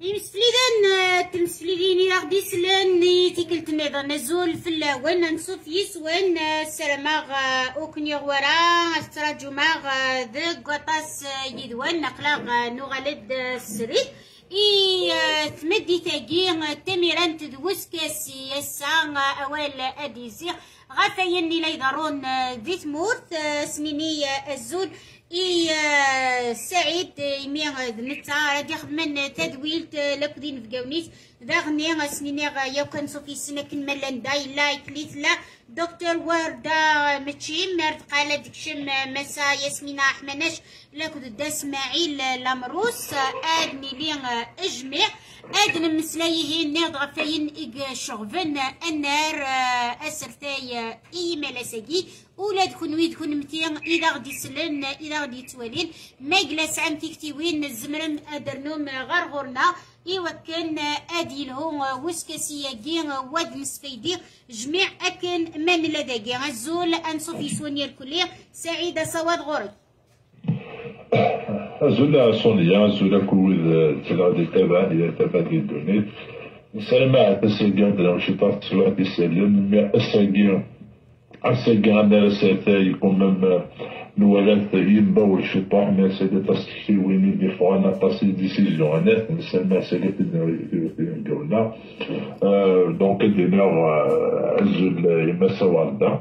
يمسليدان تمسليدين إلى غدي سلان تيكلت نيضا نزول في اللاون نصوف يسوان. سلاماغ أوكني غورا استراجو ماغ ذك غطاس يدوان نقلاغ نغالد السري إي تمدي تاقي تميران تدوس كاسي يسا أوال أديزي. غافين لي يضرون ذي تموت سنيني الزول. إي سعيد يمي نتا راه يخدمن تدويلت لكدين في قونيت داغني سنيني يا كان صوفي سنة كن ملان داي لا كليت لا. دكتور وردا متشي مرد قال دكشم مسا ياسمين احمناش لكد دا اسماعيل لامروس أدني لي إجمع. أدن مسلايه نيض غفاين ايق شغفن النار أسرتاي اي ملاساكي ولاد كون ويد كون متين إذا غدي سلن إذا غدي توالين ما جلس عم تكتيوين الزمرن أدرنوم غار غورنا. إيوا كان أدي لهم وسكاسياكي واد مسفيدي جميع أكن من لداكي. الزول أنصف يسوني الكلية سعيدة صواد غوري أزولا صونيا أزولا كويد تلعب تابع إذا تابع دي الدونيت. سلام على تسجيل دراو شي طاف تسلوح دي سلم مي أسجيل أنا ساتا يكون من نوالات ينبا والشطاح ما سادة تستخي وين يدفعنا تصي ديسيزيون أنا نسمى سادة نقولنا دونك دينا عزل يما سوالدا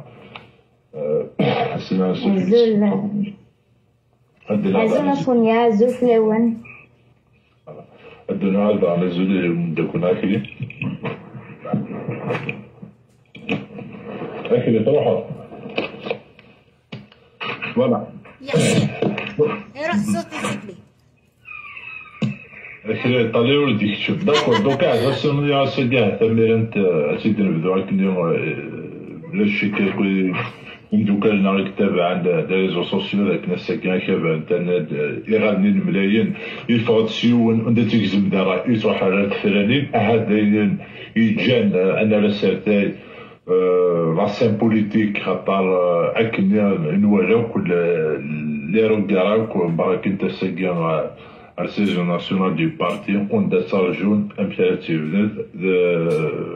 عزل عزل صنيا عزل فلاوان عندنا هذا على زول مدكونا طالي ولدي شوف داكور دوكا غاسون يا سيدي تمرنت سيدي نبدو عكني بلا شي كوي ندوكا لنا الكتاب عند لي ريزو سوسيو ذاك ناس كان شاف انترنت يغني الملايين يفقد سيون وأنت تجزم دارا يتروح على الفلاني احد يجان أنا رسالتي لاسين بوليتيك خاطر اكن نوالو كل لي روكاراك باغا كنت ساكي السيزون ناسيونال دي بارتي وندا ترجون امثالتي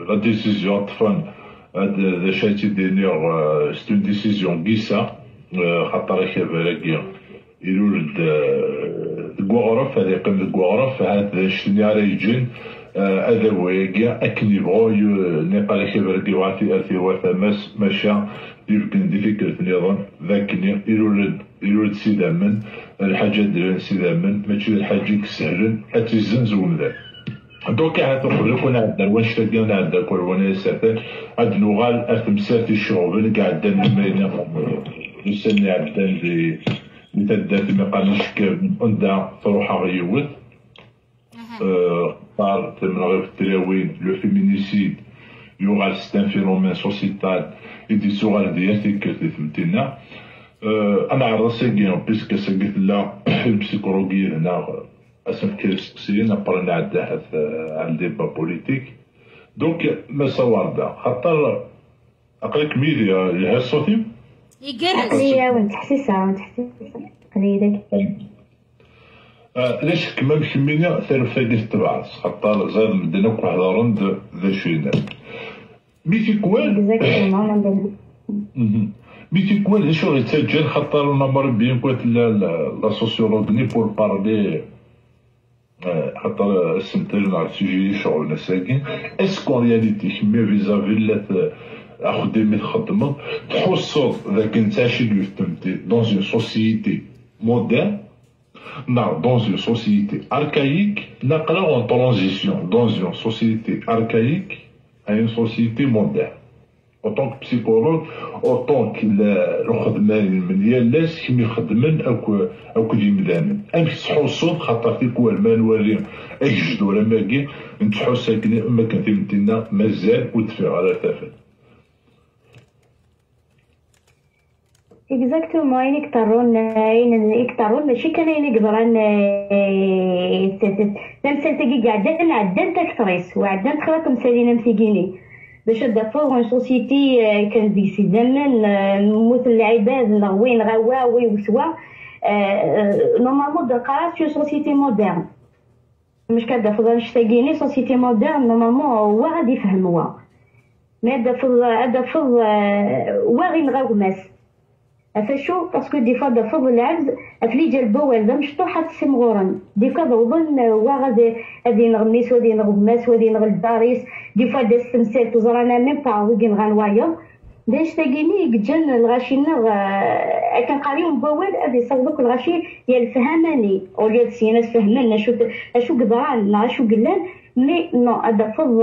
لا ديسيزيون طفن هاد شاتي دينيغ سي اون ديسيزيون كيسا خاطر كيفالاكي يلولد دكوغرف هذا يقيم دكوغرف هاد شتني على يجين هو اكن يبغوا نيبال كيفالاكي وعطي ارثي وثماس ماشا يمكن دي فكرة نظام ذاكني يلولد يلولد سيدامن الحاجة ديال سيدامن ماشي الحاجة كسهلن اتيزنزو من ذاك دوكا هاد لك انا عندنا واش تلقى انا عندنا كل وأنا سافر عاد نوغال اثمسات الشغل كاع عندنا المدينة نسني عندنا لي لتدات ما قالش عندها تروح غيوت قال تمن غير في التلاوين لو فيمينيسيد يوغال ستان فينومين سوسيتال يدي سوغال ديالتي كتي فهمتينا أنا على راسي كي بيسك سقيت لا البسيكولوجي هنا اسم كيرسكسيين ابرا نعدها على الديبا بوليتيك دونك ما سواردا خاطر اقلك ميديا لها صوتي يقرز قليلة وين تحسيسها وين تحسيسها قليلة علاش كما مكملين ثالث ديال التبعات خاطر زاد مدينا واحد روند ذا شينا مي تيكوال مي تيكوال شو يتسجل خاطر أنا مربيين كوات لا سوسيولوجي بور بارلي خاطر استمتعنا على السوجي شغل ساكن اسكو رياليتي كمي فيزافي لا خدمة خدمة تحصل ذاك نتاع اللي فهمتي دون اون سوسيتي موديرن Non, dans une société archaïque, نقلة en transition dans une société archaïque à une société moderne. En tant que psychologue, autant que الخدمة المنية الناس كيما يخدمن أو كل يمدان. أمك تحوصون خاطر فيك والما نوري أجد ولا ماكي نتحوس هكذا أما كنت يمتنا مازال ودفع على ثافل. اكزاكتومون يعني يكترون يكترون ماشي كان يعني يقدران تمثال قاعدة عدان تكتريس وعدان تخلاكم سالينا مسيقيني باش دافور اون سوسيتي كان ديك زمان موت العباد نغوين غوا ويوسوا نورمالمون دقا سو سوسيتي مودرن مش كدا فضل نشتاقيني سوسيتي مودرن نورمالمون هو غادي يفهم هو مي هذا فضل هذا فضل هو افاشو باسكو دي فوا فضل العبد افلي جا البوال ذا مشطوحة تسمغورن دي فوا هو غادي غادي نغميس وغادي نغماس وغادي نغل داريس دي فوا دا السمسات وزرانا ميم با وكي نغنوايض داش تاقيني جن الغاشينا كان قاريهم بوال هذا يصوبك الغاشي ديال الفهماني وليد سينا فهمنا شو اشو قدران شو قلان مي نو هذا فض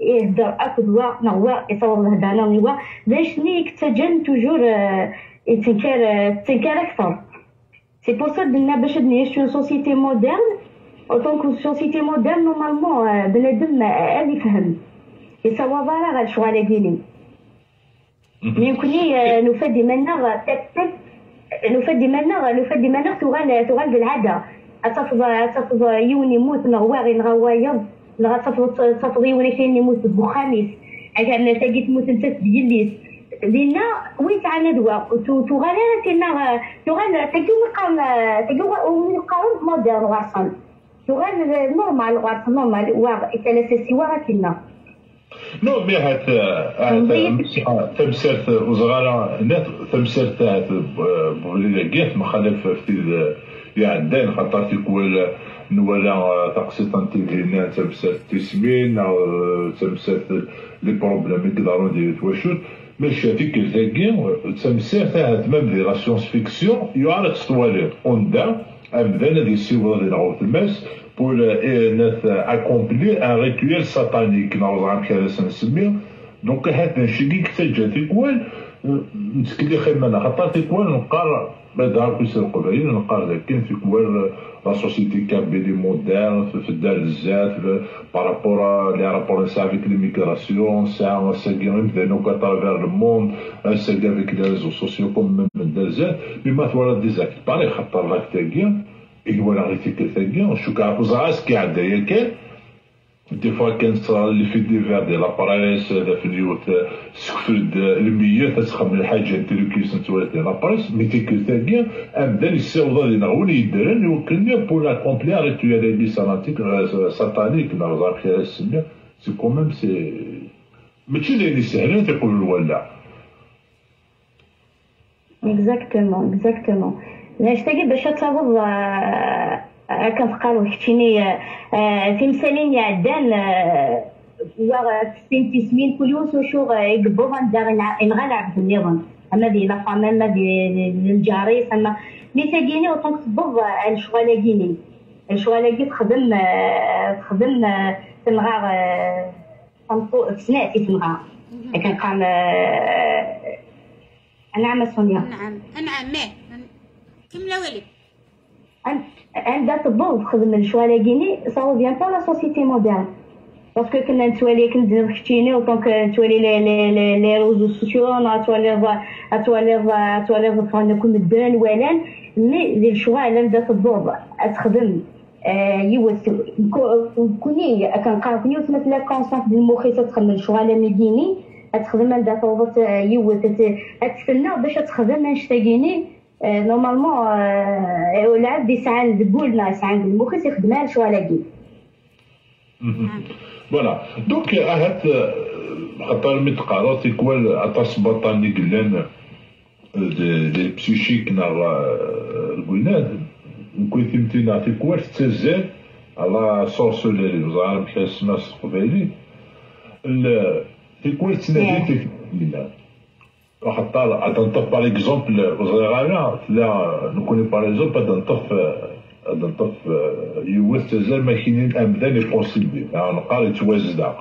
يهدر أكد و نو يصور الهدانا و داش نيك تجن توجور تنكر تنكر أكثر؟ سي بور سا دنا باش نعيش في سوسيتي مودرن اوتونك سوسيتي مودرن نورمالمون بنادم اللي فهم يصور ضرر الشغل كيني يمكنني نفدي منها نفدي منها نفدي منها تغال تغال بالعاده اتفض اتفض يون يموت نغواغي نغوايض يوني فين يموت بخامس عشان تجي تموت انت تجلس لنا وين تعال ندوى تغال تنا تغال تجو مقام تجو مقام مودرن غارسون تغال نورمال غارسون نورمال واغ ثلاثة سوا كنا نو مي هات هات تمسرت وزغارة نت تمسرت هات بولي كيف مخالف في يعدان خاطر تيكول نولا تقسيط انتيغينا تمسرت تسمين أو تمسرت لي بروبليم يقدروا يديروا تواشوت ماشي هذيك الزاكي تمسرت هات ميم دي لا سيونس فيكسيون يعرف تستوالي اوندا ابدا هذه السيوره اللي نعرف الماس pour accomplir un rituel satanique. نعوض كذا سنسميه دونك هاد الشيء كتجا تيكوال مسكين خيمنا خاطر تيكوال نقار بدار في القبائل نقار لكن تيكوال لا سوسيتي كابي دي موديرن في الدار الزات بارابور لي رابور سا افيك لي ميغراسيون سا ساكي نبدا نوكا ترافير لو موند ساكي افيك لي ريزو سوسيو كوم من الدار الزات مما توالى ديزاكت باري خاطر لاك تاكيا إيوا غيتيكل ثاني نشوف كاع كوزعاس كي عدا ياكل دي فوا كان صرا لي في ديفير ديال لاباريس هذا في اليوت سكفرد المية تسخم الحاجة نتيرو كيس نتولد ديال لاباريس مي تيكل ثاني أبدا يساوض لينا غول يدرن يوكلني بور اكومبلي ريتويال دي ساناتيك ساتانيك نغزار فيها السنة سي كوميم سي ماشي اللي سهلين تقول الولع Exactement, exactement. نشتاقي باش تصاوب كنتقارو كتشيني تمثالين يعدان وغتسين تسمين كل يوم سوشو يقبو غندار نغلع بالنظام أما دي لا فام أما دي الجاريس أما مي تاقيني وطنك تبض الشغالاكيني الشغالاكي تخدم تخدم تنغار في سناتي تنغار كنقام نعم سونيا نعم نعم كملا والي عندها خدم الشوالاكيني سا فيان با لا سوسيتي موديرن باسكو كنا نتوالي كنت كشتيني وطونك نتوالي لي لي لي لي روزو سوسيو أتوالي أتوالي أتوالي فان نكون مدان والان مي دي الشغل عندها تبوظ تخدم يوت كوني كنقرا كوني مثلا كونسونت ديال المخي تخدم الشغل ميديني تخدم عندها توظف يوت تتسنى باش تخدم نشتاقيني نورمالمون العبد يسعى لبولنا يسعى المخيس يخدمها شوالاكي فوالا دونك هات خاطر مي تقرا تيكوال عطاس بطاني قلان لي بسيشيك نار القلاد نكون ثمتينا تيكوال تتزال على سورسولاري وزعر بحال اسمها القبيلي تيكوال تنادي في خاطر تنطف باغ اكزومبل غانا لا نكوني باغ اكزومبل تنطف تنطف يوث تزال ماكينين امدان يبوسيبل نقال يتوازدا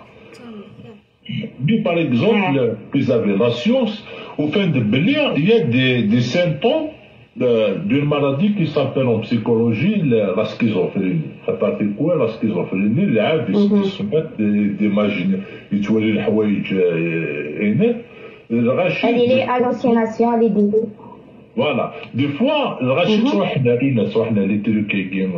بي باغ اكزومبل بيزافي لا سيونس وفين بلي يا دي دي سيمبتوم d'une maladie qui s'appelle en psychologie la schizophrénie. خاطر quoi la schizophrénie? العاب يسمى d'imaginer يتولي الحوايج هنا الغشي لي الوسيناسيون لي دي فوالا دي فوا الغشي تروح لينا تروح لي تروكي كاين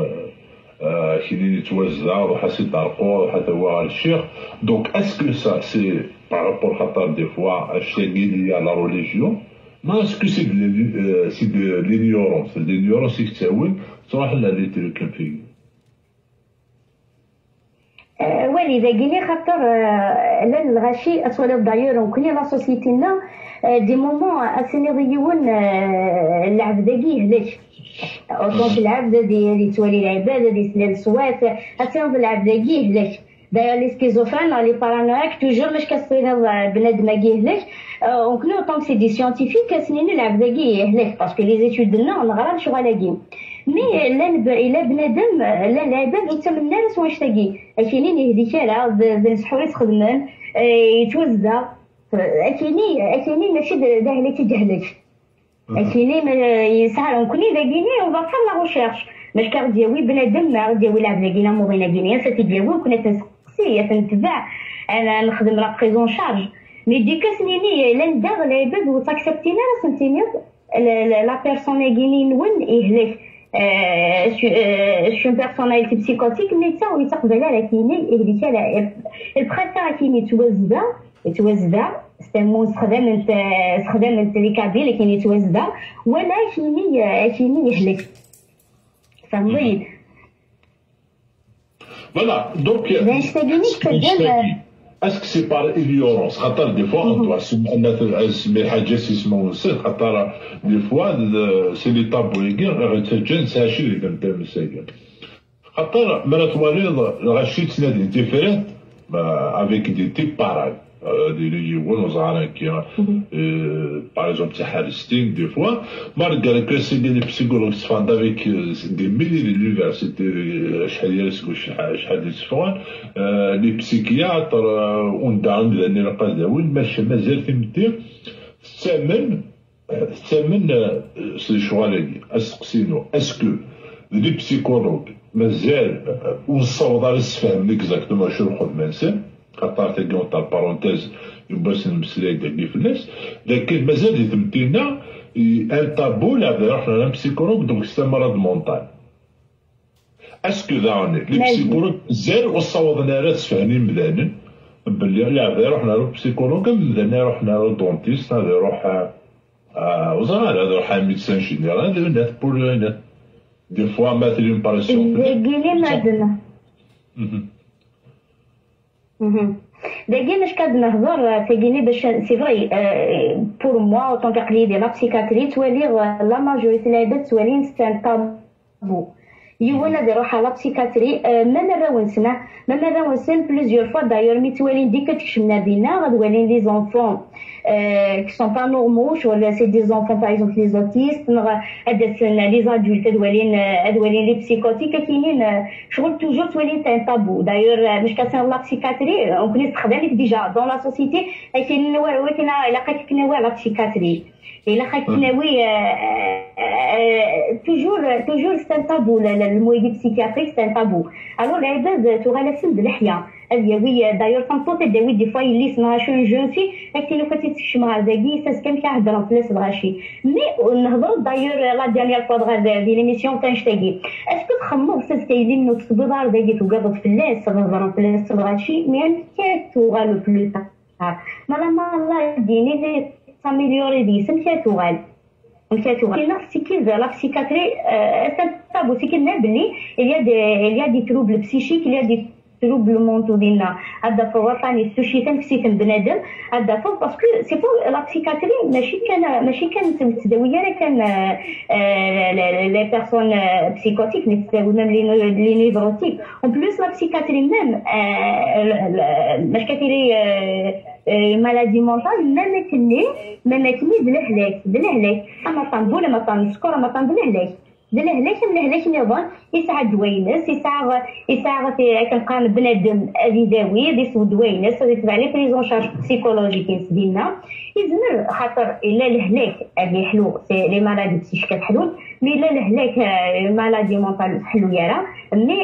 يتوزع روح سيطرقوا روح هو الشيخ دونك اسكو سا سي بارابور خاطر دي فوا الشيء ليا لا ريليجيون ما اسكو سي دو سي دو لينيورونس لينيورونس يكتاون تروح لهذه تلك فيه والي كيني خاطر لا الغاشي اسوالف دايور وكني لا سوسيتينا دي مومون اسيني ضيون اللعب داكي هلاش اوطون العبد دي توالي العباده دي سلال سوات اسيني اللعب داكي هلاش داير لي سكيزوفرين لي بارانويك توجور مش كتصير بنادم كي هلاش وكنا طونك سي دي سيانتيفيك سنين العب داكي هلاك باسكو لي زيتود دنا نغرا شغل كي مي لا إلا بنادم لا العباد وتمنى ناس واش تاقي أكيني هذيك راه بنسحور يتخدمن يتوزع. أكيني أكيني ماشي داهلي تجهلك أكيني يسهل كوني داكيني أون فا لا ريشيرش. ماش كار دياوي بنادم ما دياوي لعب داكينا موضينا كينيا ساتي دياوي كنا تنسقسي تنتبع. أنا نخدم لا بريزون شارج مي ديك سنيني لا نداغ العباد وتاكسبتينا راه سنتيني لا بيرسون كيني نون يهلك. شو بيرسوناليتي بسيكوتيك مي تا ويتقبل على كيني اللي كان البريفير كيني يتوزدا يتوزدا ستامو استخدام انت استخدام انت لي كابيل كاين يتوزدا ولا كيني كيني يهلك فهمتي فوالا دونك باش تاقيني كتدير اسك سي بار ايليورونس خاطر دي فوا اون ان سمي حاجة سيسمو نسيت خاطر دي فوا سي لي طابويكي غتسجل ساشي اللي كنت مساكن خاطر مرات تواليض غاشي تنادي ديفيرنت افيك دي تيب باراي دي لي يقولوا زعران كي. باغ اكزومبل تاع حارستين دي فوا مارك قال لك سي دي بسيكولوج تفاند افيك دي ميلي لونيفرسيتي شحال يرسكو شحال يتفوان لي بسيكياتر وندعم لاني لقى داوين ماشي مازال تمدي تستعمل تستعمل سي شغالي اسقسينو اسكو لي بسيكولوج مازال ونصوض على السفهم اكزاكتومون شنو الخدمه نسان خاطر تاكي اونتا بارونتيز باش نمسلاي داكي في الناس. لكن مازال يتمتلنا ان تابو لا رحنا لبسيكولوج دونك سي مرض مونطال اسكو داوني لي بسيكولوج زير وصوضنا راه تفهمين مدانا بلي لا رحنا للبسيكولوج مدانا رحنا للدونتيست هذا يروح وزغال هذا يروح ميدسان جينيرال هذا ناس بور دي فوا مثلا باريسيون. كيلي مادنا داكي مش كاد نهضر تيجيني باش سي فري بور موا اوطون كقليدي لا بسيكاتري توالي لا ماجوريتي العباد توالي ستان طابو يوانا دي روح لا بسيكاتري ما مرة ونسنا ما مرة ونسن بليزيور فوا دايور مي توالين ديك تكشمنا بينا غدوالين لي زونفون qui sont pas normaux. C'est des enfants par exemple les autistes. Les adultes دوالين دوالين لي بسيكوتيك كاينين شغل توجور تولي ان تابو دايور مش كاسين لا بسيكاتري ممكن يستخدم ديجا دون لا سوسيتي كاين ولكن الا لقيت نوع لا بسيكاتري الا خايت ناوي توجور توجور سي ان تابو المويدي بسيكياتريك سي ان تابو ألو العباد تغالسن بالحياة اليوي دايور تنطوط داوي دي فوا يلي سما شون جون في لكن لو كنتي غير داكي ساس كان كيهضروا في لاس بغاشي مي نهضروا دايور لا ديرنيير فوا غير دي ليميسيون تنشتاقي أسكو تخمم ساس كاينين نو تصبر داكي توقضت في اللاس غنهضروا في لاس بغاشي مي كاتو غالو بلو مالا ما الله يديني s'améliorer دي سم كاتوغال كاتوغال لا سيكيز لا بسيكاتري il y a des il y a des il troubles mentaux ديالنا هذا فوا ثاني سوشيتن كسيتن بنادم هذا فوا باسكو سي فو لا بسيكاتري ماشي كان ماشي كانت متداويه راه كان لي بيرسون بسيكوتيك متداوي ميم لي نيفروتيك اون بلوس لا بسيكاتري ميم باش كثيري مالادي مونطال ما مكني ما مكني بالهلاك بالهلاك اما طنبوله ما طنسكر ما طنبلهلاك لهلاك من هلاك نظام يسعى دوينس يسعى يسعى كنقارن بنادم ذي داوي دي سو دوينس غادي تبع لي بريزون شارج بسيكولوجيك يسدينا يزمر خاطر إلا الهلاك غادي يحلو لي مالادي بسيش كتحلول مي إلا الهلاك مالادي مونطال حلو يرا مي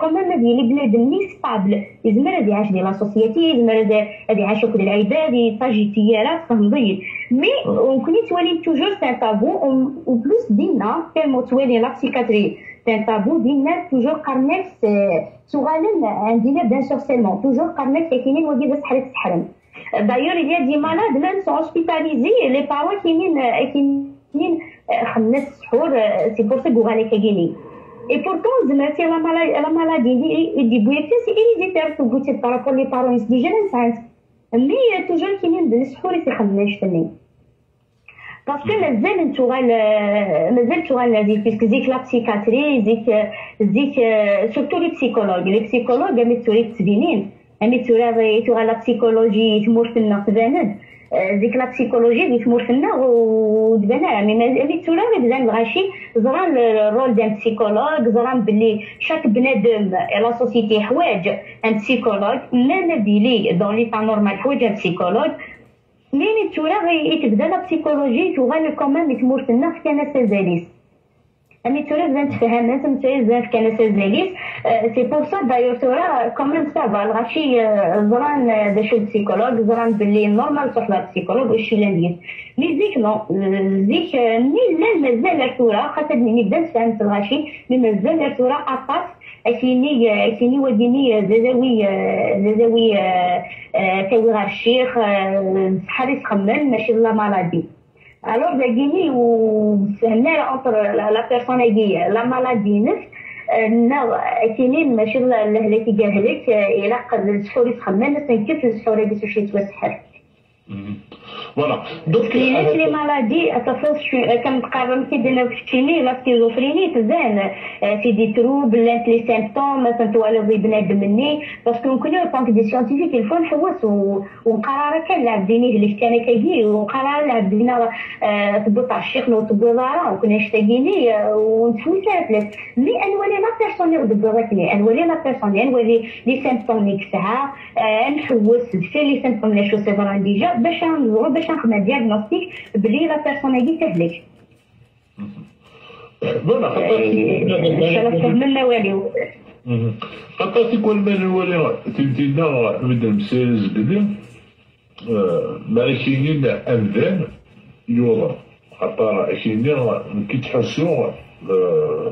كومام هادي لي بنادم ني ستابل يزمر غادي يعيش ديال لا سوسيتي يزمر غادي يعيش كل العباد يطاجي يرا فهم ضيق مي ونكوني توالي توجور سان تابو اون بلوس دينا تيرمو توالي لا بسيكاتري سان تابو دينا توجور قرناك سوغالن عندنا بيان سور سيلمون توجور قرناك كاينين ودي بس حالة تحرم il a des malades même sont hospitalisés, les parents qui viennent, qui خمس شهور سي بور سا غوغالي كاكيني اي بورتون زعما لا مالادي لا مالادي دي دي بويكا سي ايزيتير تو بوتي بارابور لي بارون ديجا نسانت مي توجور كاينين بالسحور سي خمس تنين باسكو مازال نتوغال مازال توغال ديك بيسك زيك لا بسيكاتري زيك زيك سورتو لي بسيكولوج لي بسيكولوج مي توري تسدينين مي توري تورا لا بسيكولوجي تمور في النقد تباند ديك لا بسيكولوجي اللي تمور فينا ودبنا يعني مازال تورا بزاف الغاشي زران الرول ديال بسيكولوج زران بلي شاك بنادم لا سوسيتي حواج ان بسيكولوج ما نبيلي دون ليتا نورمال حواج ان بسيكولوج مين تورا يتبدأ لا بسيكولوجي توغال كومام تمور فينا في كان سازاليس امي تورا بدا نتفهم لازم تورا بزاف كان سازاليس سي بور سا دايور تورا كوميم سافا الغاشي زران دا شو بسيكولوج زران بلي نورمال تروح بسيكولوج وشي لانديس مي زيك نو زيك مي لا مازال تورا خاطر ملي بدا نتفهم في الغاشي مي مازال تورا اباس اكيني اكيني وديني زازاوي زازاوي تاوي غير الشيخ حارس خمم ماشي لا مالادي الوغ داكيني وفهمنا اونتر لا بيرسون هي لا مالادي نفس نو كاينين ماشي اللي قال لك إلى قد السحور يتخمم تنكف السحور هذه شي توسحر فوالا دونك كاينات لي مالادي اتفرج كنقارن كيدير في الكيمي لا سكيزوفريني تزان في دي تروبل لي سيمبتوم مثلا توالي بنادم مني. باسكو كنا طونك دي سيانتيفيك الفو نحوس ونقرر كان لعبديني اللي كان كيجي ونقرر لعبدينا تبوط على الشيخ نو تبوطارا وكنا شتاقيني ونتفوت لك مي انولي لا بيرسون يغدب غاكني انولي لا بيرسون انولي لي سيمبتوم اللي كسها نحوس في لي سيمبتوم اللي شو سيفران ديجا باش نزغو باش نخدم دياغنوستيك بلي لا بيرسون هادي تهلك. فوالا خاطر من والو خاطر تيكون من الولي تمتينا من المسيز بلي ما كاينين امذان يوضا خاطر كاينين كي تحسو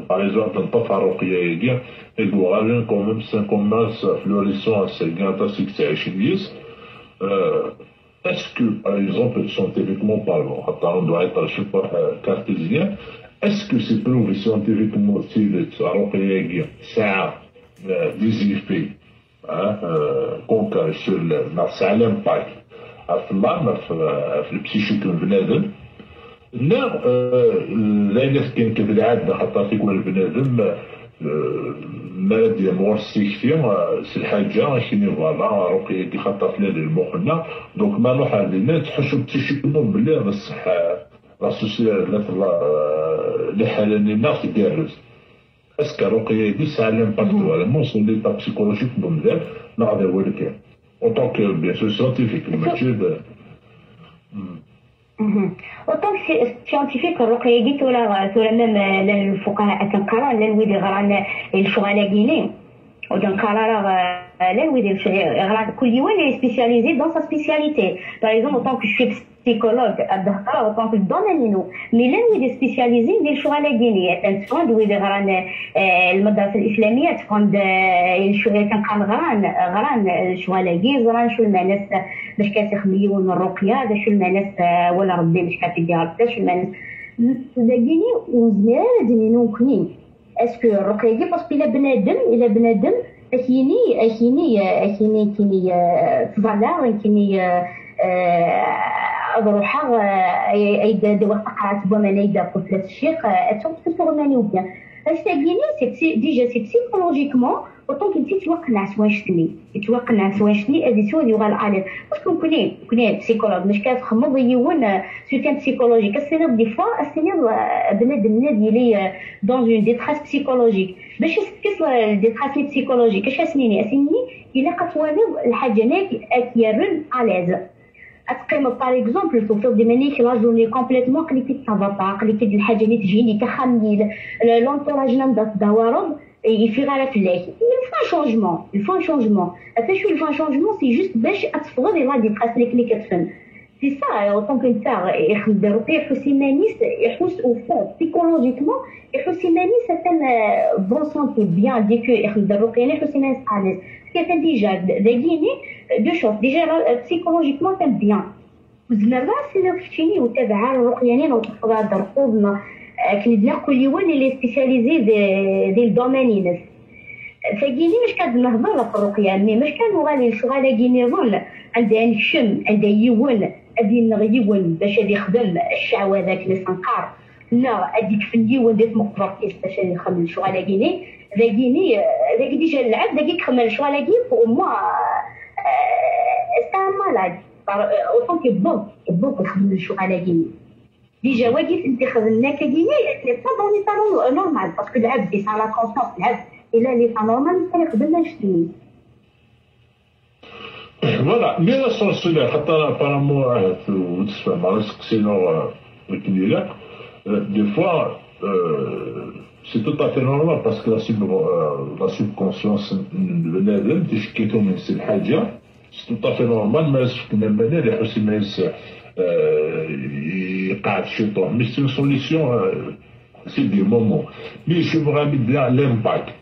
par exemple, الطفرة الرقية يقول غالبا كوميم سان كوماس فلوريسون سيغانتا سيكس عشرين est-ce que, par exemple, scientifiquement parlant, on doit être, je sais pas, cartésien, est-ce que c'est prouvé scientifiquement aussi ça a des effets concrets sur l'impact في العمر في البسيشيك البنادم لا لا الناس كاين كيف العاده خاطر تيكون البنادم مرض مورسي كثير سي الحاجة كيني فوالا رقيه كي خطات لنا المخنا دونك ما نروح عندنا تحسوا بتشكلهم بلي هذا الصحة. لا سوسيال لي حالنا تقارز اسكا رقيه دي سا لامباكت ولا مون سون لي تا بسيكولوجيك بمدار نعرف هو اللي كاين. اون كو بيان سور سيانتيفيك ماشي اوطون سيانتيفيك الرقيه جيت ولا ولا ميم الفقهاء كنقرا لا نويدي غران الشغاله كينين وكنقرا لا نويدي كل يوم سبيسياليزي دون سا سبيسياليتي باغ اكزومبل اوطون كو شوي psychologue الدهقرة وطنق الدومينينو مي لأن ويدي سبيسياليزي ندير شغل كيني تكون ويدي غران المدرسة الإسلامية تكون كنقام غران غران شغل زران شو المانس باش كاتخ مليون الرقية دا شو المانس ولا ربي باش كاتدي هكا شو المانس داكيني ومزيان دينينو كنين اسكو الرقية دي باسكو إلا بنادم إلا بنادم اكيني اكيني اكيني كيني فالار كيني روحها ايدا دوا قرأت بوما نايدا قلت الشيخ اتوم تفورماني وبيان. اش تاقيني سي ديجا سي بسيكولوجيكمون اوطون كنتي توقنع سوا شتني توقنع سوا شتني هذه سوا يغال عليه باسكو كوني كوني بسيكولوج مش كتخمض يون سو كان بسيكولوجيك السينير دي فوا السينير بنادم نادي لي دون اون ديتراس بسيكولوجيك باش يسكس ديتراس لي بسيكولوجيك اش اسنيني اسنيني الا قتوالد الحاجة ناك اكيرن على اتقيم باغ اكزومبل توفر دي مانيك لا جورني كومبليتمون قليتي تافا قليتي الحاجة اللي تجيني كخميل لونتوراج نمدا تدورهم يفيغ على فلاك il faut un changement. Il faut un changement. فاش il faut un changement c'est juste باش تفضل لا دي تراس ليك اللي كتفهم سي سا اوطون كو نتا يخدم ربي يحس يمانيس يحس أو فون سيكولوجيكمون يحس يمانيس ساتان بون سونتي بيان دي كو يخدم الرقيه يحس يمانيس قالس كان ديجا داكيني دو شوف ديجا بسيكولوجيكمون تم بيان وزمرا سينا فتيني وتابعة الرقيانين وتفضل درقوب كندنا كل يوم اللي سبيسياليزي دي, الدومين فكيني مش كان نهضر في الرقية مي مش كانوا غادي الشغالة كيني ظن عندها نكشم عندها يون غادي نغيون باش غادي يخدم الشعوى ذاك اللي سنقار لا غادي يكفن يون ديت مقبرتيس باش غادي يخدم الشغالة كيني ذاكيني ذاك ديجا اللعب ذاك يكمل الشغالة كي بو موا ستا مالاد اوطون كيبوك كيبوك يخدم الشغالة كيني ديجا واقف انت خدمنا كيني سي با دون ايتا نورمال باسكو العبد دي سا لا كونسونس العبد إلى لي سا نورمال كيخدم نشتي فوالا مي لاسونسيل حتى ابارامون وتسمع مع سقسينا الكبيرة دي فوا سي تو افي نورمال باسكو لا سوب لا سوبكونسيونس البنادم تشكيتو من سي الحاجة سي تو افي نورمال ما كنا البنادم يحس ما يقعد الشيطان مي سي سوليسيون سي دي مومون مي je me ramène bien l'impact.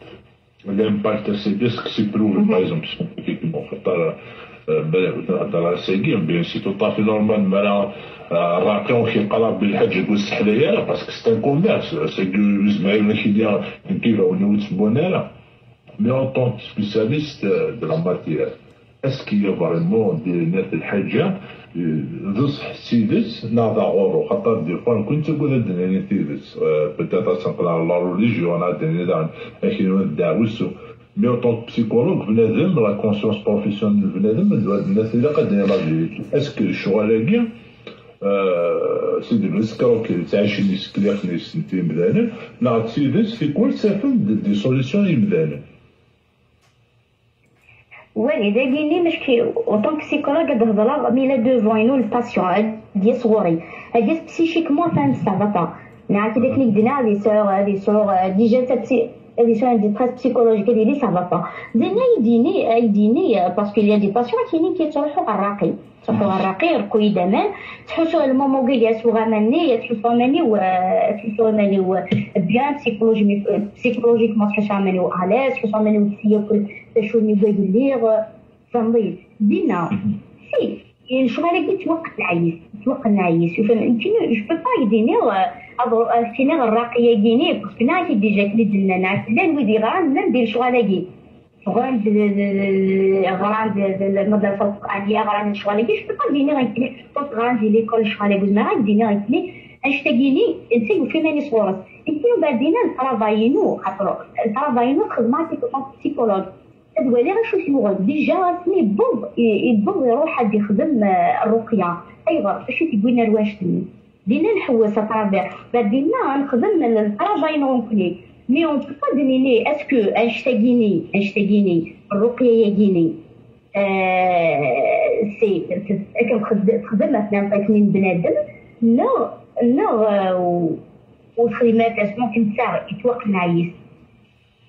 L'impact c'est bien ce qui s'est prouvé par exemple scientifiquement هضر ساكين بيان سي تو طافي نورمال مالا راقي كيقرا بالحاج يقول السحلية باسكو سي ان كوميرس ساكي زمايل ماشي ديال كيلو ولا وتسبونيرا مي اون طونك سبيسياليست دو لا ماتيير اسكي فريمون دي ناس الحاجة ذصح سيدس ناضا غورو خاطر دي فوا كنت تقول الدنيا تيدس بتاتا تنقل لا ريليجيون الدنيا لكن داوسو مي اون طونك بسيكولوج بنادم لا كونسيونس بروفيسيونيل بنادم الناس اللي قد لا فيريتي اسكو الشغل سيدي الاسكا تعيش نيس كليخ نيس نتي مدانا لا تسيدس في كل سافن دي سوليسيون يمدانا وي داكيني مش كي اون سيكولوج قد هضر مي لا دوفون ينو الباسيون دي صغوري هادي بسيشيكمون فان سافا نعرف داك اللي قدنا هادي سور هادي سور ديجا تبسي soins de stress psychologique اللي ça va pas زين يديني يديني باسكو il y a des patients كاينين كيتروحوا الراقي تروحوا الراقي يرقوا يدمان تحسوا المومو كي يسوغا مني تحسوا مني و تحسوا مني و بيان بسيكولوجي بسيكولوجيك ما تحسوا مني و الاز تحسوا مني و تسيكل تشوني بيقول فهمتي دينا سي شغالك توقع العيس توقع العيس فهمتي جو با يديني سيني الراقية كيني باسكو نعرف ديجا كلي دلنا نعرف لا نويدي غران لا ندير شغالاكي غران غران المدرسة القرانيه غران شغالاكي شو بقى ديني غنكلي باسكو غران دي ليكول شغالاكي زعما غاديني غنكلي انشتاقيني نسيو في ماني صورت انتي بعدينا نترافاينو خاطر نترافاينو خدماتي كونت بسيكولوج تدوالي شو سمو ديجا راسني يبوظ يبوظ يروح حد يخدم الرقية. ايوا فاش تقولنا رواش تني دينا نحوس اترافير بدينا نخدم الطراباي نونكلي مي اون بو با دونيني اسكو انشتاقيني انشتاقيني الرقيه ياكيني سي تخدم مثلا نعطيكني بنادم لا لا وخدمات ممكن تاع يتوقع نعيس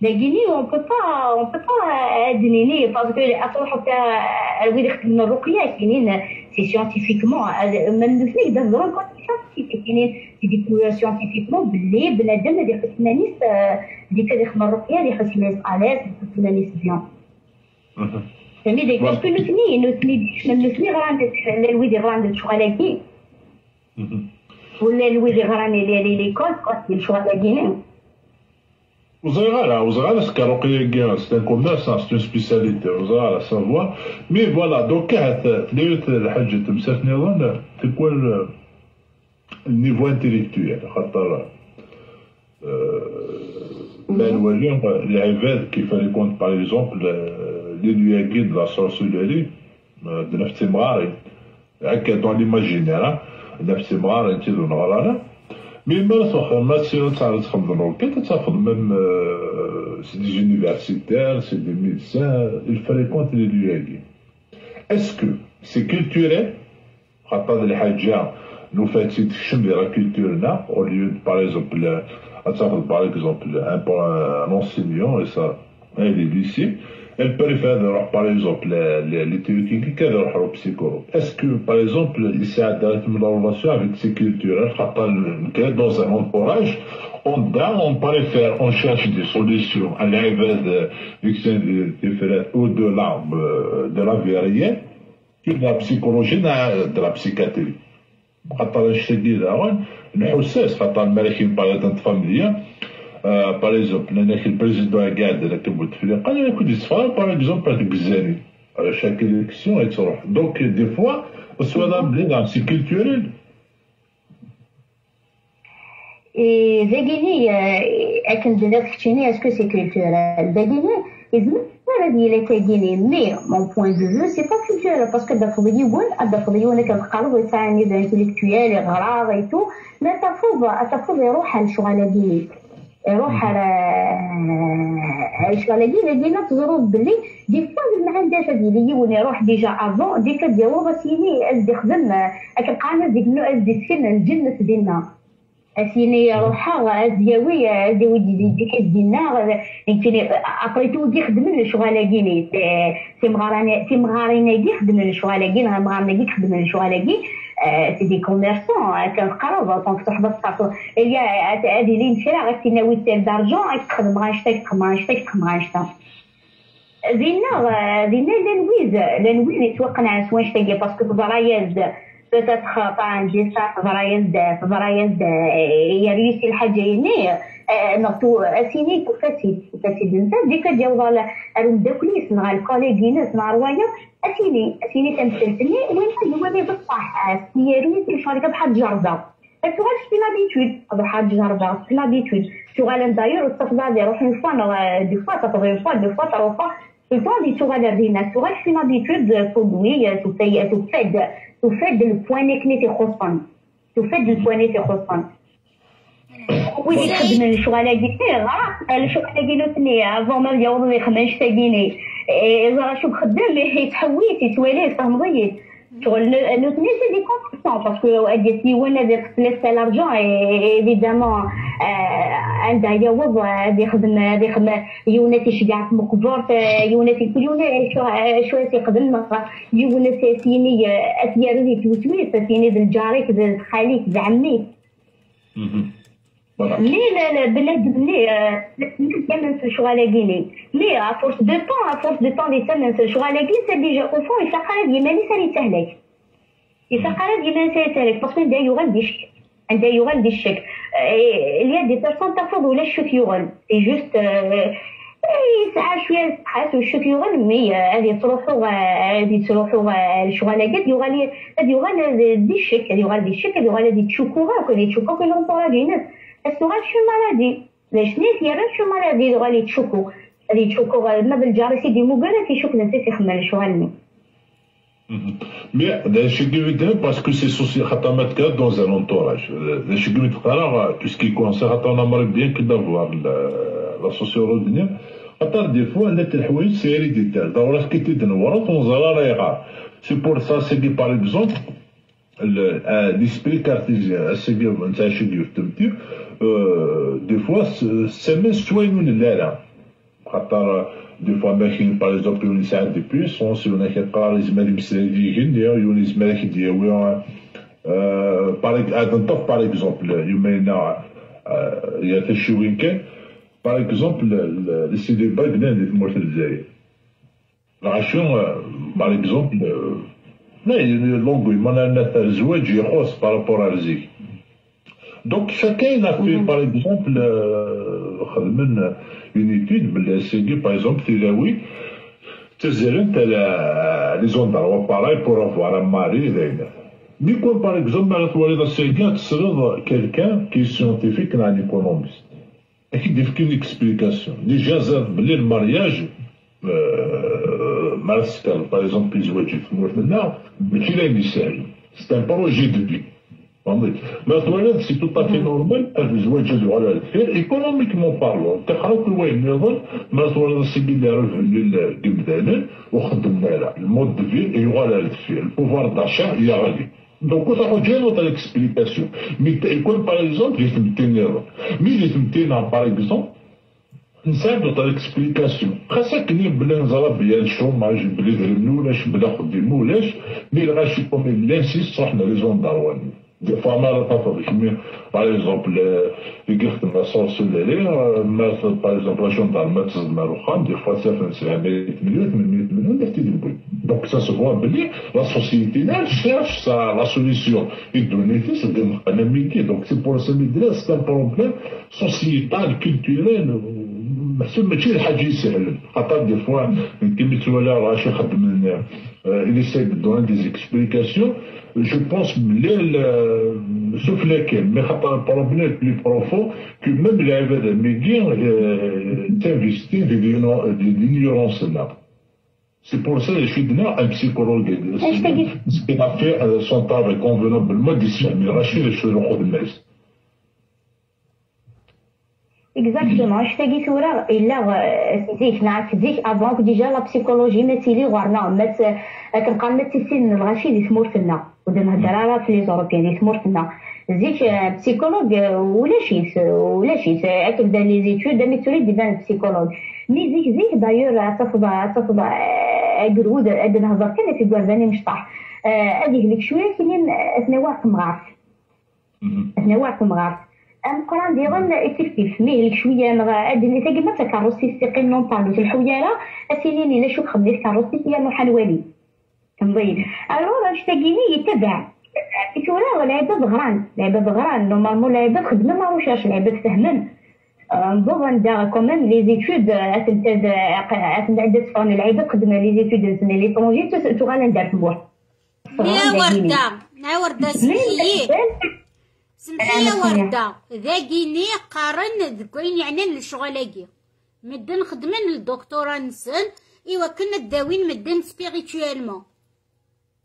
لكني اون بو با اون بو با دنيني باسكو أصلا تاع الويد يخدم الرقية كاينين سي سيانتيفيكمون من دوسني دازرون سيانتيفيك كاينين دي ديكوير سيانتيفيكمون باللي بنادم اللي يحس مانيس اللي يخدم الرقية اللي يحس مانيس اليز يحس مانيس بيان. فهمي ديك باسكو نوثني نوثني نوثني غير عندك الويد غير عندك شغالاكي ولا الويد غير عندي ليكول قاتل شغالاكي Voilà, Ozara, c'est c'est un commerce, c'est une spécialité, Ozara, savoir. Mais voilà, donc, c'est quoi le niveau intellectuel العباد كيف يكون par exemple l'Iliagui de la sorcellerie de نفس مراري هكا dans l'imaginaire نفس مراري انت نغرا Mais même c'est des universitaires, c'est des médecins, il fallait compter les lieux. Est-ce que c'est culturel? Nous fait de la culture là, au lieu de, par exemple, par exemple un, enseignant et ça, un lycée, Elle préfère faire, par exemple, les théories qui faire au psychologue. Est-ce que, par exemple, il s'est adapté la relation avec ces cultures dans un entourage, on, on préfère, on cherche des solutions à l'inverse de, au-delà de la vie réelle que de la psychologie, de la psychiatrie. خاطر الشديد نحساس خاطر الملاكين باغي فاميليا باغ اكزومبل أنا كي البريزيدون قاعد أنا كنت بوتفليقه أنا كنت يتفرج باغ اكزومبل هذيك الزاني شاك الكسيون تروح دونك دي فوا سوا بلي سي كولتوريل فيغيني اكن دير كتشيني اسكو سي كولتوريل فيغيني يزمر هذه لا تاكيني مي مون بوين دو فيو سي با كولتوريل باسكو دافض يقول دافض يقول كنقلب يساعني دانتيليكتويال يغراض اي تو لا تفوض تفوض يروح لشغل ديني يروح على شغل دينا دينا تزرو بلي دي فوا ما عندهاش هادي اللي يون يروح ديجا افون ديك ديالو سيني أزدي خدم اك القانون ديك نو أزدي سكن الجنة دينا أسيني روحا ازياوي ازياوي ديك دينا يمكن ابري تو دي خدم الشغل كيني سي مغاراني سي مغارينا دي خدم الشغل كين مغارنا دي خدم الشغل كين سي دي كوميرسون كنقراو دونك تحبط صافو هي هادي اللي مشي راه غتي ناوي دير دارجون تخدم غنشتا تخدم غنشتا تخدم غنشتا زينا زينا لا نويز لا نويز يتوقع نعس واش تاقي باسكو peut-être pas un geste فضرايز فضرايز هي ريسي الحاجة يعني نغتو أسيني كفاسيد كفاسيد انت ديك ديال الداكليس مع الكوليجينات مع رواية أسيني أسيني تمثلتني وين هو اللي بصح هي ريسي شاركه بحال جرده السؤال في لابيتود بحال جرده في لابيتود سؤال داير دي روح اون فوا دي فوا تطغي فوا دي فوا تروح الفوا دي سؤال دينا سؤال في لابيتود تضوي تفاد تفاد البوانيك اللي تيخصن تفاد البواني تيخصن ويدي تخدم الشغل قلت غا الشغل قلت لي افون ما يوض لي خمس تاقيني اذا شو خدام يتحويت يتوالي فهمضيت شغل لو تني سي دي كومبيتون باسكو قالت لي وأنا دير فليس لارجون إيفيدامون عندها يوض يخدم يخدم يونا تيشقع في مقبور يونا كل يونا شو تيخدم يونا سيني أسيار توسويس سيني الجاريك خاليك عميك. مي لا لا بلاد بلي كمان في شغالاكيني مي افورس دو طون افورس دو طون اللي تمن في شغالاكي سا ديجا أو فون يسقى ديما لي سالي تهلك يسقى ديما سالي تهلك باسكو دا يغال دي شك عندها يغال دي الشك اللي دي بيرسون تفوض ولا الشك يغال سي جوست يسعى شوية تحس والشك يغال مي هذه تروحو هذه تروحو الشغالاكات يغال هذه يغال دي الشك هذه يغال دي الشك هذه يغال دي تشوكوها هذه تشوكوها في لونطوراج السؤال شو مرضي باش ناس يرى شو مرضي غالي تشوكو. غادي تشوكو ما بالجاري سيدي مو قال كيشوك نسيت يخمل شو غني Mais je suis parce que c'est social, dans un entourage. Je suis tout ce qui concerne, on bien que d'avoir la sociologie. خاطر دي فوا عندك الحوايج سي هيريديتير دورة كي تدنورا تنزل رايغا سي بور سا سي دي باغ اكزومبل l'esprit cartésien, c'est-à-dire, des fois, c'est même soigneux là. خاطر دي فوا ماكين باغ اكزومبل يولي ساعات دي بويسونس يولي كيقرا يزمر يمسل يجي يولي يزمر كيدياوي باغ نطف باغ اكزومبل يومينا يا تشوين كان باغ اكزومبل لي سيدي باغ بنان في مورت الجزائر العشون باغ اكزومبل لا لونغوي مانا الزواج يخص بارابور رزيك دونك شاكين في باغ اكزومبل خدمن اون ايتود بلي سيدي باغ اكزومبل تلاوي تزرنت لي زوندروا باراي بور افوار ان ماري دايما مي كون باغ اكزومبل على تواليد السيدي تسرد كيلكان كي سيونتيفيك نان ايكونوميست أكيد يفكي اكسبليكاسيون ديجا زاد بلي المارياج مارسكال باغ اكزومبل يزواج في مورتنا ماشي لا يسال سي ان بروجي دو في فهمت ما تولد سي تو طافي نورمال الزواج هذو على الخير ايكونوميكمون بارلون تقرا كل واحد نظن ما تولد السيدي اللي عرف القبدانان وخدمنا له المود دو في يغال على الخير البوفوار داشا يا غادي دونك تاخذ جاي نوطا اكسبليكاسيون مي يكون باغ اكزومبل يتمتين مي يتمتين باغ اكزومبل نساعدو طريق اكسبليكاسيون خاصة كني بلا نزرى بيا الشوماج بلي درمنو ولاش بلا خدمو ولاش مي غاشي كومي لانسيست صحنا لي زون دارواني دي فوا ما تفضل كمي باغ اكزومبل يخدم لا سورسولاري ما باغ اكزومبل لا جوندار ما تزد مع الوخام دي فوا سافر 700 مليون 800 مليون داك تيدي البوي دونك سا سو فوا بلي لا سوسيتي لا شيرش سا لا سوليسيون يدوني في سدي أنا ميكي دونك سي بور سا ميدري سي ان بروبليم سوسيتال كولتوريل محسوب ماشي الحاجة يسهل خاطر دي فوا كيما تولى راه شي خدم de donner des explications. Je pense, sauf lesquelles, mais un problème plus profond, que même les médias s'investissent de l'ignorance là. C'est pour ça que je suis donné un psychologue, ce qui a fait son travail convenablement d'ici, Rachid, je suis le de Metz. اكزاكتومون اش تاقي ثورة الا سيتي نعرف ديك افونك ديجا لا بسيكولوجي ما تيلي غورنا ما كنبقى ما تيسين الغاشي دي ثمورتنا ودا نهضر راه في لي زوروبيان دي ثمورتنا زيك بسيكولوج ولا شي ولا شي تبدا لي زيتود مي تريد ديبان بسيكولوج مي زيك زيك دايور تفضى تفضى قرود اد نهضر كان في كورداني مشطح هذيك ليك شوية كاينين اثنا واحد مغارف اثنا واحد مغارف القران ديالهم كيف كيف مي شوية نغا ادني تاكي ما تكاروسي سيقي نون بالو الحويره اسيني لا شو خدمت كاروسي هي نروح نوالي كنضيل ألو أش تاكيني يتبع. كيتورا العباد غران العباد غران نورمالمون العباد خدمة ما روشاش. العباد فهمن نظن عندها كوميم لي زيتود. عندها تفهم العباد خدمة لي زيتود. لي ليترونجي تغال ندار مبوح يا وردة يا وردة سمحي سمحي وردة. ذاكيني قارن ذكوين يعني الشغلاكي مدن خدمن الدكتورة نسن. إوا كنا داوين مدن سبيريتوالمون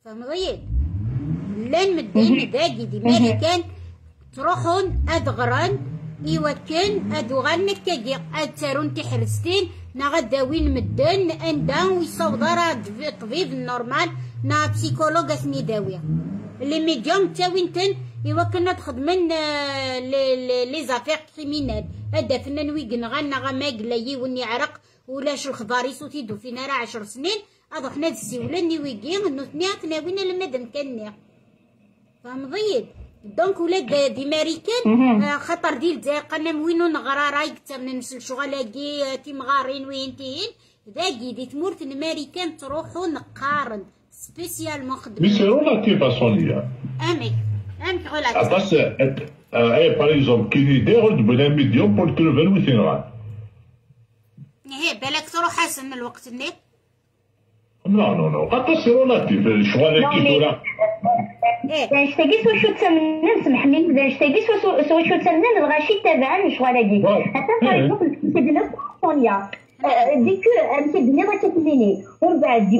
فهمتي لأن مدن ذاكي دي مالكان تروحون أدغران. إوا كان أدوغان نكاكي أتارون تحرستين. نا داوين مدن. أندا ويصوضر طبيب النورمال نا بسيكولوج اسمي داوية. لي ميديوم تاوين إوا كنا تخدمن لي زافير كريمينال. هذا فنان ويقن غانا غا قلاي وني عرق ولاش الخضاري سوتي دو فينا راه عشر سنين. اضو حنا السيولة ويقين انو ثنيا تناوين المدن كنيا فهمضيد دونك ولاد دي ماريكان خطر ديال قلنا وينو نغرا راي كتر نمسل شغلاكي تيمغارين وينتين ذاكي دي تمورت الماريكان تروحو نقارن سبيسيالمون خدمة. مي سي رولاتيف ا سونيا امي Atas, اي باغ اكزومبل كي يدير بلا ميديوم بور تلوفر ويثين غان هي بالك تروح حسن الوقت النت. نو نو نو قد سي رولاتيف شغالك كي تورا باش تاقيس وشو تسمنن سمح لي. باش تاقيس وشو تسمنن الغاشي تابعا شغالاكي حتى باغ اكزومبل كتبنا سونيا ديك كتبنا ما كتبنيني ومن بعد دي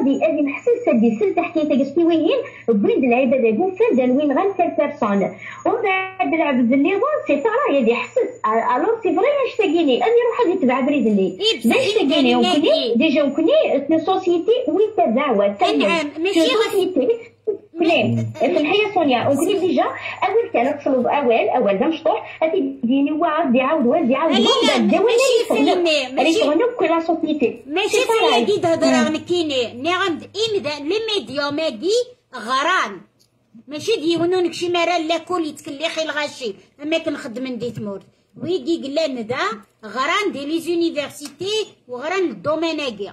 هذه هذه محسوسه دي سلت حكاية تاكسبي وين بوين العباد هذو فين وين غير تال بيرسون. ومن بعد العبد اللي سي فرا دي حسس الوغ سي فري اش تاكيني اني روح غادي تبع بريد اللي. باش تاكيني وكني ديجا وكني سوسيتي وين تبعوا نعم ماشي كلام سمحي سونيا وكني ديجا أول كان تصلب أول أول ذا مشطوح هاتي ديني واعد يعاود واعد يعاود لا لا ماشي فيلمي ماشي. كل لا سوسيتي ماشي فيلمي دي تهضر نكيني نعم إن ذا لي ميديوماكي غران. ماشي ديونونك شي مرة لا كل يتكلي الغاشي. أما كنخدم ندي تمورت ويجي قلان ذا غران دي لي زونيفرسيتي وغران الدوميناكي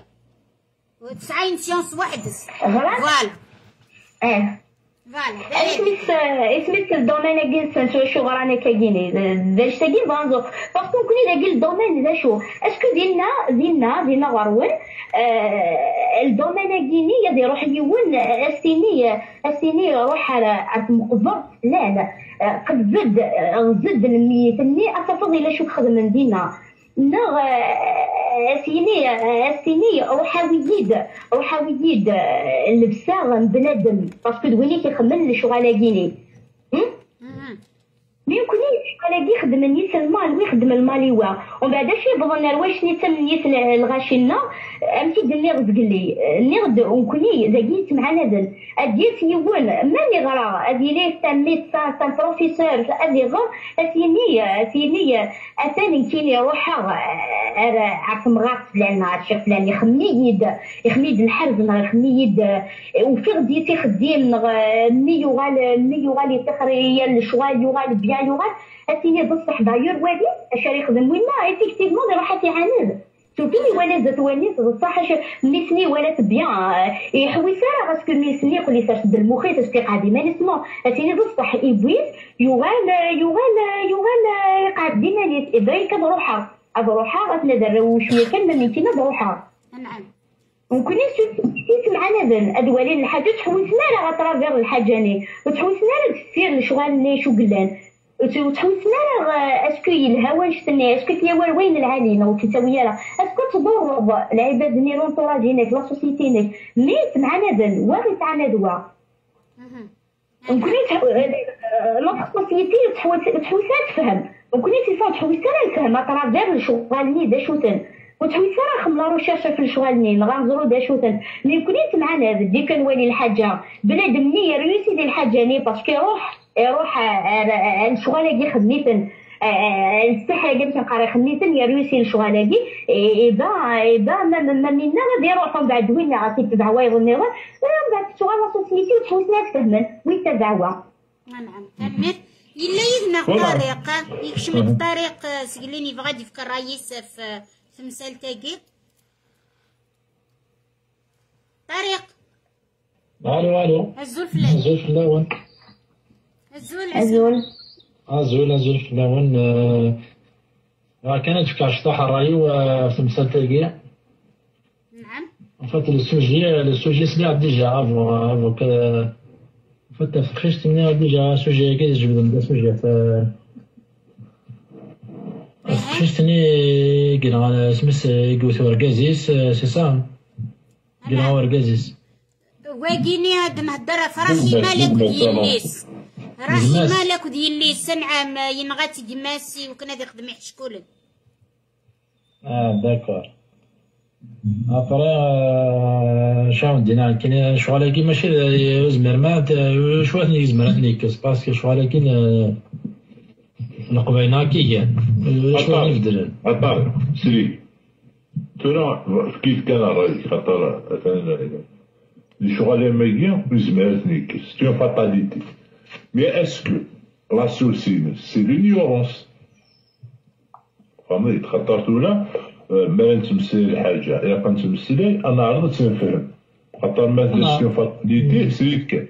وتسعين سيونس وحدس فوالا. آه اسميت اسميت الدومين اجين شو شو غرانا كايني باش تاكين بانزو باسكو كوني داك الدومين ذا شو اسكو ديالنا ديالنا ديالنا غروين الدومين اجيني يدي روح يون استيني استيني روح على مقبر لا لا قد زد زد الميت اني اتفضل إلى شو خدم دينا نغ سيني سيني روحاوي يد روحاوي يد لبسا بنادم. باسكو دويني كيخمم الشغالاكيني يمكن على يخدم نيس المال ويخدم الماليوا ومن بعد شي بظن واش نيت نيس الغاشينا؟ امتي دني رزق لي نغد ونكوني زاكي معنا ذن اديت يون ماني غرا. أدي لي ميدسان سان بروفيسور أدي غر. اسيني أسيني. اثاني كيني روحها عرف مغاط فلان عرف فلان يخميد يخميد الحرز يخميد وفي غديتي خديم مي يغال مي يغال يتخري الشوال يغال بيان يغال. أسيني بصح داير وادي. اش يخدم وين ما ايفيكتيفمون راح يعاند شوفي ولا زات ونيس بصح ميسني ولا بيان يحوي سارة باسكو ميسني يقول لي ساش بالمخي تسبيق عادي ما نسمع. اسيني بصح يبويس يغال يغال يغال يقعد ديما نيس إبراهيم كان روحها روحها غتنادر وشوية كان ما ميتينا بروحها نعم. وكنا معنا ذن ادوالين الحاجة تحوسنا راه غترافير الحاجاني وتحوسنا راه تسير الشغال شو قلان؟ وتحوسنا راه أسكو يلها؟ واش تني؟ أسكو تيا وين العالين أو كتاوية راه؟ أسكو تضر العباد ني لونطوراجينك لا سوسيتينك ميت معنا ذن واغي تعنا دوا وكنا لا سوسيتي تحوسها تفهم وكنا تيصاد تحوسها نفهم اترافير الشغال ني دا شوتن وتحويسه راه خملا روشاشة في الشغالنين غنهضرو دا شوتن مي كنت معنا بدي كنولي الحاجة بنادم ني ريوسي ديال الحاجة ني باسكو يروح يروح الشغالاكي خدميتن السحر قلت نقرا خدميتن يا ريوسي الشغالاكي إذا إذا ما ما منا غادي يروحوا بعد وين غادي تدعوا يظني من بعد شغال سوسيتي وتحوسنا تفهمن وين تدعوا نعم تمت إلا يدنا الطريق يكشم الطريق سقليني بغا يفكر رايس في تمثال تاقي طريق. ألو ألو. الزول فلان. الزول فلاون الزول أزول. الزول الزول فلاون راه كانت في كاشطاح الراي في تمثال تاقي نعم. En fait, le sujet, le sujet se l'a déjà avant, avant que, en fait, après, je tenais déjà un sujet, que je vous donne des sujets, شفتني قلنا سمس قوت ورقازيس سي سا. قلنا ورقازيس واقيني هاد نهضر فراسي مالك دياليس راسي. مالك دياليس سنعام ينغاتي دماسي وكنا دي خدمي حشكولن آه داكور. ابري شاون دينا كاين شغل كي ماشي يزمر ما شوية يزمر نيكس باسكو شغل كي القبينا كي هي شوية نبدل عطار سري ترى كيف كان الراجل خاطر مثلا الشغل ماكيا وزمرت نيكس سي اون فاتاليتي مي اسكو لا سوسين سي لونيورونس فهمت خاطر تولا ما نتمثل الحاجة إلا كنت تمثلي أنا عرضت تنفهم خاطر مثلا نعم. سي اون فاتاليتي سريت كان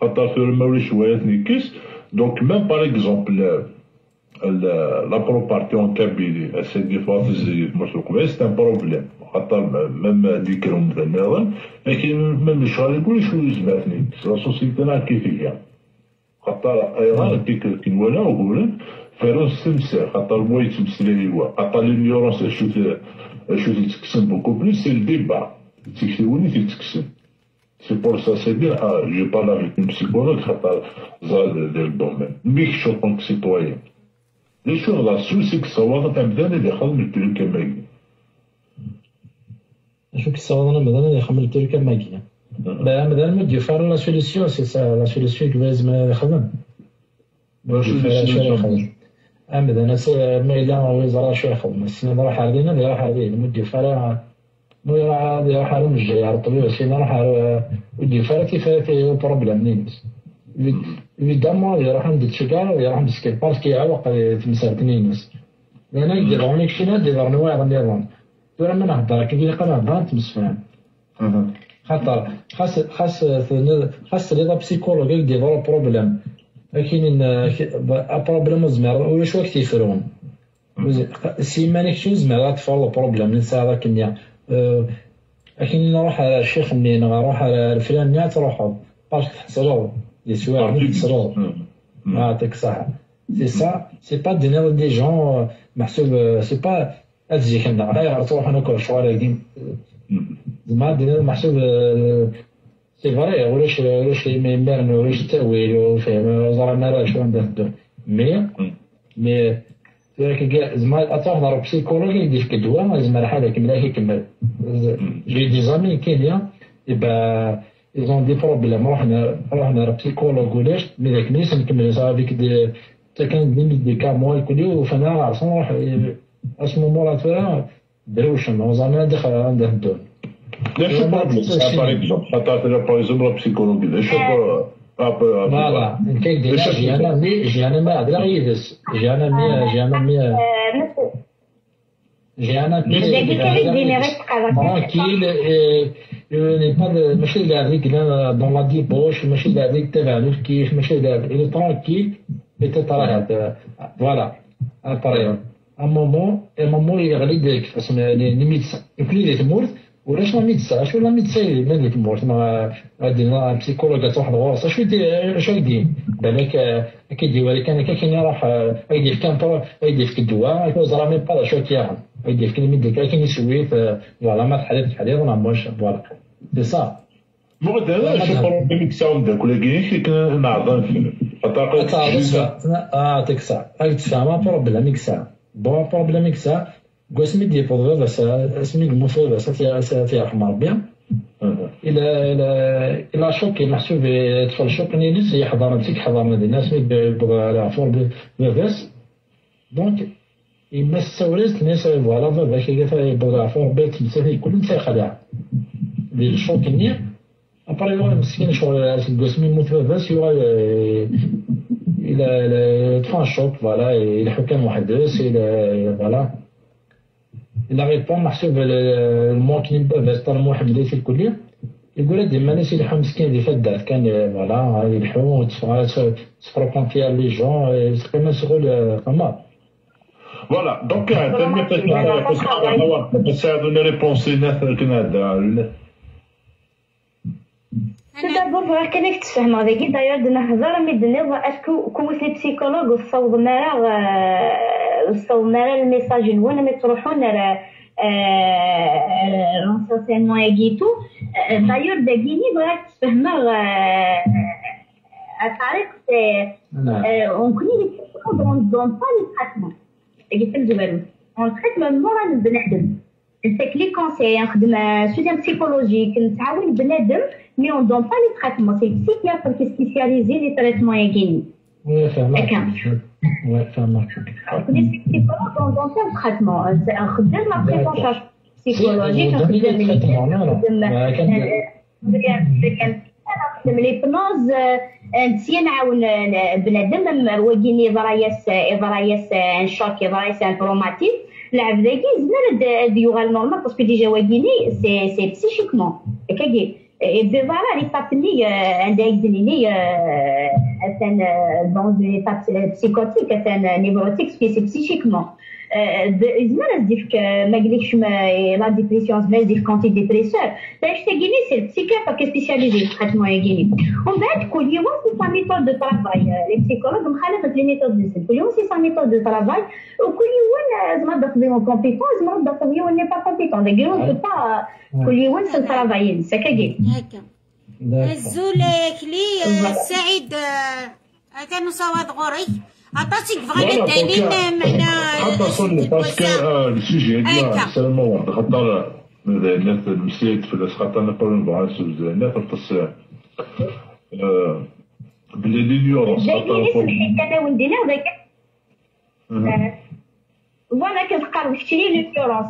خاطر ما وليش شوية نيكس دونك ميم باغ اكزومبل la propartie en Kabylie, c'est des fois c'est un problème. خاطر ميم هذيك راهم مثلا لكن ميم الشغل يقول شو يزبطني لا سوسيتي كيف هي خاطر أيضا كي كي ولا نقول فيروس السمسار خاطر هو يتمثل هو خاطر لينيورونس شو شو تتكسم بوكو بليس سي الديبا تكتبوني تتكسم C'est pour ça, c'est bien, ah, je parle avec une psychologue, خاطر زاد le domaine. ميك شو. Les choses là, sous c'est que ça va t'amener اللي خدم التلك كما شو كيصاوبنا مثلا يخمم التركه ماكينه لا مثلا مود يفار لا سوليسيون سي سا لا سوليسيون كي لازم يخدم يخدم آه مثلا س- ما الا وزاره شو يخدم السنة راح علينا اللي راح عليه مود يفار مو راح راح على الجاي على الطبيب السنة راح ودي يفار كيف كي بروبليم نينس évidemment يروح عند الشكار يروح عند السكيل باسكو يعوق تمسارتني ناس لأن يديرون كشينا يديرون واعر نيرون تورا من نهضر كي يلقى نهضر تمسفهم خاطر خاص خاص خاص لي بسيكولوج يديروا بروبليم لكن بروبليم زمر واش وقت يفرون سيمانك شو زمر تفرض بروبليم نسى هذاك النيا لكن نروح على الشيخ منين؟ نروح على الفلان نيا تروحوا باسكو تحصلوا دي سوايع تحصلوا يعطيك الصحة سي سا. سي با دينير دي جون محسوب سي با هادشي كنا غير تروح ناكل شوارع قديم زعما دينير محسوب سي فري ولاش ولاش ميمبرن ولاش التأويل وفهم زرا ما راه شو عنده مي مي زعما تهضر بسيكولوجي يدير فيك الدواء زعما حالك ملاك يكمل جي دي زامي كينيا يبقى ايزون دي بروبليم روحنا روحنا بسيكولوج ولاش مي ذاك مليس نكمل صافيك دي حتى كان دي دي كا موا يقول لي وفانا عرفت نروح اسمو مورا فيها دروشن زعما دخل عنده الدون Deixa eu par exemple, خاطر par exemple la psychologie, deixa eu فوالا كيدير جي أنا مي جي أنا ما هضر يدس جي أنا مي جي أنا مي جي أنا مي ترانكيل ني با ماشي اللي هذيك دون لا ديبوش ماشي اللي هذيك تبع كيف ماشي اللي هذيك il est tranquille et تطلع فوالا ابري un moment un moment يغلي ديك لي ميدسان يمكن لي تموت ولاش لا ميدسا شو لا ميدسا مالك تموت ما غادي بسيكولوج واحد غورصه شو يدير شو يدير بالك كيدير ولكن أنا كاين راح يدير كان يدير في الدواء زرا مي با شو تياهم يدير في الميديك كاين يسوي فوالا ما تحليل تحليل ما موش فوالا سي سا مو هذا شو بروبليم كساون داك ولكن كاين نعظم في آه تكسا هاك تفهم بروبليم كسا بون بروبليم كسا قسمي دي بوضغ بس اسمي المفروض بس في رحم ربي إلى إلى إلى شوك محسوب يدخل شوك نيلس يحضر نتيك حضر مدينة اسمي بوضغ على فور بيفاس دونك إما السوريس ناس فوالا بابا كي يبوضغ على فور بيت مسافي كل نتا خدع ديال الشوك ني ابري يوغا مسكين شغل قسمي موت باباس يوغا إلى تفان شوك فوالا إلى حكام محدث إلى فوالا إلا غيبون محسوب المواطنين بافاستر محمد في الكلية يقول ديما الناس يلحو مسكين اللي فدات كان فوالا يلحو تفروكونتيا لي جون تقريبا شغل فما فوالا دونك تسمى تساعدونا ريبونسي الناس كنا دابا كانك تفهم هذاك داير نهضر مي دنيض اسكو كوث لي بسيكولوج وصوب مرا وصوب مرا الميساج نوانا مي تروحون لونسونسينمون ياكيتو داير داكيني بغاك تفهم الطريق سي اون كوني لي دون دون با لي تريتمون قلت لهم اون تريتمون مورا البنادم نسيك لي كونساي نخدم سوتيان بسيكولوجيك نتعاون بنادم مي اون دون با لي تريتمون سي بسيكياتر كي سبيسياليزي لي تريتمون ياكيني وي فهمك وي فهمك كوني سبيسيكولوج دون دون تيل تريتمون نخدم لا بريس ان شارج بسيكولوجيك نخدم نخدم نخدم ليبنوز نسيا نعاون بنادم وكيني ضراياس ضراياس ان شوك ضراياس ان تروماتيك العبد ذاكي زمان يوغال نورمال باسكو ديجا واكيني سي سي بسيشيكمون هكاكي دي زارا لي تابني عندها يدنيني اثان دون لي تاب بسيكوتيك اثان نيفروتيك سي زمان زديفك ما قلتش لا ديبريسيون زمان زديف كونتي ديبريسور باش تاكيني سي البسيكياتر كي سبيسياليزي في التريتمون ياكيني ومن بعد كل يوم سي سا ميثود دو ترافاي لي بسيكولوج مخالفة لي ميثود دو سيل كل يوم سي سا ميثود دو ترافاي وكل يوم زعما داخلين كومبيتون زعما داخل يوم ني با كومبيتون داك يوم با كل يوم سن ترافاي هكا هكا الزول كلي سعيد كان صواد غوري عطاتك بغينا الدليل معنا حتى صلي باسكو السوجي هذا سلام واحد خاطر الناس المسيت في خاطر نقول نبغى نسوز الناس تص بلي ليورونس خاطر انا وندينا ذاك فوالا كتقرب شتي ليورونس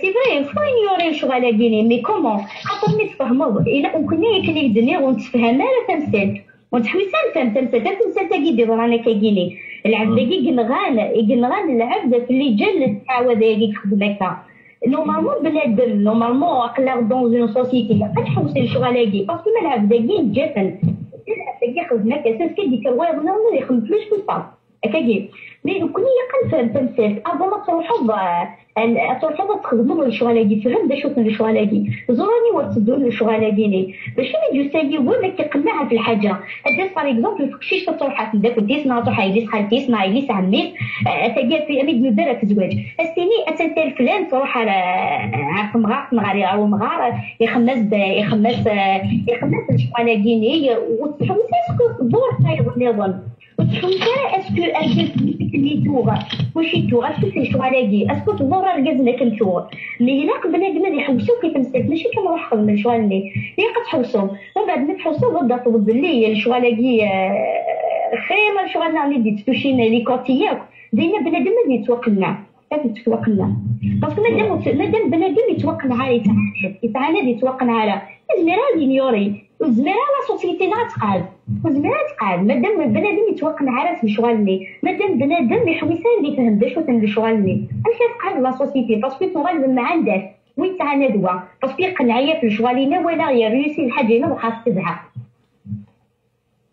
سي فري فوا يوري شغل كيني مي كومون خاطر مي تفهموا الا كنا يكني دنيا ونتفهم لا تمثال ونتحويسان تاكي رانا كاكيني العبد كي كنغان كنغان العبد في اللي جل تعاود هذيك خدم هكا. نورمالمون بنادم نورمالمون عقلا دون اون سوسيتي ما تحوس الشغل باسكو ما العبد كي جافن. العبد كي خدم هكا. ساس كي الواحد نورمال يخدم فلوس الباص هكا مي كون هي قنفهم تمثال ابو ما تروحوا تروحوا تخدموا الشغل فهم دا شوف الشغل زوراني وتدور الشغل ديني باش ما يجوسالي هو ما كيقنعها في الحاجة. هذا باغ اكزومبل فكشيش تروح داك وديسنا تروح يديس خالتي سنا يديس عميس تاقي في امي بن دارك زواج استني اتنتال فلان تروح على عارف مغار مغار أو مغار يخمس يخمس يخمس الشغل ديني وتحوس دور خير نظن شوية أسكو أسكو اللي توغ؟ ماشي توغ؟ أسكو في شغالاكي أسكو تضر رجزنا كم توغ مي هنا بنادم اللي يحوسو كي تمسك. ماشي كما راح من شغال اللي. هي قد تحوسو. من بعد ما تحوسو غدا تضد اللي الشغالاكي خير ما شغالنا اللي دي تشينا لي كوتياك دينا بنادم اللي يتوقلنا تتوقلنا باسكو مادام مادام بنادم يتوقن على يتعاند يتعاند يتوقن على زميرا يوري وزميرا لا سوسيتي لا تقعد وزميرا تقعد مادام بنادم يتوقن على في شغالني مادام بنادم يحوسان اللي فهم باش وثن شغالني اش تقعد لا سوسيتي؟ باسكو تغلب ما عندك وين تعاند هو باسكو يقنعيا في شغالينا ولا يريسي الحاجة ما وخاص تبعها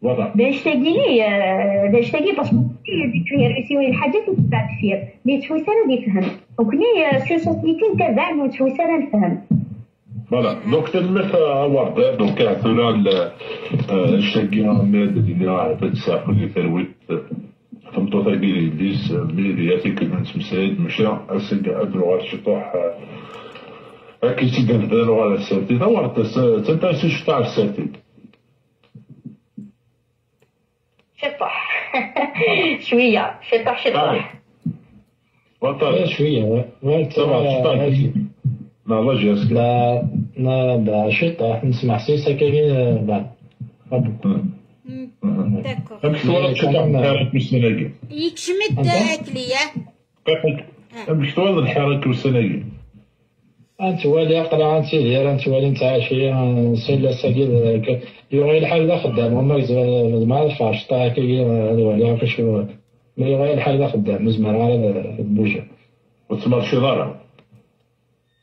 واضح باش تلاقيني باش تلاقي باسكو ديك يريسيو الحاجات وتبع كثير اللي تحوسان اللي يفهم وكني سو سوسيتي نتابع وتحوسان نفهم فوالا دونك تنمت ورد دونك اعتنا الشاكي ماد اللي راه تتساق اللي ترويت تمطوطا كي ديس ميدياتي كنا نتمسايد مشى اسد ادرو غير شطوح اكي تيدان دانو على الساتي ورد تنتا شطاع الساتي شطح. شوية. شطح شطح. وطن شوية. سبعة شطاع لا الله جاسك لا لا لا شطح. نسمع سيسا كاين بعد. داكوغ أمك تولد شطاع الحراك والسناقي يكشمد؟ اكليه أمك تولد الحراك والسناقي أنت والي اقرا أنت ديال انت والي انت عاشي سيلا ساكي يغير الحال ذا خدام وما ما عرفش طاع كي والي كاش مي يغير الحال ذا خدام زمان على بوجه وتمر شي ضرر.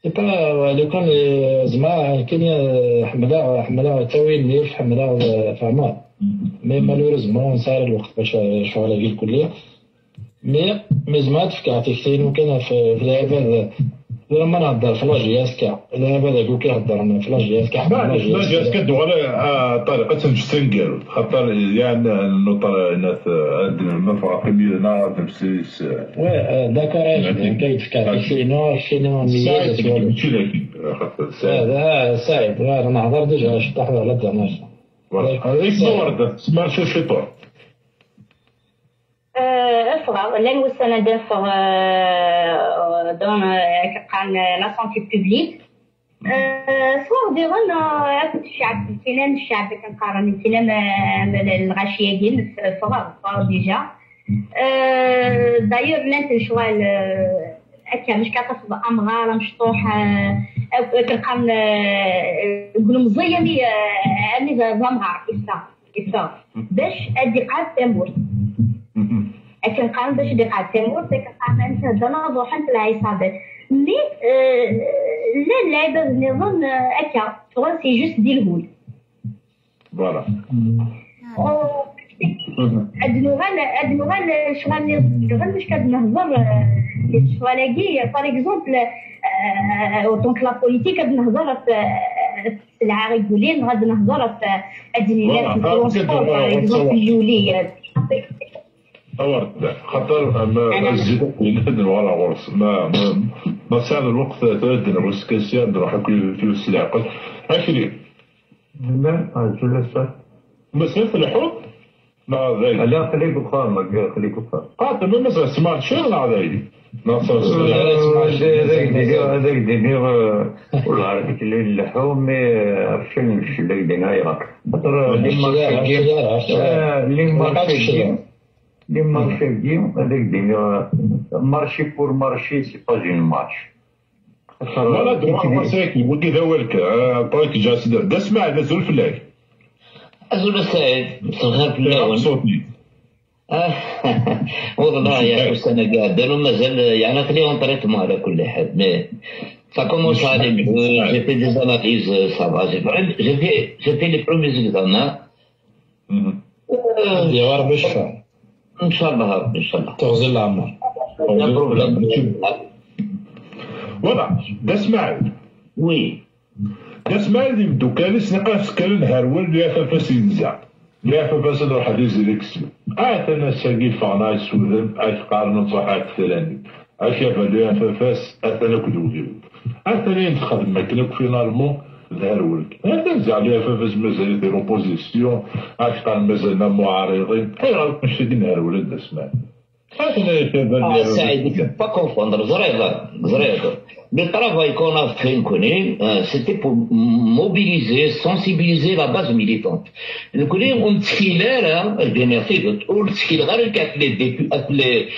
با لو كان زعما كاين حمله حمله تاويل نيف حمله فهمها مي مالوريزمون صار الوقت باش شغل هذه الكلية. مي مي زعما تفكرتي كثير ممكن في العباد. لما نهضر في لاجياس كاع العباد هذوك كيهضر في لاجياس كاع لا لا جاز كدو على طريقة نجتنقل خاطر يعني النطر ناس المنفعة كبيرة نار تمسيس وي داكور كيتفكر خاطر ساعات هذا صعيب أنا نهضر ديجا شطح على الدماغ هذيك ورد سمع شي شيطان وصلنا دافع دون كان لا سونتي بوبليك صغار ديغن عرفت الشعب الامتنان الشعب كنقارن الامتنان الغاشية ديال الصغار صغار ديجا. داير لانت شوال هكا مش كتصب أمغار مشطوح كنقارن نقولوا مزياني أني زمغار إفتا إفتا باش أدي قاد تمور لكن قام باش ديق على التيمور ديك قام انت هضرنا روح انت العصابات مي لا اللعبه نظن هكا شغل سي جوست ديال الهول فوالا ادنو غال ادنو غال شغل غير باش كنهضر شغلاكي باغ اكزومبل دونك لا بوليتيك غادي نهضر في السلعه ريغولين غادي نهضر في الترونسبور باغ اكزومبل الجولي ورد خاطر ما الزيت ينهدن ورا غرس. ما ما ما ساعد الوقت تردن بس كاسيان نروح في السلاقة عشرين. لا جو لسه مسافة في الحوض؟ لا خليك بخار ما خليك بخار. قاتل سمارت شير لا ذاك لا صار هذاك دير ولا عرفت اللي اللحوم عرفتش نمشي ذاك دينايا خاطر لي مارشي لي مارشي لي ديال هذاك دير مارشي بور مارشي سي با اون ماتش ولا دوا مساكن ودي ذا ولك طريق جالس دا اسمع هذا زول فلاك أزول سعيد صغير في اللون صوتني والله يا حسن قاعد ومازال يعني خليهم طريقهم على كل حال مي Ça commence à aller mieux. J'ai fait des analyses, ça va. J'ai fait, j'ai fait, j'ai fait les premiers examens. Euh, ديال ربي الشفاء Inch'Allah, Inch'Allah. تغزل العمر Pas de problème. وضع. دا اسمع Oui. دا اسمع اللي بدو كان سكر نهار ولد يا فافاس ينزع. يا فافاس نروح هذيز ريكس آت أنا ساقي فانا يسوذن اي تقارن صحات ثلاني اش يا فادو يا فافاس ات أنا كدوغيو ات أنا نتخدم ماكلك في نارمو الهرولك هذا نزع عليها فاز مازال يدير اوبوزيسيون عاش قال مازالنا معارضين اي راه مش نهار ولد اسمع Ah, Saïd, il ne faut pas confondre. Le travail qu'on a fait, euh, c'était pour mobiliser, sensibiliser la base militante. Nous connaissons un tchilère, les,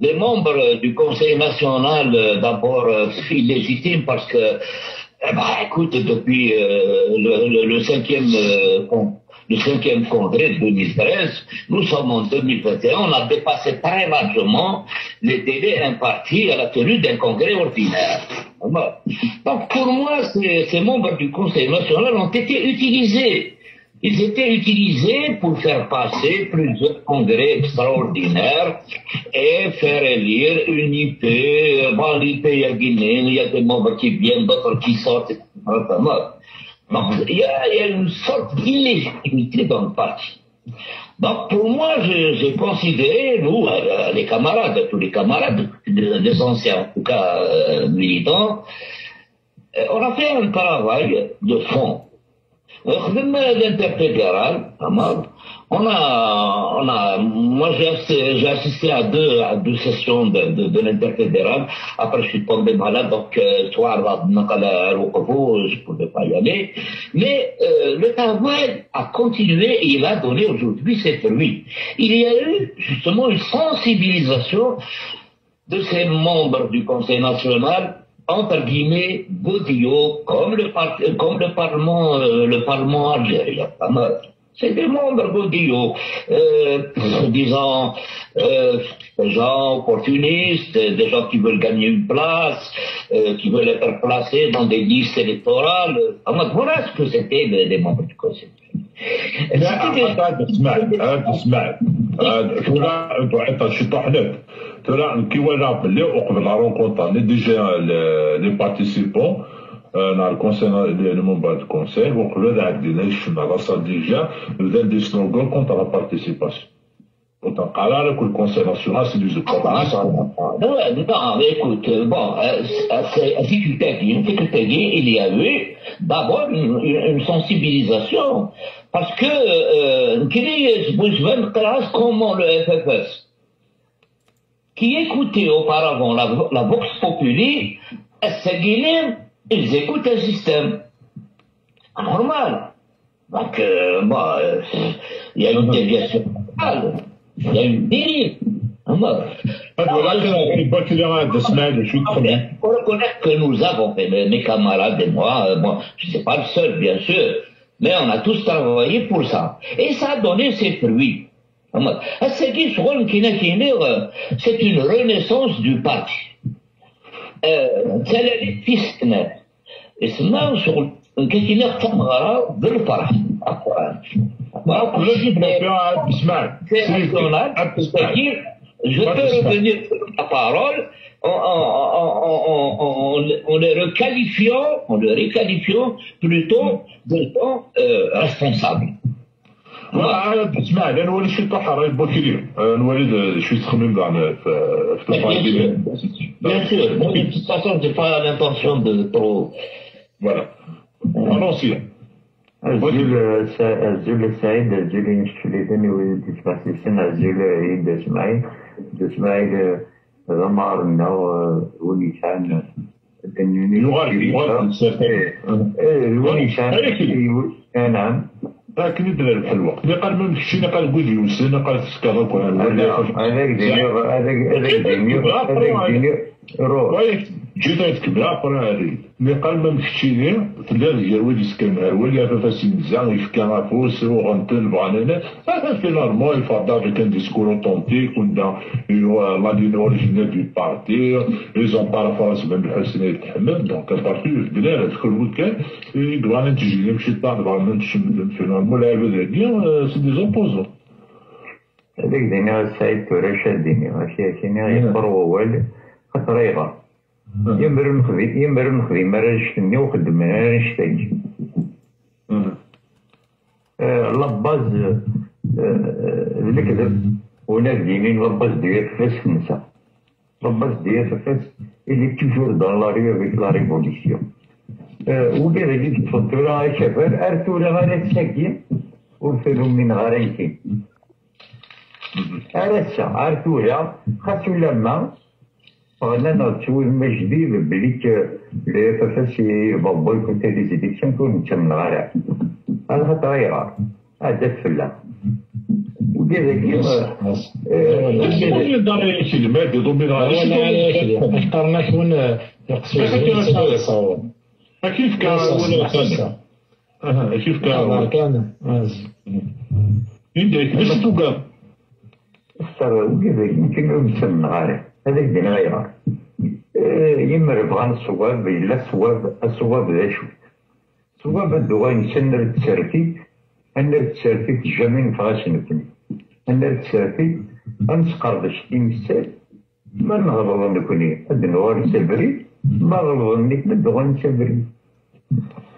les membres du Conseil national, euh, d'abord, euh, illégitimes parce que, eh ben, écoute, depuis le, le, cinquième le cinquième congrès de 2013, nous sommes en 2021, on a dépassé très largement les délais impartis à la tenue d'un congrès ordinaire. Donc pour moi, ces, membres du Conseil national ont été utilisés. Ils étaient utilisés pour faire passer plusieurs congrès extraordinaires et faire élire une IP. Bon, l'IP, il y a Guinée, il y a des membres qui viennent, d'autres qui sortent. Il y, a, une sorte d'illégitimité dans le parti. Donc pour moi, j'ai considéré, nous, euh, les camarades, tous les camarades, des anciens, en tout cas euh, militants, euh, on a fait un travail de fond. L'interfédéral, on a, on a, moi j'ai assisté à deux, à deux sessions de, de, de l'interfédéral. Après, je suis tombé malade, donc euh, soir, je pouvais pas y aller. Mais euh, le travail a continué et il a donné aujourd'hui ses fruits. Il y a eu justement une sensibilisation de ces membres du Conseil national entre guillemets godillots comme le, comme le Parlement, euh, le Parlement algérien. C'est des membres godillots, euh, disons, euh, des gens opportunistes, des gens qui veulent gagner une place, euh, qui veulent être placés dans des listes électorales. Voilà ce que c'était les, membres du Conseil. Du conseil, donc le عندنا شفنا راسا ديجا بدا دي سلوغان contre la participation. Autant qu'à que le conseil national c'est du Non, non, écoute, bon, si tu t'es dit, il y a eu d'abord une, une sensibilisation parce que euh, besoin de classe comment le FFS qui écoutait auparavant la, la Vox Populi, est ils écoutent un système normal. Donc, euh, bah, euh, il y a une déviation totale, il y a une dérive. Faut reconnaître que nous avons fait, mes camarades et moi, euh, moi je ne suis pas le seul, bien sûr, mais on a tous travaillé pour ça. Et ça a donné ses fruits. C'est une renaissance du parti. C'est le fils اسمها شغل كاين تمغرا بالفرح القران Je peux revenir sur la parole en, en, en, en, les requalifiant, en les requalifiant plutôt de temps euh, responsable. اسمع أنا نولي شي طاحة بوكيلي نولي شي تخمم كاع في moi de toute façon, j'ai pas l'intention de trop. Voilà. Allons-y. الزول الزول السعيد الزول ينشفلي ثاني وتسمع سيسن الزول عيد اسماعيل اسماعيل غمارنا ونيشان يغالي ونيشان نعم لكن بحال الوقت. اللي قال ما مشينا قال قول يوسنا قال تسكر هذاك هذاك هذاك هذاك روح جيت تكبر قرا هذه مي قال ما مشيتي تلا ديال يسكن ولي فاس ينزع يفكا غافوس وغنتن بغانا هذا في نورمال يفضل كان ديسكور اوتونتيك ولا لا لين أوريجينال دو بارتي لي زون بارافراس بن الحسن يتحمل دونك بارتي في البلاد دخل كان يبغانا تجي مشي طاح بغانا نشم في نورمال هذا سي دي زوبوزون هذيك دينا سعيد تورا شاديني ماشي كاين يقرا والو. خطريغه يمبر نخدم يمبر نخدم مرة نشتني وخدم مرة نشتاج لباز الكذب وناس دينين لباز ديال فاس نسا لباز ديال فاس اللي توجور دون لا ريو افيك لا ريفوليسيون وكذا جيت تفضل شباب ارتو لغاية تساكين وفلو من غاريكين أرسا أرتولا خاص لما فغنا نغتو المجدي بليك لي فاسي بابا كنت لي زيديكشن كون تم غارع على خاطر يغار هذا فلا وكذا كيف الدار يشي المادي ضمن غارع اخترنا كون يقصد كيف كان ولا كيف كان كان يديك باش توقف اختار وكذا يمكن يمسن غارع هذاك دين غير يمر بغى الصواب إلا الصواب الصواب ذا شو الصواب الدواء يسنر التسرفي أن التسرفي تجمين فغاس نتني أن التسرفي أنسقر باش تيمسال ما نغلط نكوني هاد نوار سبري ما غلط نك ندغن سبري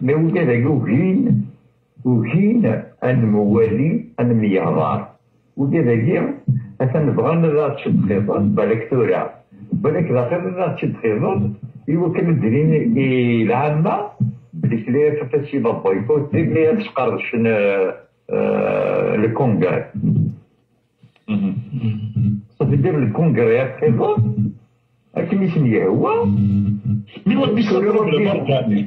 ما وجد يوهين وهين أن موالي أن ميعضار وكذا كيف بغا لا تشد خيطان بالك تورع بالك داخل لا تشد خيطان يمكن الدين العامة بلي كلي تفسي بابا يكون تبني تسقرش الكونغر صافي دير الكونغر خيطان لكن يسميه هو مين هو بيسميه المرجاني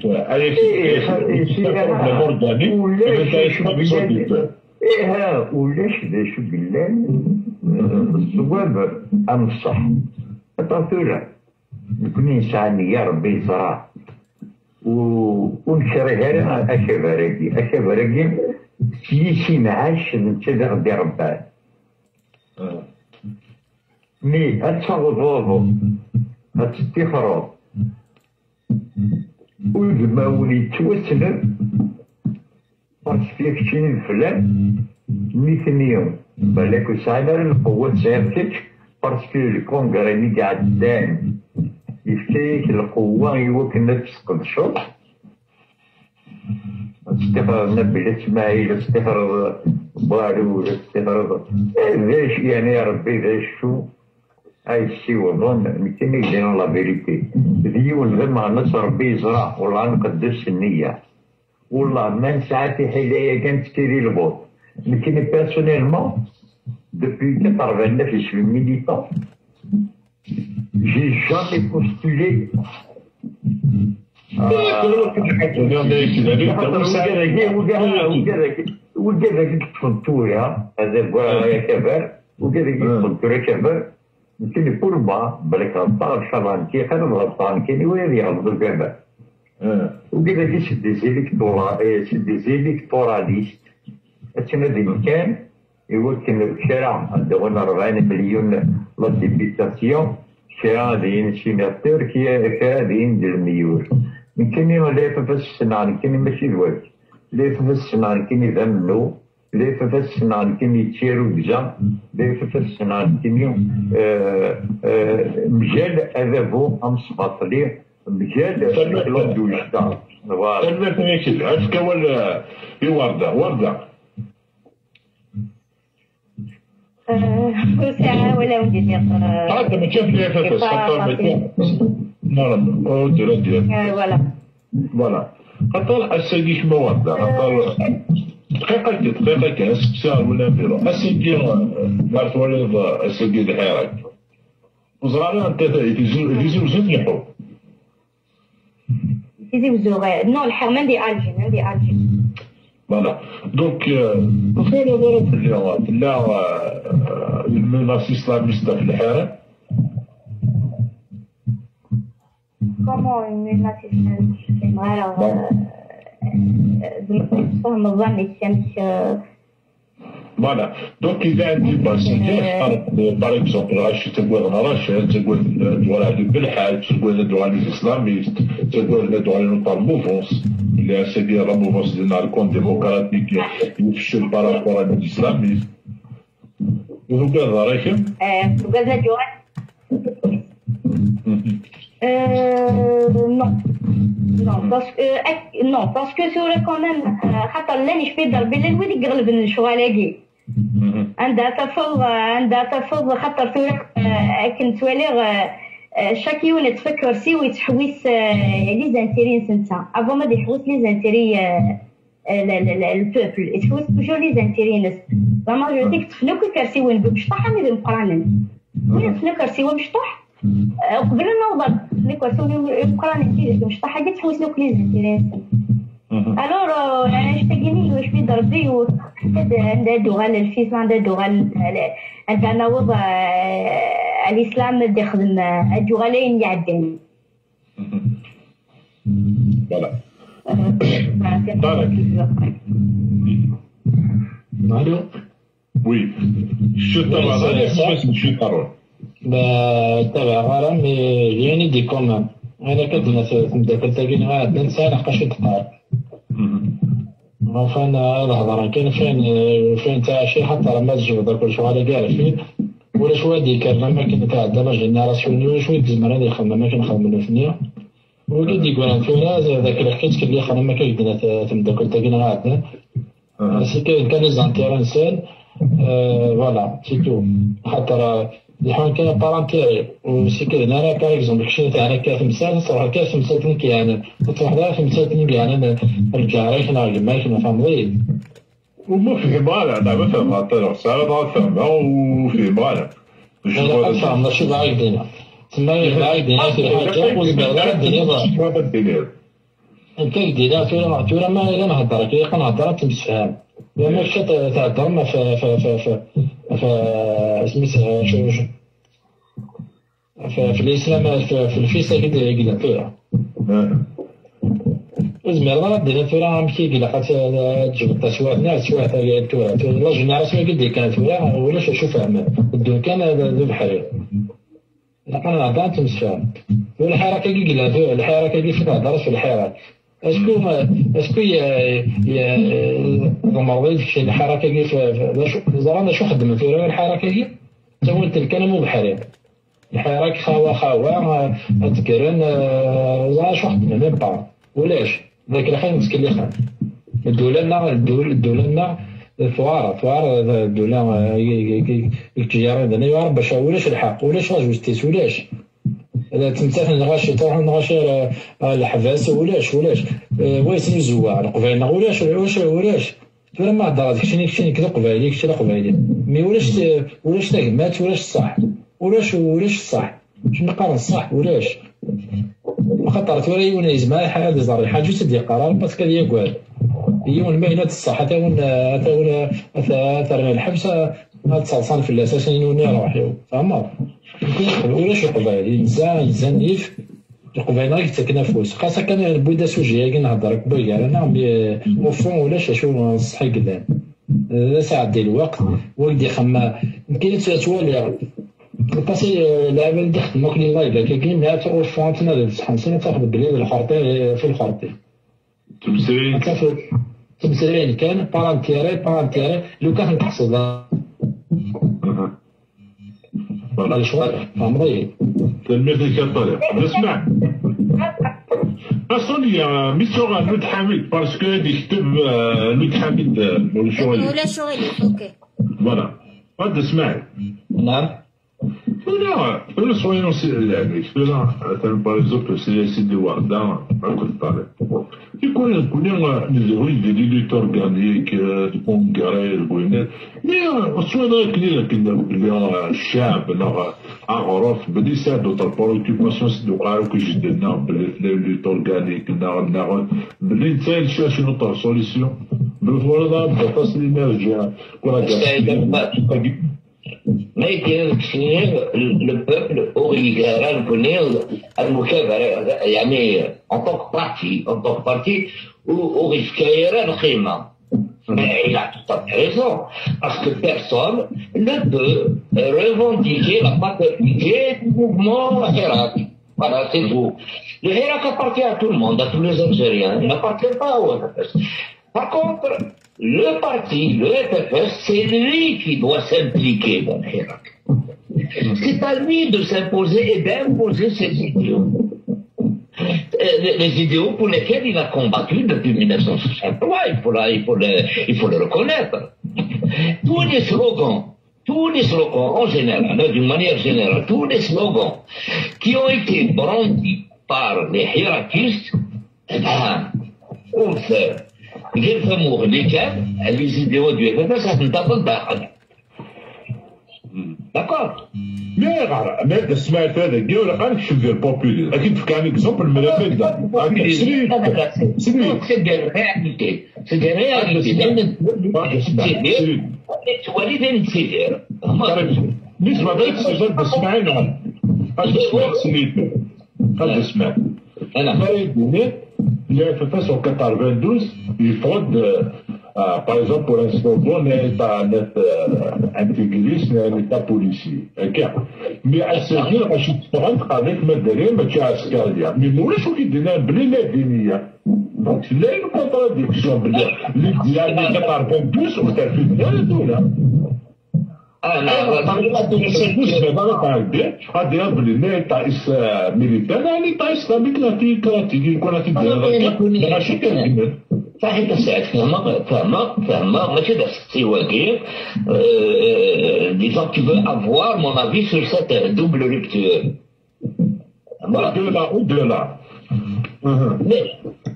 ولا ولاش ذا شو قلان الصواب أنصح. أطاطولة نكون إنسان يا ربي يزرع ونشريها لنا أشباركي أشباركي سيسي معاش نتشد غدي ربان مي أتستخرج وذماوني توسنر فرش فيك شين فلان ميثنيوم بالك وسعنا القوة تسعبتك فرش في الكونغري اللي قاعد دان يفتيك القوة يوك نفس قد شوط استفر نبي اسماعيل استفر بارو استفر ليش يعني يا ربي ليش شو هاي الشي وظن يمكن يدينا لا فيريتي ديون ذم نص ربي يزرع والله نقدس النية والله ما نساعتي حيلايا كانت تكيري البوط لكن بيرسونيلمون depuis 89 je suis militant j'ai jamais postulé وكذا تفضتويا هذا بوا كبر وكذا تفضتويا كبر يمكن يقول ما بالك غلطان شران كي خير غلطان كي وين يغلط الكبر وكذا كي سد زيليكتورا سد زيليكتوراليست أتنا ذي كان يمكن الشارع عندنا 40 مليون لا ديبيتاسيون شارع دين سيناتور كي كا دين الميور يمكن لا فاس السنان يمكن ماشي الوقت لا فاس السنان كي يذمنو لا فاس السنان كي يتشيرو بجا لا فاس السنان كي مجال أذابو أم سباطلي مجال كلود وجدا سلمت ميكل عرفت ولا وردة؟ وردة. ساعة ولا ودي هذا شاف لي نعم ولا. فوالا خاطر السيدي كما وردة. خاطر دقيقة دقيقة كان سكسار ولا بيرو السيدي قالت ولد السيدي دحيرك وزرعنا أنت يحو سيدي وزوغ نو الحرمان دي الجين دي الجين فوالا دونك فين ضرب اليوم لا المناص اسلاميست في الحرم كومون une assistance j'aimerais فهم الظن الشمس فوالا دونك اذا عندي باسنجي باغ اكزومبل غاشي تقول غراشة تقول دوال هادي بالحال تقول دوال الاسلاميست تقول دوال نوطال موفونس اللي سيدي لا موفونس ديالنا الكون ديموكراتيك يفشل بارابور الاسلاميست وهكذا راكم وكذا جوان non. Non, parce que, non, parce que sur quand même, حتى اللي نشفي ضرب اللي ودي يغلب الشغالاقي عندها تفض عندها تفض خاطر سورك كنت توالي شاكيون يتفكر سي ويتحويس لي زانتيري نتا. افون ما يحوس لي زانتيري البوبل يتحوس توجور لي زانتيري ناس لا ماجوريتي كتفنو كرسيوين بمشطح أنا بمقرانن وين تفنو كرسيوين مشطح قبل نوضر تفنو كرسيوين مقرانن مشطح حاجة تحوس لو لي زانتيري الور أنا اشتاقيني واش في ضربي؟ عندها دوغال الفيس عندها دوغال. انت نوض الإسلام بده يخدم الدوغالين يعدين Voilà. Allô Oui. Je te Oui, c'est غارة مي جيني دي كومان انا كدنا تبدا تلتقيني غا ننسى لقاش تقار فين الهضرة كاين فين فين تاع شي حتى راه ما تجبد كل شغل كاع فين ولا شوية ديك لما كنت تاع لا جينيراسيون ولا شوية تزمر هذا يخدم ما كنخدم له ثنيا وكي يقول فينا ذاك الحكاية كان اللي خدم ما كيدنا تبدا كل تاقينا غا سي كان لي زانتيغ انسان فوالا سي تو الحين كاين بارانتيري وسي كذا أنا باغ اكزومبل كشي تاعنا كاع تمثال تروح كاع تمثال كي يعني تروح لها تمثال كي يعني الجاري كنا الجماعي كنا فاهمين وما في مالع دابا فهم غطير ساعة فهم وفي مالع أنا فاهم ماشي باغي الدنيا تما باغي الدنيا في والبغداد الدنيا ضاعت الدنيا أنت الدنيا في راه ما الا نهضر كي تمسفهم يا ما مشات تهضر ما في في في في في سميتها شو شو في, في الإسلام في, في الفيسا كده يقلا فيها. زمير راه دينا فيها عم كي قات تجبد سواء ناس سواء تاع لا جينيراسيون قد كانت فيها ولا شو فهم الدون كان ذو بحرير لقد نهضر تمسفهم والحركة كي قلا الحركة كي في تهضر في الحراك اسكو اسكو يا يا المرضي في الحركة كيف زرانا شو خدم في الحركة كي سويت الكلام بحرير الحراك خاوة خاوة تكرن زرا شو خدم ميم با ولاش ذاك الحين مسكين اللي خان الدولة لنا الدولة الدولة لنا ثوار ثوار الدولة التجارة عندنا يا باش ولاش الحق؟ ولاش جوستيس ولاش تمثال نغاش تروح نغاش الحباس ولاش ولاش؟ ويس نزوع القبائل ولاش ولاش ولاش؟ ترى ما هضرات كشني كشني كذا قبائلي كشني قبائلي مي ولاش ولاش تهمات ولاش الصح ولاش ولاش الصح شنو نقارن الصح ولاش؟ خاطر تورا يون يزما حاجة زاري حاجة تدي قرار؟ بس كذا يقول يون ما هنا حتى ون حتى ون حتى الحبس تصلصان في الأساس ينوني روحي فهمت؟ ولاش القبائل انسان انسان نيف القبائل غير تسكن فوس خاصة كان بودا سوجي كي نهضر كبير أنا وفون ولاش شو صحي قدام لا ساعة ديال الوقت وقت خما يمكن تولي باسي لعبة اللي خدمك لي لايف كاين مع تروح فونتنا ديال الصحن سنة تاخد بلي الخرطي في الخرطي تمثيل تمثيلين كان بارانتيري بارانتيري لو كان تحصل ولا شوية فهمتي تلميذ كطالب اسمع أصلا ميسيون لود حميد باسكو يكتب لود حميد ولا شغل ولا شغل أوكي. فوالا. غاد اسمع نعم. لا لا soyons يعني لا مثلا باغ اكزومبل سي سيدي ورده كنت طالب يكون يكون نزوي دي ليديتور organique تكون قراي البوينات مي سواء كلي لكن اللي الشعب لا عرف بدي سادو تاع بروكيباسيون سيدو قارو كي جدنا بلي ليديتور organique نا نا بلي نتايل شنو تاع سوليسيون بالفورا بدا تصلي نرجع كنا ما يمكن le peuple original connaît المكابرة يعني en tant que parti en tant que parti au risque القيمة Mais il a tout à fait raison, parce que personne ne peut revendiquer la paternité du mouvement Hirak. Voilà, c'est tout. Le Hirak appartient à tout le monde, à tous les Algériens. Il n'appartient pas au FFS. Par contre, le parti, le FFS, c'est lui qui doit s'impliquer dans Hirak. C'est à lui de s'imposer et d'imposer ses idéaux. Les idéaux pour lesquels il a combattu depuis 1963, il faut, il faut, le, il faut le reconnaître. Tous les slogans tous les slogans en général, d'une manière générale, tous les slogans qui ont été brandis par les hiérarchistes, eh ben, ouf, غير فهموا اللي كان les idéaux du FFS هتنتقل داخل داكور. مي مي سمعت هذا كي ولا قال شوف ديال بوبوليزم أكيد فكان اكزومبل من هذا سي دي رياليتي سي دي رياليتي تولي فين تسير بالنسبة للسجل بسمعنا هذا سمعت سميتو هذا سمعت أنا فريد l'IFFS en 92, il fraude, euh, par exemple, pour un slogan, n'est pas net euh, intégriste, n'est un état policier. Okay. Mais à ce jour, je suis avec Madeleine, mais tu as Ascaria. Mais moi, je suis dit, n'a blé la dénia. Donc, il y a une contradiction. Il y a des 92, on t'a fait bien le tout, là. غادي يبني طائس ميليتير يعني طائس اسلامي كراتي يكون في ماشي كنكمل صحيح سعد فهمك فهمك فهمك ماشي داك السواقير disons tu veux avoir mon avis sur cette double rupture au-delà au-delà mais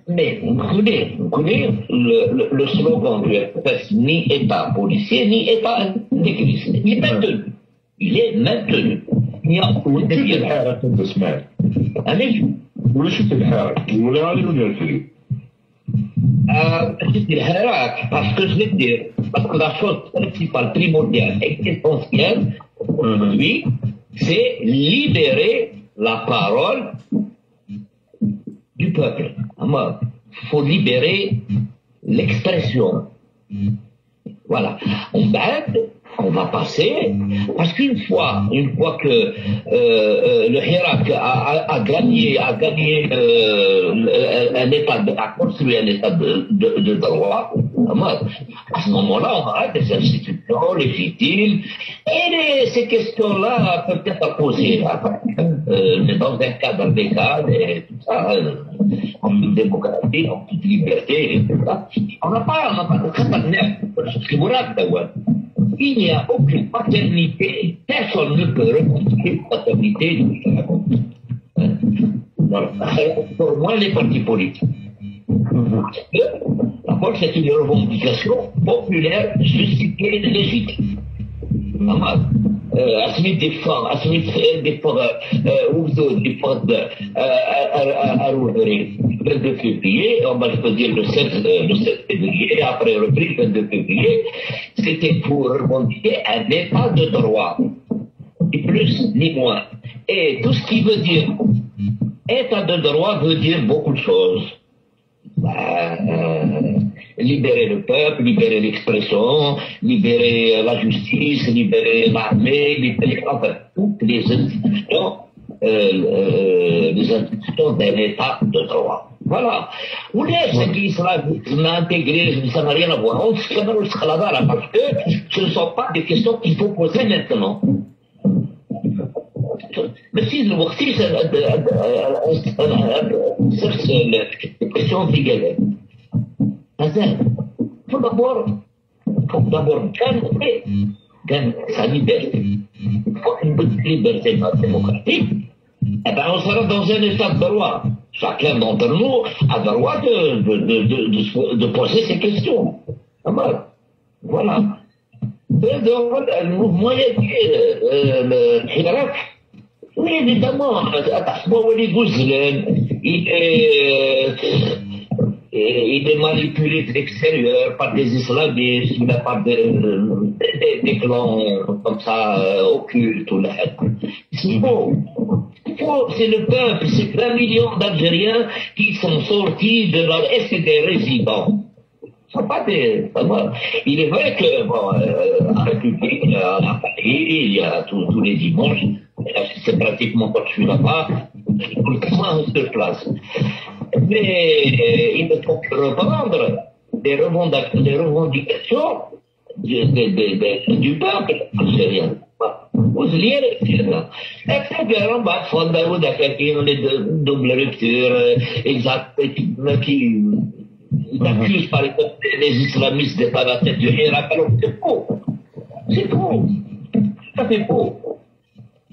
mais vous connaissez, vous connaissez le, le, le, slogan du FPS, ni État policier, ni État intégriste. Il est maintenu. Il est maintenu. Il y a وش الحارة انت سمعت؟ علاش؟ ولا شفت الحارة؟ ولا غادي ولا الفريق؟ شفت الحراك باسكو جو vais dire parce que la chose principale, primordiale et essentielle, oui, c'est libérer la parole du peuple. Il faut libérer l'expression. Voilà. On bête, on va passer, parce qu'une fois, une fois que euh, euh, le Hirak a, a, gagné, a gagné euh, un état, de, a construit un état de, droit, à ce moment-là, on arrête des institutions légitimes, et ces questions-là peuvent être posées euh, dans un cadre légal et tout ça, en toute démocratie, en toute liberté, et tout ça. On n'a pas, on n'a pas de il n'y a aucune paternité, personne ne peut revendiquer paternité du voilà. Pour moi, les partis politiques. D'abord, c'est une revendication populaire, et légitime. Euh, Défend, Asmith défend, euh, Ouzo défend Arouheri le 22 février, on va dire le 7, le 7 février, après repris le 22 février, c'était pour revendiquer un état de droit, ni plus ni moins. Et tout ce qui veut dire état de droit veut dire beaucoup de choses. Bah, euh, libérer le peuple, libérer l'expression, libérer la justice, libérer l'armée, libérer enfin, toutes les institutions, euh, euh, les institutions d'un état de droit. Voilà. Ou ce qui sera intégré, ça n'a rien à voir. On se là parce que ce ne sont pas des questions qu'il faut poser maintenant. ماشي الوقت صرت الكيسيون ديالك مازال faut d'abord faut d'abord gagner gagne sa liberté il faut une liberté démocratique eh ben on sera dans un état de droit chacun d'entre nous a le droit de, de, de, de, de poser ses questions voilà voilà le mouvement الحراك Oui, évidemment, تحسبوا اللي Gouzlen, il est, manipulé de l'extérieur par des islamistes, par des, des, des clans comme ça, euh, occultes ou là. C'est faux. C'est le peuple, c'est 20 millions d'Algériens qui sont sortis de leur est des résidents. Pas des, il est vrai que, bon, euh, la République, à Paris, il y a tous les dimanches, c'est pratiquement quand je suis là-bas, moins de place mais euh, il ne font que reprendre des revendications du, de, de, de, du peuple algérien. Ouzlier, Etc. Bah, fond d'Aoud a fait les double rupture, exact, qui, accuse par exemple les islamistes de tête du Hirak, alors c'est faux. C'est faux. Ça fait faux.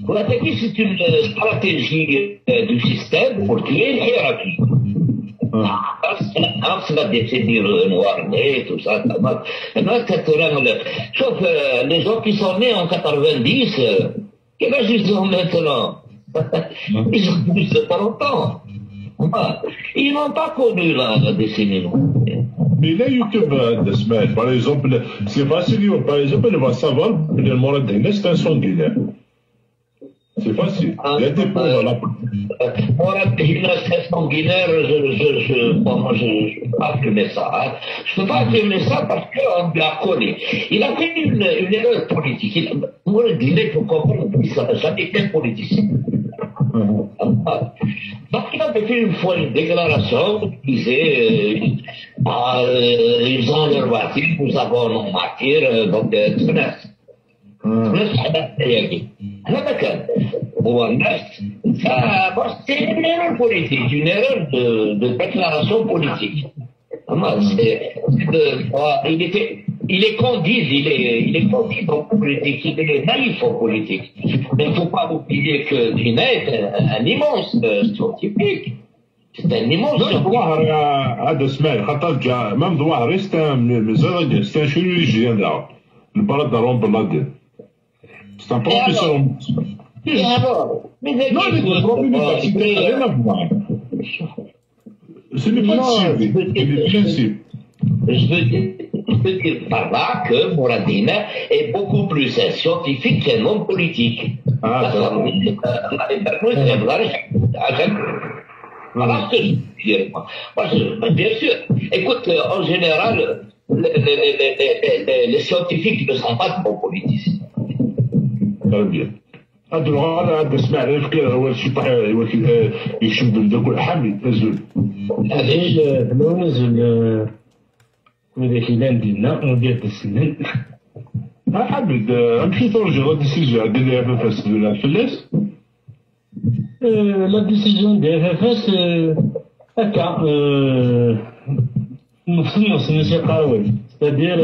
La technique, c'est une euh, stratégie euh, du système pour tuer le Hirak. أصلا يصير noir né, tout ça, ça. Sauf euh, les gens qui sont nés en 90, âge ils ont maintenant Ils ont plus 40 ils n'ont pas connu la, décennie mais لا يمكن اسمع باغ اكزومبل سي فاسيل باغ اكزومبل فا سافوار بلي المراد هنا سي ان سونغينير c'est facile. Ah, il y a des ah, ponts dans la politique. Moi, c'est sanguinaire, je, je, je, bon, moi, je, je peux pas filmer ça. Hein. Je ne peux pas filmer ça parce qu'on lui a connu. Il a fait une, une erreur politique. Il, moi, je dirais qu'il faut comprendre que ça, ça était politicien. Donc, il avait fait une fois une déclaration qui disait euh, ah, euh, ils ont leur voiture, nous avons nos matières, euh, donc, euh, تناس حدث يجي هذا كان هو الناس c'est une erreur politique, une erreur de, de déclaration politique. il était il est candide, il est, il est candide en politique, il est naïf en politique. Mais il ne faut pas oublier que Dina est un, un immense scientifique. C'est un immense ظواهر هذا اسماعيل خاطر جا مام ظواهر مازال سي ان chirurgien là البلد روم بلادين c'est un professeur. Et alors Mais non, le problème ça n'a rien à voir. Ce n'est pas le c'est le principe. Je veux dire, par là que Moradina est beaucoup plus un scientifique qu'un homme politique. Ah, voilà ce que je veux dire. Bien sûr, écoute, en général, les, les, les, les scientifiques ne sont pas de bons politiciens. Bien. هاد الغالة هاد اسمع الفكرة هو شي طح يشم بلدك والحامي نزل هذا لو نزل وذاك الان ديالنا ندير السنان حمد امشي ترجع لا ديسيجن ديال اف اف اس فلاس لا ديسيجن ديال اف اف اس هكا نص نص ماشي قوي ستادير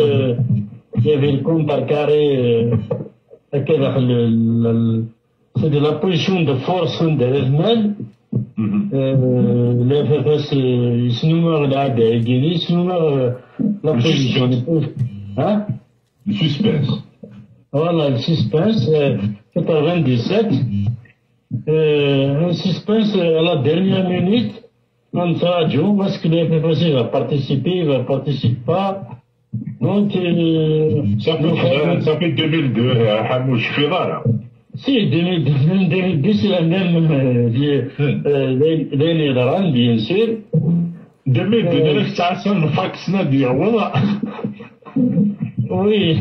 يافي الكونتر كاري هكا داخل سي دو لا بوزيسيون دو فورس ديال الزمان لا اف اف اس يسنو العاده يجيني يسنو la position. Hein Le suspense. Voilà, le suspense, euh, 97. Euh, un suspense à la dernière minute, on radio, parce que le FFC va participer, il va participer pas. دونك صافي 2002 حموش في داره سي ديني ديني ديني ديني ديني ديني ديني ديني ديني ديني ديني ديني ديني وي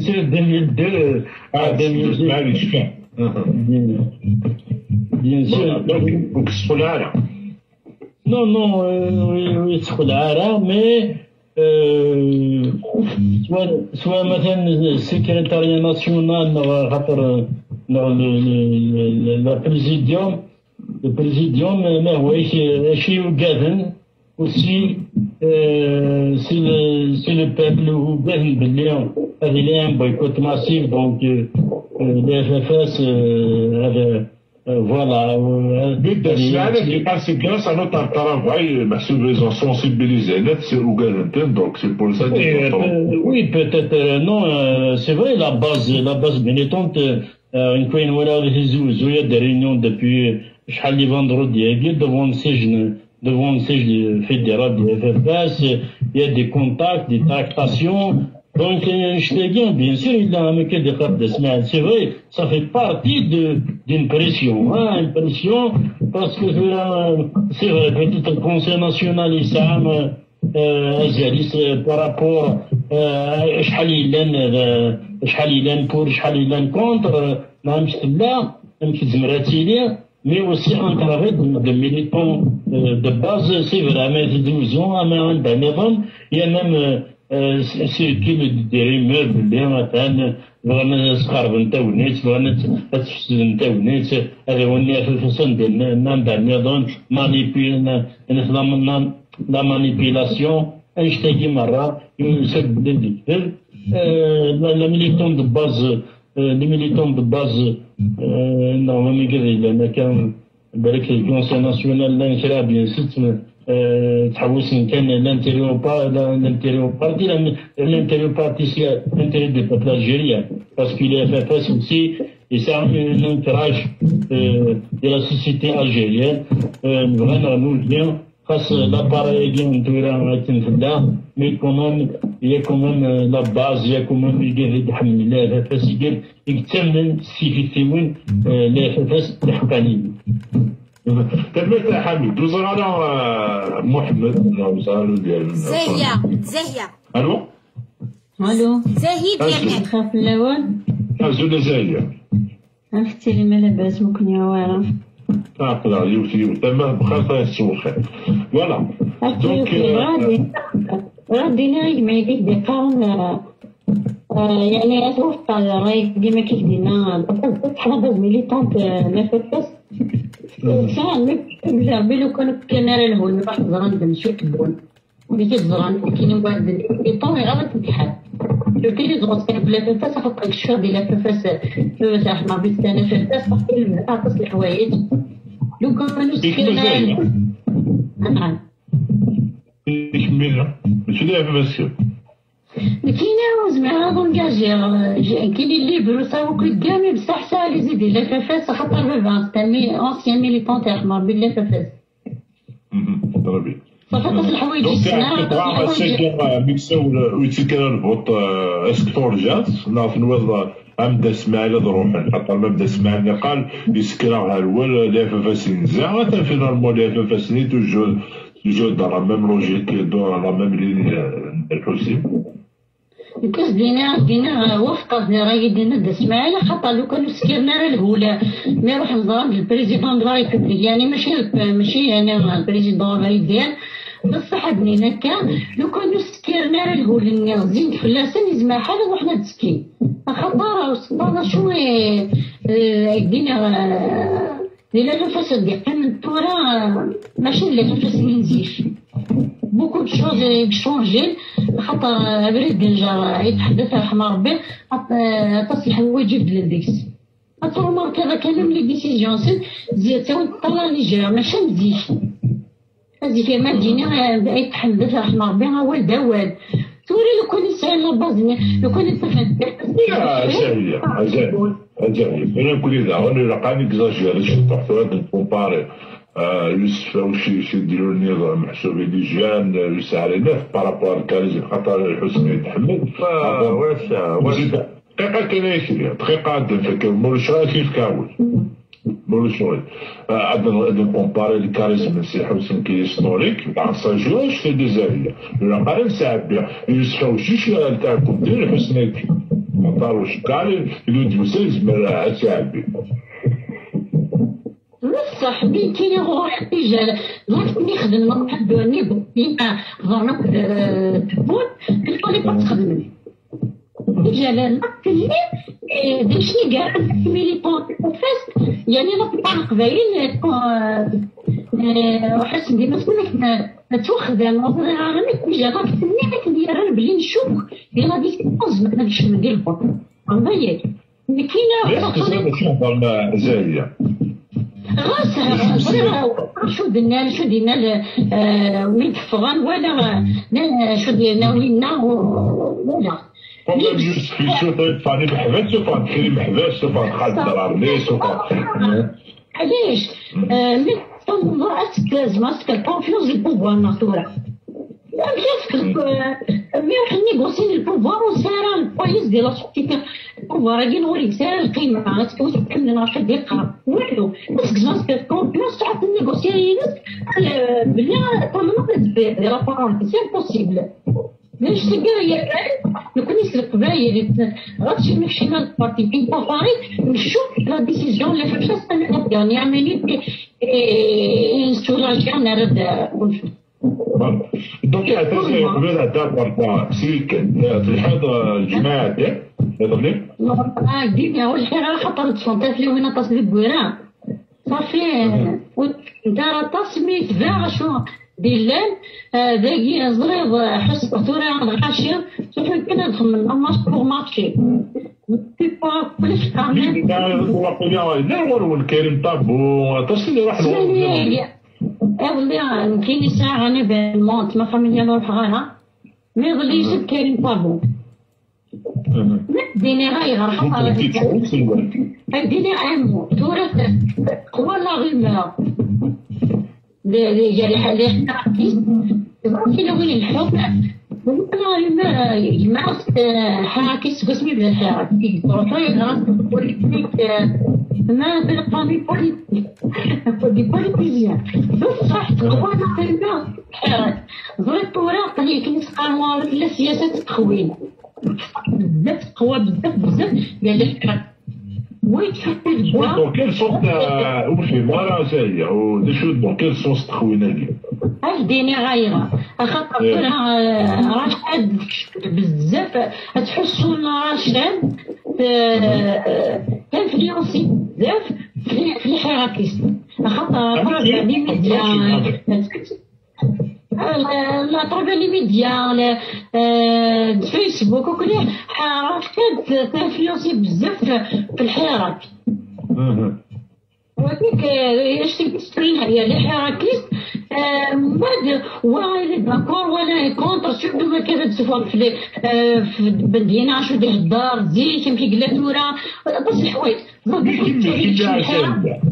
سي 2002 2002 بيان سور دونك سخولاره نو نو وي وي سخولاره مي soit, soit مثلا السكرتارية ناسيونال خاطر le présidium le présidium ما هوش شي يقاذن aussi euh, si, le, si le peuple ou bien il y a un boycott massif, donc euh, les FFS euh, avait, euh, voilà. c'est grâce à notre travail, ma sensibilisé, c'est donc c'est pour ça que Oui, peut-être, non, c'est vrai, la base, la base militante, une fois, il y a des réunions depuis, je suis vendredi, devant le siège devant le siège fédéral du FFS, il y a des contacts, des tractations. Donc, euh, je sais bien, bien sûr, il a un mec de c'est vrai, ça fait partie d'une pression, hein, une pression, parce que euh, c'est vrai, peut-être le Conseil national euh, islam, euh, par rapport à Shhalilan pour, Shhalilan contre, mais aussi en travers de militants de base, c'est vrai, mais 12 ans, il y a même euh, circuit des rumeurs باللي مثلا بغينا نسخرب نتاونيت بغينا تفسد نتاونيت هذا هو في الفصل ديالنا نام نظام مانيبيل لا مانيبيلاسيون. انشتاقي مرة يسبب الكذب لا ميليتون دو باز لي ميليتون دو باز نورمالمون لأن كان بالك الكونسي ناسيونال لا نكرا بيان ست. تحوس كان لانتيريو با لانتيريو بارتي لانتيريو بارتي سي لانتيريو دي بوبل الجيريان. باسكو لي اف اف اس aussi et c'est un ancrage de la société algérienne نبغى نعملوا لien خاص l'appareil اللي ندورا تنفدا مي كومون هي كومون لا باز هي كومون يقدر يتحمل لا اف اف اس يقدر يكتمل السيفيتيوين لا اف اف اس الحقانيين تمت حميد. دوزر على محمد. وزارو ديال زاهية زاهية ألو؟ ألو. زاهي ديالنا خاف الأول. زولا زاهية عرفتي لي ما لاباس ممكن يا وارا أقدر يوتي تمام بخاطر السوق فوالا. دونك غادي غادي نجمع يديك دي قرن يعني أتوقع راهي ديما كيف دينا حنا باز ميليتونت ما فتس كان جربي لو كانوا كان راه الهول ما بعرف زران نمشيو كبون بديت زران كاين واحد. ميليتون غير الاتحاد. لو كاين زغوط كان بلا حط لك الشهر ديال فتاس فاس إحنا بيستاني فتاس حط لك الحوايج لو كانوا سكرنا نعم. يكملنا ماشي دابا بس كاين زعما دونكاجي كاين اللي بروسا قدامي بصح ساهل يزيد لا فافاس خاطر بابا تامي أونسيان ميليتون تاع حمار بلا فافاس. ضربي صافي تصل الحوايج دونك ميكسو البوط اسكتور جات إسماعيل ضروح خاطر مبدا إسماعيل قال لا فافاس نزاع لا فافاس ني توجور توجور الحسين كاس دينا دينا وفقة راهي دينا دا اسماعيل خاطر لو كانوا سكرنا راه الهولة ما يروح نضرب البريزيدون دو ريبوبليك. يعني ماشي ماشي أنا البريزيدون ريديان بصح بنينا كان لو كانوا سكرنا راه الهولة زين فلاسة نزمع حاجة وحنا تسكين. خاطر وصلنا شو دينا دينا نفس دي كان تورا ماشي اللي نفس ينزيش. بوكو دو شوز يشونجي خاطر بريد ديجا يتحدث رحم ربي. تصلح الواجب للديكس خاطر ما كذا كلام لي ديسيزيون سي زي تو طلع لي جا ماشي نزيش هذه في ما دينا يتحدث رحم ربي هو الدواد توري لو كان يسال لاباز لو كان سهية أجل أجل أنا نقول إذا أنا لقاني كزاجير شو تحتوى كومباري يوسف وشي شي يديروا النظام محسوب ديجان يسعى علينا بارابور الكاريزم خاطر الحسن يتحمل واش واش دقيقة كان يشري دقيقة عندنا فكر مولوشا كيف كاول مولوشا عندنا عندنا كومباري الكاريزم سي حسن كي هيستوريك تاع ساجوش سي ديزاريا لا قال نساعد بها يوسف وشي تاعكم دير الحسن ما طاروش يدو تمثل زمر تساعد بها بصح بين كاين روح رجال ضربت ملي خدمنا نحبوا نبغي ضرنا تبون قلت لي تخدمني رجال اللي داك شنو قاعد ميليتون فاس يعني لا تبقى قبايل وحس ديما تقولك توخدم غير راك تني ندير بلي نشوف اللي غادي تنقص ما نقدرش ندير البطن مي كاينة زاهية شو درنا شو درنا كفران ولا شو درنا ولينا ولا. قبل جوست في شوف فاني محبس سوف تخلي محبس سوف تخلي الدراري سوف علاش اسك ماسك الكونفيونس البوفوار ناتورا ميروح نيغوسي البوفوار وسارة البايس ديال لاسوسيتي البوفوار غادي نوريك سارة القيمة. غتكون تكمل نعرف دقيقة والو بس ماسك الكونفيونس تعرف نيغوسي بلا طلبت دي لابارون سي امبوسيبل ليش تلقى هي لو كان يسلك قبايل غاتمشي نمشي أنا بارتي بين باري نشوف لا ديسيزيون اللي الشاس أنا يعني عمليه سولاجي أنا رد دونك اعتزل قبل هذا سيك في الحاضر الجماعة ديال يضرب آه ديما اول حاجة خطرت شنطات لي وين بويران صافي دار تصميت باغا شو بالليل ذاكي زريض حس بطورة الغاشية سوف يمكن ندخل من ماتش بوغ ماتشي لا ورون كاين طابو تصلي راح اغلي كاين ساعة أنا بالمونت ما فاميليا نروح غانا ما يغليش كاين طابو ديني غير خطر ديني عمو تورث اللي حالي حكي وين الحب. والله ما ما حاكس قسمي بالحياة ما بالقانون بوليتيك دي بوليتيزيان بصح تقوانا قلنا حيرات ضربت وراق هي كنت قانون لا سياسة تقوين بزاف قوى بزاف بزاف. قال لك دونك كاين صوت وفي مرة جاية ودشو دونك كاين صوت تخوينة لي اش ديني غايرة خاطر راشد بزاف تحسوا ان راشد انفلونسي بزاف في الحراكيس خاطر لي ميديا طربة لي ميديا الفيسبوك وكل راشد تنفلونسي بزاف في الحراك وهذيك اش تبين هي اللي حراكيس بعد ولا داكور ولا كونتر شوف دوما كذا تسوى في في بلدينا شو دي الدار زيت يمكن قلاتورا بس الحوايج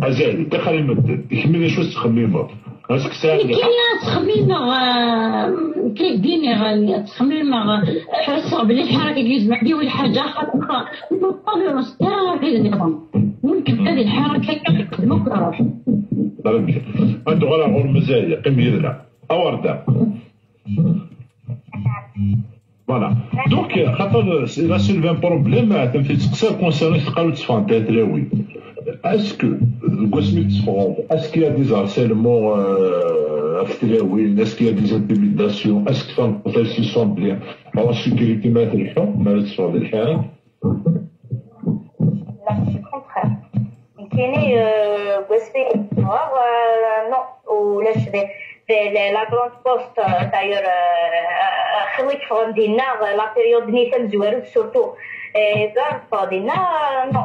ازال دخل المدد يكمل شو تخميمه اسك ساعه كي تخميمه كيف ديني تخميمه حس بلي الحركة كيز معدي ولا حاجة خاطر نطلع ستار في النظام ممكن هذه الحركة كتخدمك روح أنت غير غور مزايا قم يدنا. اوردا فوالا. دونك خاطر لا سولف ان بروبليم تنفي تسقسا كونسيرن تقالو تصفان تاتلاوي اسكو قسمي تصفان اسكو يا دي زارسيلمون في تلاوين اسكو يا دي زانتيميداسيون اسكو فان بوتيل سي سون بليان على السيكوريتي ما تلحو ما تصفان الحال كاينين قسمي نو ولاش لا كروند بوست داير خليك فغندينا لا بيريود نيتان زوارو سورتو كاع فغندينا نو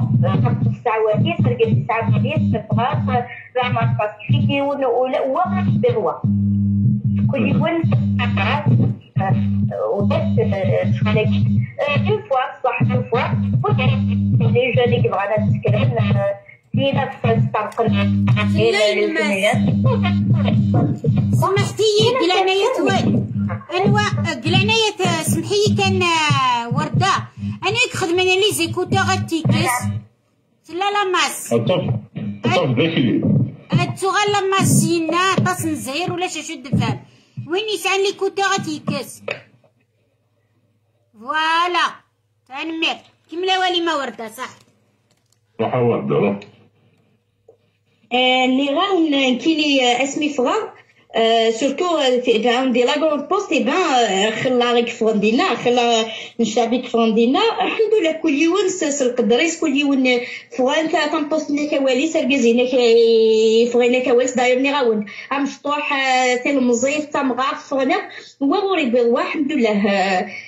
الساعة وادي سرقت الساعة وادي تبغى زعما باسيفيكي ولا هو بغوا كل يكون وبس شغلك اون فوا صح اون فوا. لي جون اللي كيبغانا تستنقل سمحتي قلعناية وين انوا قلعناية سمحي كان وردة انا خدمنا لي زيكوتا غتيكس لا لا ماس تغال لا ماسينا طاس نزهير ولا شاشو دفان وين يسعن لي كوتا غتيكس فوالا تنمر كملا والي ما وردة صح روح وردة اللي غا كيلي اسمي فغا سورتو عندي لا كور بوست بان خلا غيك فغندينا خلا نشابيك فغندينا الحمد لله كل يوم ساس القدريس كل يوم فغان تنبوست لك كوالي سرقزينا فغينا كواليس دايرني غاون عم شطوح تال مزيف تمغار فغنا وغوري بوا الحمد لله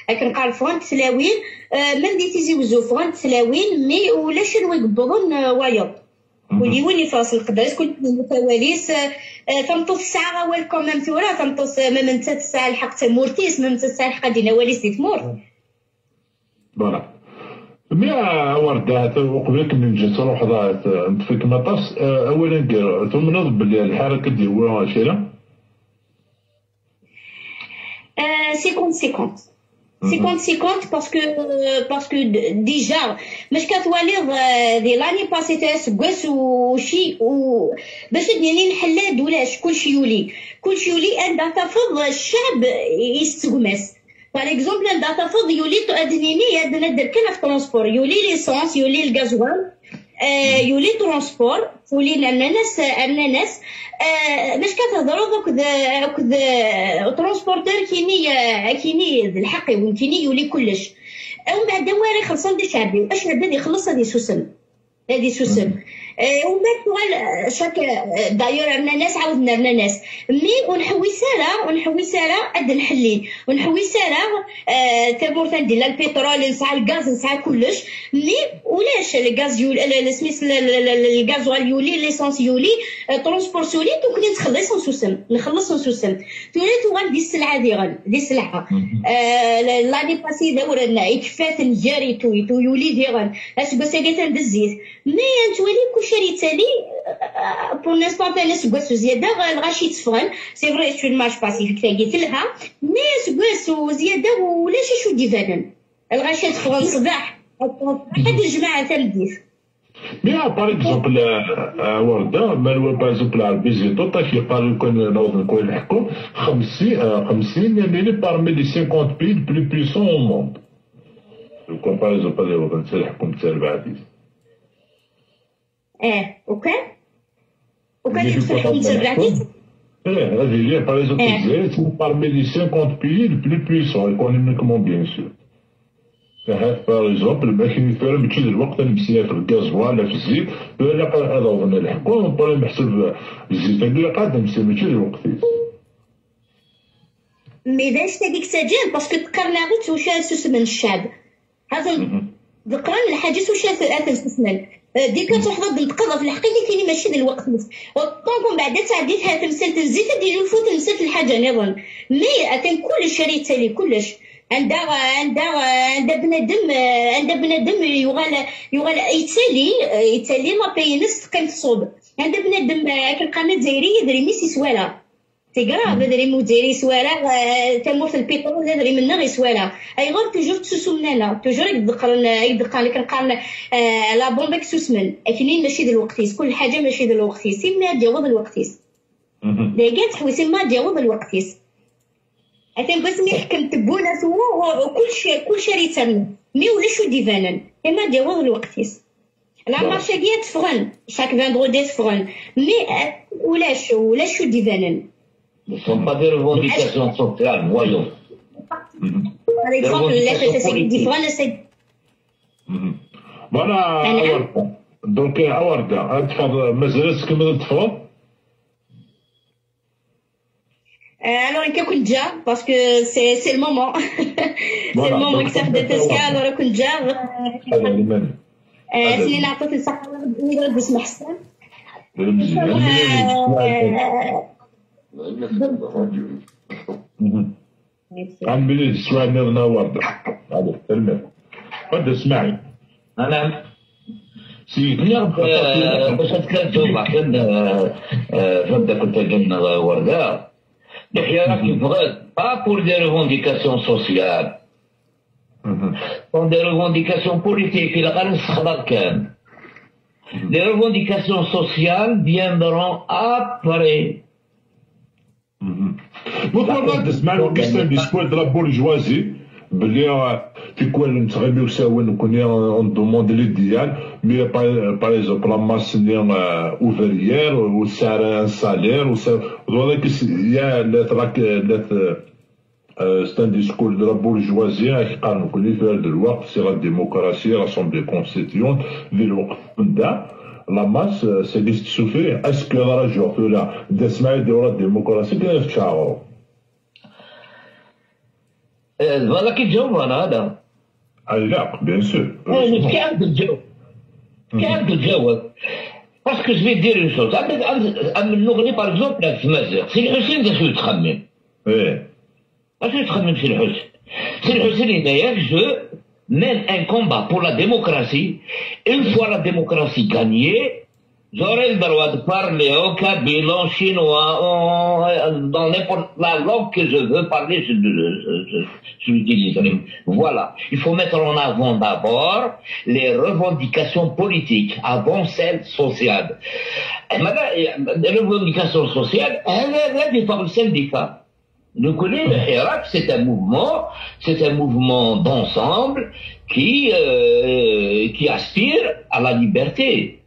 كان قال فغان تسلاوين من دي تيزي وزو فغان تسلاوين مي ولا شنو يقبضون وايض وليولي فاصل قدر شكون الكواليس تنطوط الساعة ويلكم مام ثورا تنطوط مام انت الساعة الحق تمورتيس مام انت الساعة الحق دينا واليس دي تمور فوالا مي وردات وقبل كي نجي تروح ضاعت نطفيك مطاس اولا كير نضب بلي الحركه ديال هو شيرا سيكونت سيكونت 50 50 باسكو باسكو ديجا مش كتولي دي لاني باسي تاع سكواس وشي و باش يعني نحلاد ولاش كلشي يولي. كلشي يولي أن تفض الشعب يستقماس باغ اكزومبل أن تفض يولي ادنيني ادنا دركنا في الترونسبور يولي ليسونس يولي الكازوال يولي ترونسبور. يولي الناس الناس باش كتهضروا دوك دوك ترونسبورتور كيني كيني الحق وين كيني يولي كلش. ومن بعد واري خلصان دي شعبي. واش عباد يخلص هادي سوسم هادي سوسم ومن طوال شاك دايور عندنا ناس عاودنا عندنا ناس مي ونحوي ساره ونحوي ساره عند الحلين. ونحوي ساره تمور تندير لا البترول نسعى الغاز نسعى كلش. مي ولاش الغاز يولي سميت الغازوال يولي ليسونس يولي ترونسبور سولي دوك نتخلص نسوسم نخلص نسوسم تولي غندي السلعة دي غن دي السلعة. لاني باسي دورنا يكفات نجاري تو يولي دي غن أش بس قالت الزيت مي نتولي كلشي راه يتالي بور لانستون تاع سكواس زياده الغاشي تفغن سي فري سو ماتش باسيفيك تاع قلت لها مي سكواس وزيادة ولا شي شو ديفانن الغاشي تفغن صباح. هاد الجماعة تاع الديس Mais par exemple, ورده مالوا باغ اكزومبل على بيزيتو طاش يقال كون نوض نكون نحكم 50 50 ملي بارمي لي 50 بي بلو بيسون أو موند. كون باغ اكزومبل نحكم تاع بعديس. آه وكان وكان يفتح المسرعات إيه هذه هي باغ اكزومبل الجزائر بارمي لي 50 بيي البلو بيسون ايكونوميكمون بيان سور هاد باغ اكزومبل ماشي مثلا ماشي الوقت نمسيها في الغاز ولا في الزيت ولا هذا هو الحكومة نبقى نحسب الزيت اللي قاعد نمسي ماشي الوقت مي داش تاعك سجل باسكو تقرنا غير توشا سوس من الشعب هذا ذكران الحاجات وشا في سوسمن ديك تحضر بنتقضى في الحقيقة كاين ماشي د الوقت طونكم بعد تعديتها تمثل تنزيت ديال الفوت تمثل الحاجة نظن مي أتم كلش راه يتالي كلش. عندها عندها عندها بنادم عندها بنادم يغال يغال يتالي يتالي ما بينس الصوب عندها بنادم كنقرا دزايري يدري ميسي سوالا. تيقرا بدري مو ديري سوالا تمور في البيترول دري منا غير سوالا اي غير توجور تسوسو مننا توجور يدقرن يدقر لك نقارن لا بومبك سوسمن اكنين ماشي ديال الوقتيس كل حاجة ماشي ديال الوقتيس سيما ديال الوقتيس دايقات حويسي ما ديال الوقتيس أتن بس مي حكم تبونا سوا وكل شيء كل شيء يتم مي ولا شو ديفانن إما ديوغ الوقتيس لا مارشا ديال تفغن شاك فاندرودي تفغن مي ولا شو ولا شو ديفانن Ne sont pas des revendications sociales, voyons. Par exemple, la statistique différente, c'est. فوالا دونك عوارده تفضل مازال تكمل تفضل Euh, alors, il كنت جا باسكو سي سي المومون سي المومون كتاخد التسكا alors كنت جا سنين عطيت الصحة نقدر باسم حسن عم بليز سوان نير نور هذا الترمي قد اسمعي. أنا سي يا رب باش تكون توما كان فدا كنت جنة وردة بحيا راك بغات با بور دي ريفونديكاسيون سوسيال بور دي ريفونديكاسيون بوليتيك إلى غير نسخبر كان. لي ريفونديكاسيون سوسيال بيندرون ابري مطلقا تسمع القصة ديسكوا دو لا بورجوازي بلي في كل نتغيبيو ساون وكون اون دوموند لي ديال مي باغ اكزومبل لا ماس اوفريير وسعر ان سالير وهذاك يا لات راك لات c'est un discours de la bourgeoisie يقارن كل في هذا الوقت سي لا ديموقراسيه لاسومبلي كونستيتيون ذي الوقت دا لا ماس سي دي سوفي اسكو راجعوا في لا دا سمعي دورة الديمقراطية كيف تشعروا فوالا كي تجاوب أنا هذا لا بيان سور كيف تجاوب كيف تجاوب باسكو جو دير اون شوز من نغني باغ اكزومبل في مازيغ سي الحسين كاش يتخمم إيه اش يتخمم سي الحسين سي الحسين هنايا جو mène un combat pour la démocratie. Une fois la démocratie gagnée, j'aurai le droit de parler au kabyle, en chinois, dans n'importe la langue que je veux parler, je, je, je, je. Voilà. Il faut mettre en avant d'abord les revendications politiques avant celles sociales. Maintenant, les revendications sociales, elles, elles dépendent du syndicat nous connaît le Hirak, c'est un mouvement, c'est un mouvement d'ensemble qui, euh, qui aspire à la liberté.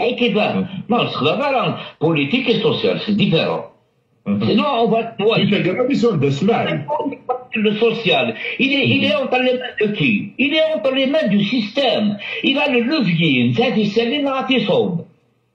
Et qui va, non, c'est politique et sociale, c'est différent. Sinon, on va voir. Le social, il est, il est entre les mains de qui? Il est entre les mains du système. Il a le levier, il a des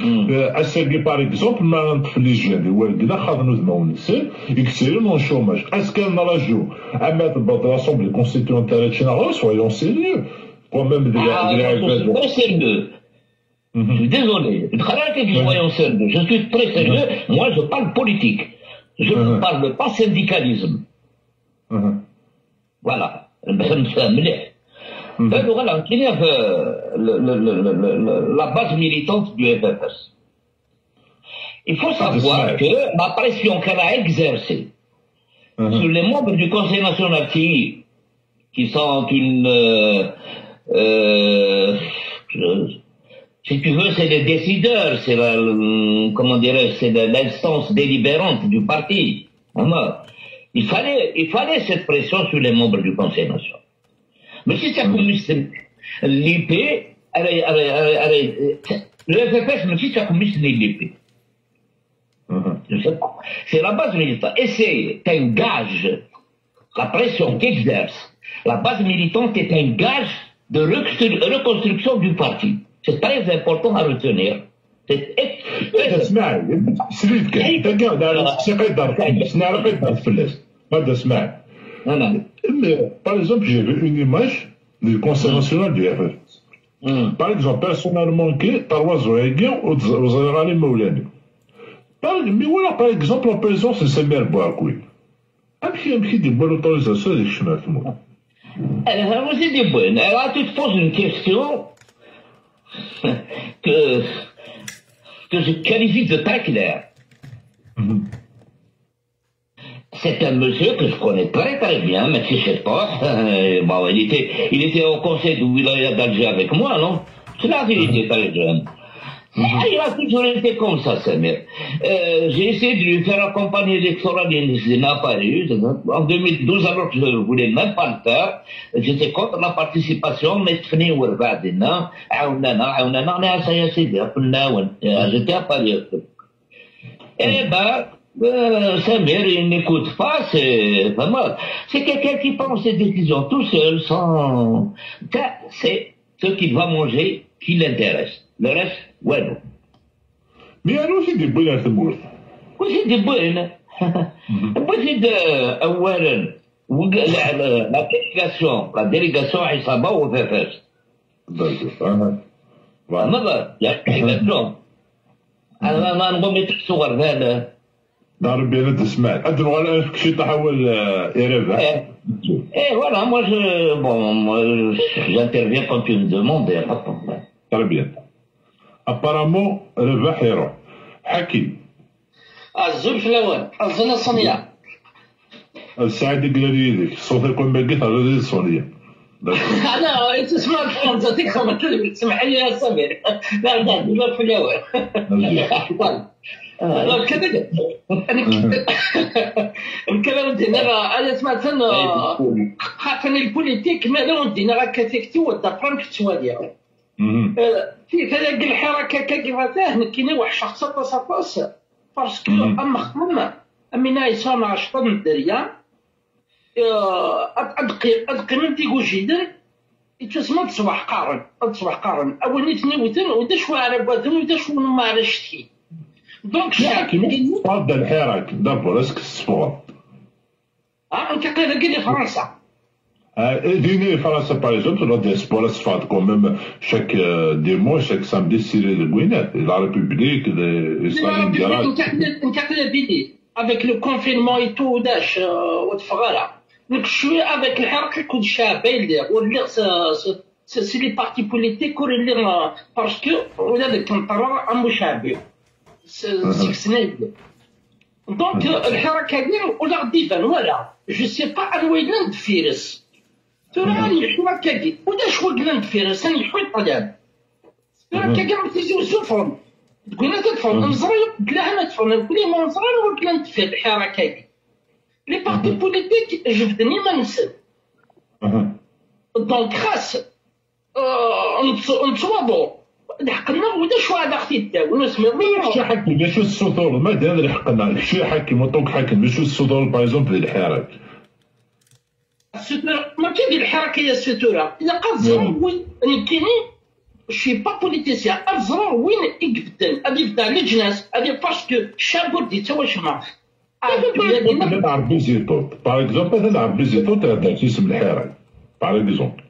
اساكي باغ اكزومبل ما نطفل لي جان والدنا خاضنو ذما نسل يكسروا نون شوماج اسكو نراجعو اما تبط لاسومبلي كونستيتيون تاع سويون سيريو quand même des très sérieux. Je suis désolé. Je suis très sérieux. Moi, je parle politique. Je ne parle pas syndicalisme. Voilà. Voilà, il y a la base militante du FFS. Il faut savoir que la pression qu'elle a exercée sur les membres du Conseil national qui, qui sont une... Euh, si tu veux, c'est les décideurs, c'est la, comment dirais c'est l'instance délibérante du parti. Il fallait, il fallait cette pression sur les membres du Conseil national. Mais si c'est communiste, l'IP, le FFS, mais si c'est communiste, l'IP. C'est la base militante. Et c'est un gage, la pression qu'exerce la base militante est un gage de reconstruction du parti. C'est très important à retenir. اسمع سريتك انت قاعد سي قدر سنعرف قدر فلاس هذا اسمع أنا par exemple j'ai vu une image du conseil national du RF par exemple personnellement كي تروا زويقي وزغالي مولاني مي ولا par exemple en présence de Samir Bouakoui امشي امشي دي بون اوتوريزاسيون ديك الشمال تموت أنا aussi des bonnes alors tu te poses une question que, que je qualifie de très clair. c'est un monsieur que je connais très très bien, mais si je pas, euh, il, était, au conseil du village d'Alger avec moi, non? C'est là qu'il était très jeune. Mhm. Ah, il a toujours été comme ça, sa mère. Euh, j'ai essayé de lui faire accompagner les l'électorat des Paris en 2012, alors que je ne voulais même pas le faire. J'étais contre la participation, mais Tfni Ourbadina, Aounana, Aounana, on est à Sayasidi, J'étais à Paris. Eh ben, euh, Samir, il n'écoute pas, c'est vraiment, c'est quelqu'un qui prend ses décisions tout seul, sans, c'est ce qu'il va manger qui l'intéresse. Le reste, bueno. Mira, no se te puede hacer burro. وش تبين؟ بجد اولا لا ديليغاسيون لا ديليغاسيون عصابه وفافاس ماذا لا ديليغاسيون انا ما نقوم يتحسوا غير ضرب بين تسمع. ادن ولا كشي تحول إيه. moi j'interviens quand tu me demandes et pas de problème très bien أبارامون ربح يروح حكي. الزول في الأول الزنا صنيع. السعيد قلالي يدك صوت يكون باقي تغير الصونية أنا تسمع خمسة تكفى تسمح لي يا سمير لا لا لا في الأول. لا كذا الكلام ديالنا أنا سمعت خاطر البوليتيك ما لون دينا راه كتكتي ودا فرانك تشواليا في كذا الحركه كيفاه نكينا واحد الشخص تصفص باسكو أما خمم امينا يصنع شطن الدريا ادقي أدقي من تيقو جيدا يتسمى تصبح قارن. تصبح قارن. اول نيتني وثن ودا شو على بوذن ودا شو ما على شتي دونك شاكي تفضل الحراك دابا اسك السبور آه انت قال لي فرنسا ديني فرنسا باغ اكزومبل لا ديسبورا صفات كون ميم شاك ديمو شاك سامدي سيري الكوينات لا ريبوبليك الاسلاميين ديالها انت قال بيدي افيك لو كونفينمون اي تو داش وتفغالا دونك شوية افيك الحركه كل شعب يدير واللي سي لي بارتي بوليتيك اللي باسكو ولا ديك نطرا امو شعبي سيك دونك الحركة ديال ولا غادي يبان ولا جو سي با انويلاند فيرس ترى راني الحركه دي ودا شو جلاند فيرس راني حوي طلاب ترى كاع تيجيو سوفرون تقول انت تفهم نزري لا أنا تفهم نقول ما نزري وجلاند في الحركه دي لي بارتي بوليتيك جبدني ما نسل دونك خاص نتصوابو حقنا ودا شو هذا أختي تاو نسمع شو حكي باش السطور؟ ما دار حقنا شو حكي موطوك حكي. باش السطور؟ باغ اكزومبل الحراك ما كاين ديال الحركة هي الستوره إذا قال زرار وين؟ كاينين شي با بوليتيسيان الزرار وين؟ يقبدن هادي بدا لجناس. هادي باسكو شاب ودي تا واش ما نلعب بيزيتوت باغ اكزومبل نلعب بيزيتوت هذا اسم الحراك باغ اكزومبل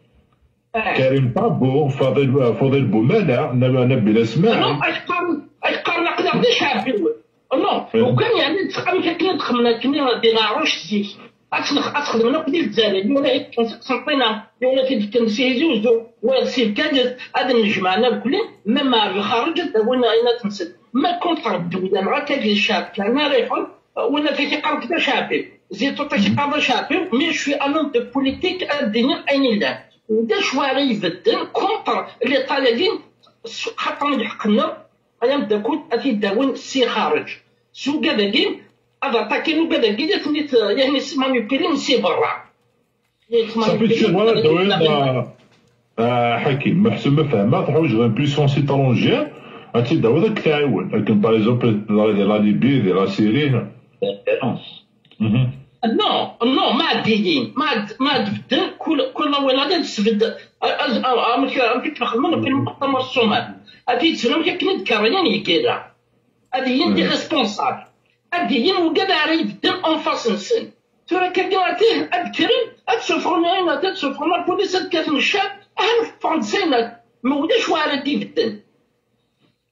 كريم طابو فاضل فاضل بومانا نبيل اسماعيل اش قارن اش قارن نقدر غير شعب نو وكان يعني تقام كي ندخل كنا دي لاروش زيك اتخدم أنا بديت الجزائر ولا سنطينا ولا في الكنسي زوج ولا سيف كانت هذا نجمعنا الكل ما خرجت وأنا أنا تنسد. ما كنت الدولة مع كاجي الشعب كان ريحون ولا في قرب شعبي زيتو قرب شعبي مي شوي انون دو بوليتيك الدنيا اين لا ودا شواري يبدل كونتر اللي طالعين حتى يحقنا أنا مداكل اثي داون سي خارج. سو كذاكين هذا تاكين وكذاكين يعني ما يمكن سي برا. حكيم محسن ما فهمها تحوج غير بيسونس étrangère انت داو ذاك تعاون لكن باغ اكزومبل لا ليبي لا سيري نو نو ما ديين ما ما تبدل كل كل ولاده تسبد ممكن تخدم في المقدمه الصومال. هذه تسلم كي نذكر يكيدا هذه هي دي ريسبونسابل هذه هي وكذا راه يبدل أون فاس نسن ترى كاكاتيه اذكرن اتسوفرون أنا تسوفرون البوليس كاتم الشاب أهم فرنسينا ما وداش واحد يبدل.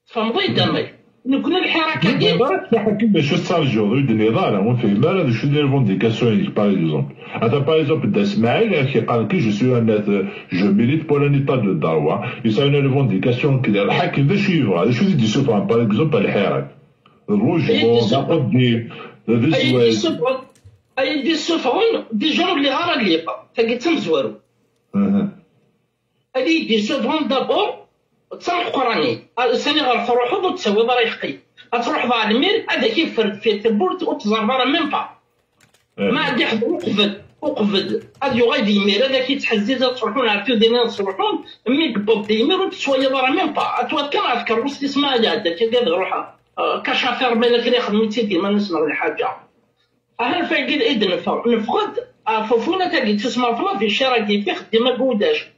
فهمتي دمي نكون الحركة ديال حكم باش تسارجو ضد النضال هو في مال شو دي ريفونديكاسيون باغ اكزومبل هذا باغ اكزومبل دا اسماعيل كي قال كي جو سوي ان جو ميليت بور ان ايتا دو دروا يسوي اون ريفونديكاسيون كي الحاكم ذا شو يبغى شو يدي سوف باغ اكزومبل الحراك الروج ناخذ دي اي دي سوفرون دي جون اللي غارا اللي تلقى تم زوارو هذه دي سوفرون دابور تصرح قراني. سني غير روحو وتسوي برا يحقي تروح ضاع المير هذا كيف في تبورت وتزربر ميم با ما عندي حد وقفد وقفد هذا يغايد يمير هذا كي تحزيز تروحون عرفتو دينا تروحون مي قبوب ديمير وتسوي برا ميم با أتوات كان عرف كروس تسمع هذا كي قاد روحها كشافير بين كري خدمت سيدي ما نسمع الحاجة أنا فاقد ايد نفقد فوفونا تاقي تسمع فلا في الشارع كيف خدي ما قوداش.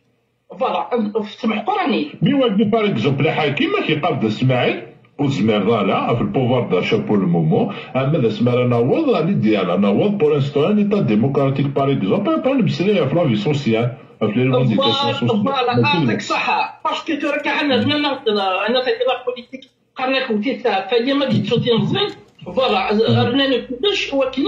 فوالا سمح قراني. مي واقف باغ اكزومبل حاكم ما كيقابل اسماعيل وزمير لا في البوفوار دا شابو المومو اما ذا سمار ناوض غادي ديال ناوض بور انستون ايتا ديموكراتيك باغ اكزومبل با نمسلي في لافي سوسيال في لي ريفونديكاسيون سوسيال فوالا عندك صح باسكو تورا حنا هنا أنا في لا بوليتيك قرناك وتيت فهي ما ديت صوتي مزيان فوالا رناني كلش ولكن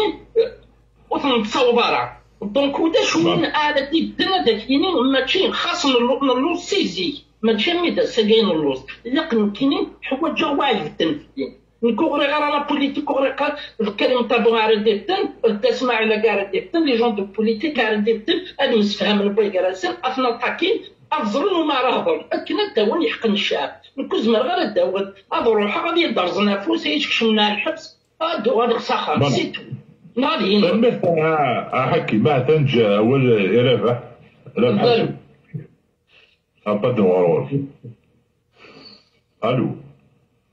وتنتصاوب راه دونك وداش وين آلة الدنا داكينين ماشي خاص نلوص سيزي ماشي ميدا ساقين نلوص لكن كاينين حوايج واعي في الدين نكوغري غير لا بوليتيك كوغري قال الكلمة تابو على ديبتن تسمع على كار ديبتن لي جون دو بوليتيك على ديبتن هذا مسفهم البوي كراسين اثنا تاكين افزرون وما راهبون لكن الدوان يحقن الشعب نكوز من غير الدوان هذا روحها غادي يدرز فلوس يشكشمنا الحبس هادو هذا ساخر سيتو ناضيين مثلا حكي ما تنجا أول رافع لا محسوب ابدا ورور ألو.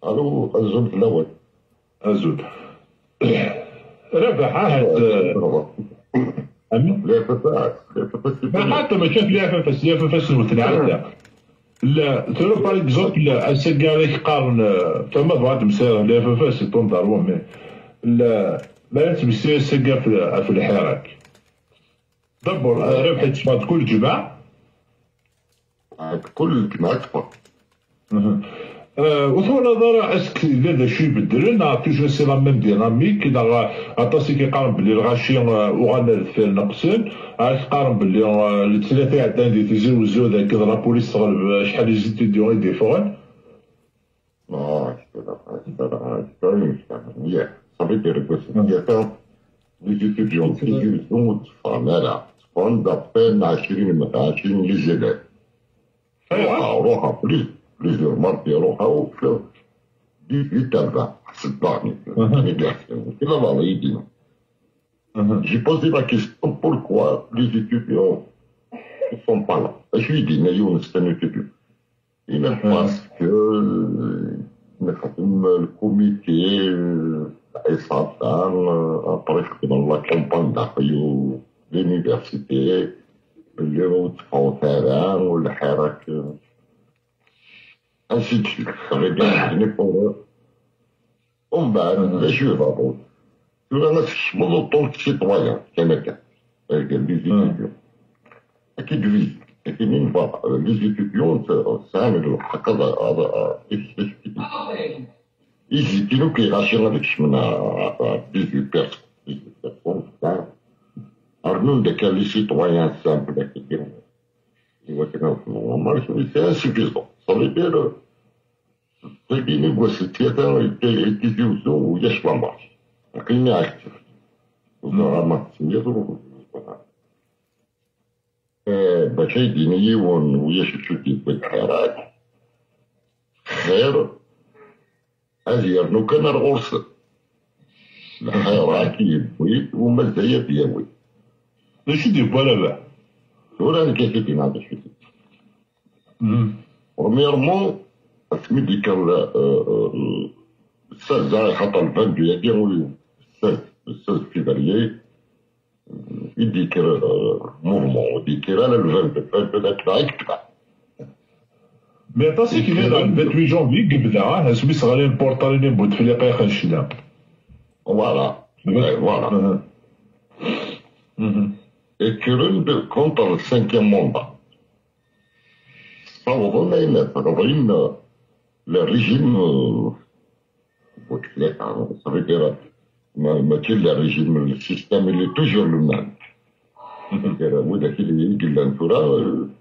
ألو الزول الأول. الزول رافع هات ما حتى ما شاف لي فاس المتنعدة. لا ترى باغ اكزومبل السكاريك قارن تما بعض مسير طون داروا لا ما تمشي السقا في الحراك دبر ربحت شفات كل جمعة كل جمعة تفر وثم نظر اسك لا شي يبدل توجور سي لا ميم ديناميك اذا عطاسي كيقارن بلي الغاشي وغانا في نقصن كيقارن بلي الثلاثه عدان دي تيزوزو ذاك لا بوليس تغلب شحال يزيد تديو يديفون آه صافي دير كوسيتيتا لي ستوديون تيجيزون وتفهم لا تفهم دابين عشرين عشرين لي زيلات روحها روحها بليز بليزيور مارتي روحها وفي دي تابع صدقني يعني بيحسن كلا والله يدينا J'ai posé la question pourquoi les étudiants ne sont pas là. Je lui ai dit, mais c'est un étudiant. Il est parce que le comité SATAN, après dans la campagne d'Akhayou, l'université, اللي هو تفوتها والحراك ainsi de suite. Ça veut bien pour ومن بعد اش يضربوا أنا نفس طول سيتوايان كما كان قال لي زيتيديون أكيد في لكن من بعد لي زيتيديون تعمل الحق هذا يجي كيلو كيغاشي هذاك من 18 بيرسون Arnaud de quel citoyen simple qui dit Moi, je c'est insuffisant. Ça veut dire, c'est qu'il négocie, qui dit où il y a ce marche. لكن أكثر وزعما يضرب بشي ديني ويشتو دي بالحيرات خير أزير نو كان الغرس الحيرات يبوي ومزايا بيوي إيش دي ولا لا ولا كيف دي هذا شو دي Premièrement, médical, ça, ça, حتى الفن يديروا الأستاذ février, يديكر موفمون يديكر على الفان بدات يكتبع مي عطاسي كي نهضر 28 جونفي قبدا هاسمي صغارين البورطالين بوتفليقه خنشنا فوالا فوالا écrire contre le cinquième mandat. Ça va revenir le régime ça veut dire ماشي الريجيم السيستم اللي توجور لو ميم وداك اللي يقول لنا ترى توجور اللي ما وداك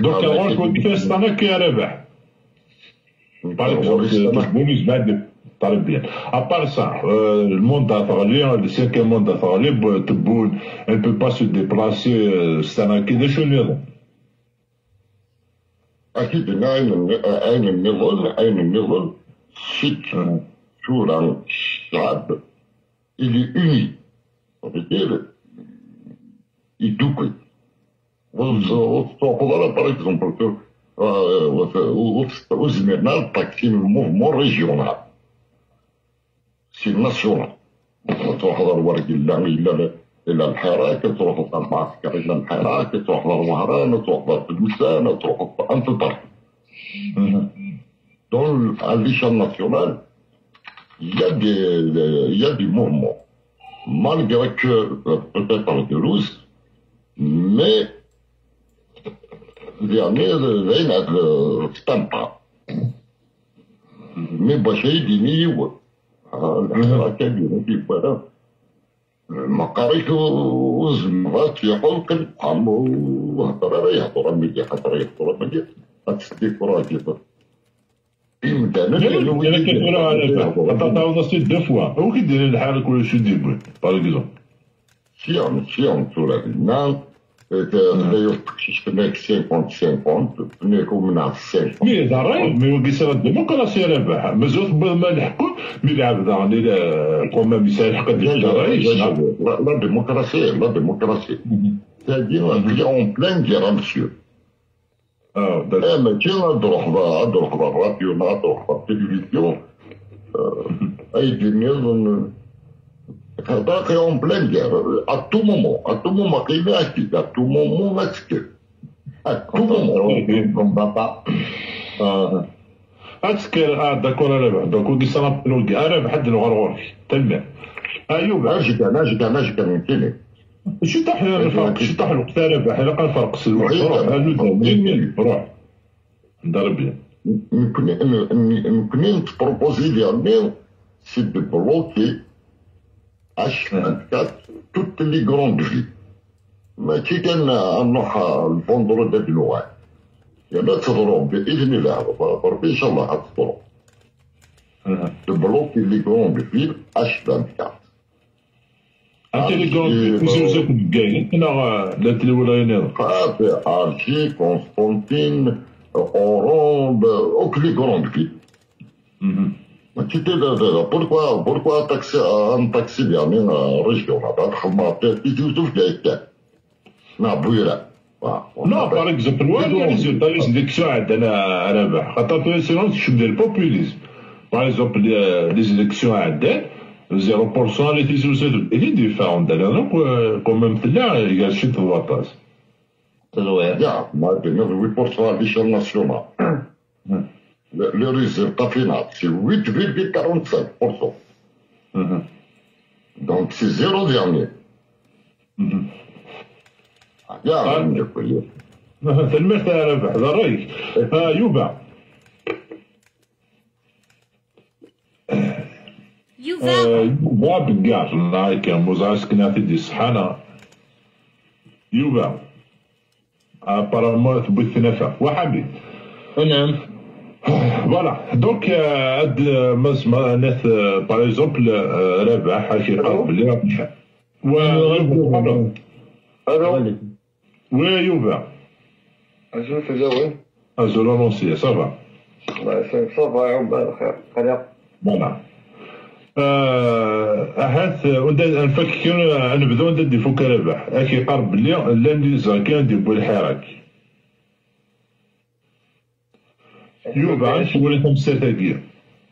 دوك اغور كنت كنستنى كي رابح بونيس بعد طالب بيان ابار سا الموندا ثغلي السيركل موندا ثغلي تبون ان بو با سو ديبلاسي ستانا كي شو النظام أكيد عين عين النظام عين النظام شيك شورى الشعب il est uni. Ça veut dire, il double. Voilà, par exemple, que aux Émirats, c'est un mouvement régional. C'est national. تروح الورق إلا إلا إلى الحراك تروح المعسكر إلى الحراك تروح الوهران تروح المسانة تروح nationale, il y a des, il y a des mouvements. Malgré que, peut-être par Toulouse, mais, يعني زين الستامبا مي بشي ديني و الحركة ديني بدا ما قريت وزمرات يقول كل قام وهضر يهضر ميدي هضر يهضر ميدي هتستي فراتي أنا كنقول على تعاود نصي دو فوا هو كيدير الحال كل شيء دير بوي باغ اكزومبل سيون سيون تورا لنا d'ailleurs شفناك 50 50 نيكو من 50 مي داري مي وكيسرا الديمقراطية رابح مازال ما نحكم مي لعب دارني القمة مثال حق لا ديمقراطية لا ديمقراطية c'est-à-dire en pleine guerre monsieur آه ماشي نروح نروح الراديو نروح التلفزيون اي دنيا غير ا تو مومون ا تو مومون كاين أكيد ا تو مومون ماسك ا تو مومون بابا اسكر آه داكور أنا دونك ودي صرا نولدي أنا بحد الغرغور أيوه كان أجي كان أجي كان يمكنني شي طاح الفرق شي طاح الوقت رابح الا قال فرق سلوى روح روح ضرب يمكن يمكن تبروبوزي ديالني سي دو بلوكي اش 24 توت لي كروند في ماشي كان نروح الفوندرو ديال يا لا تضرب باذن الله ربي ان شاء الله غتضرب تبلوكي لي كروند فيل اش 24 انت لي كروند زوزك كاين أنا لا تلولاين قاطع ارشي كونستانتين اورون اوك لي كروند فيل pourquoi, pourquoi taxer un taxi bien en région là-bas, comme il tout tout fait Non, bouillera. Non, par exemple, ouais, les résultats, les élections عندنا رابح خاطر سينون تشد البوبوليزم par exemple les élections عندنا 0% اللي تيزوزو il est différent d'ailleurs donc quand même là il y a شي تواطاس تزوير يا ما 8% à l'échelle nationale le, le résultat final, c'est 8,45%. Mm-hmm. Donc c'est zéro dernier. يا المثل بعد رايك يوبا يوبا يوبا بقاش لايك موزاس كناتي دي صحانا يوبا ابارامون تبث نفع وحبيب نعم ناس باغ اكزومبل رابح شي قرب اللي رابح و ألو وي يوبا ازول في زوين ازول رونسيا صافا الله يسلمك صافا يا عم بخير خير فوالا هات نفكر نبدو ندي فوق رابح اكي قرب اللي لا ندير زاكي ندير بوالحراك يوبا عرفت ولا تمساتاكي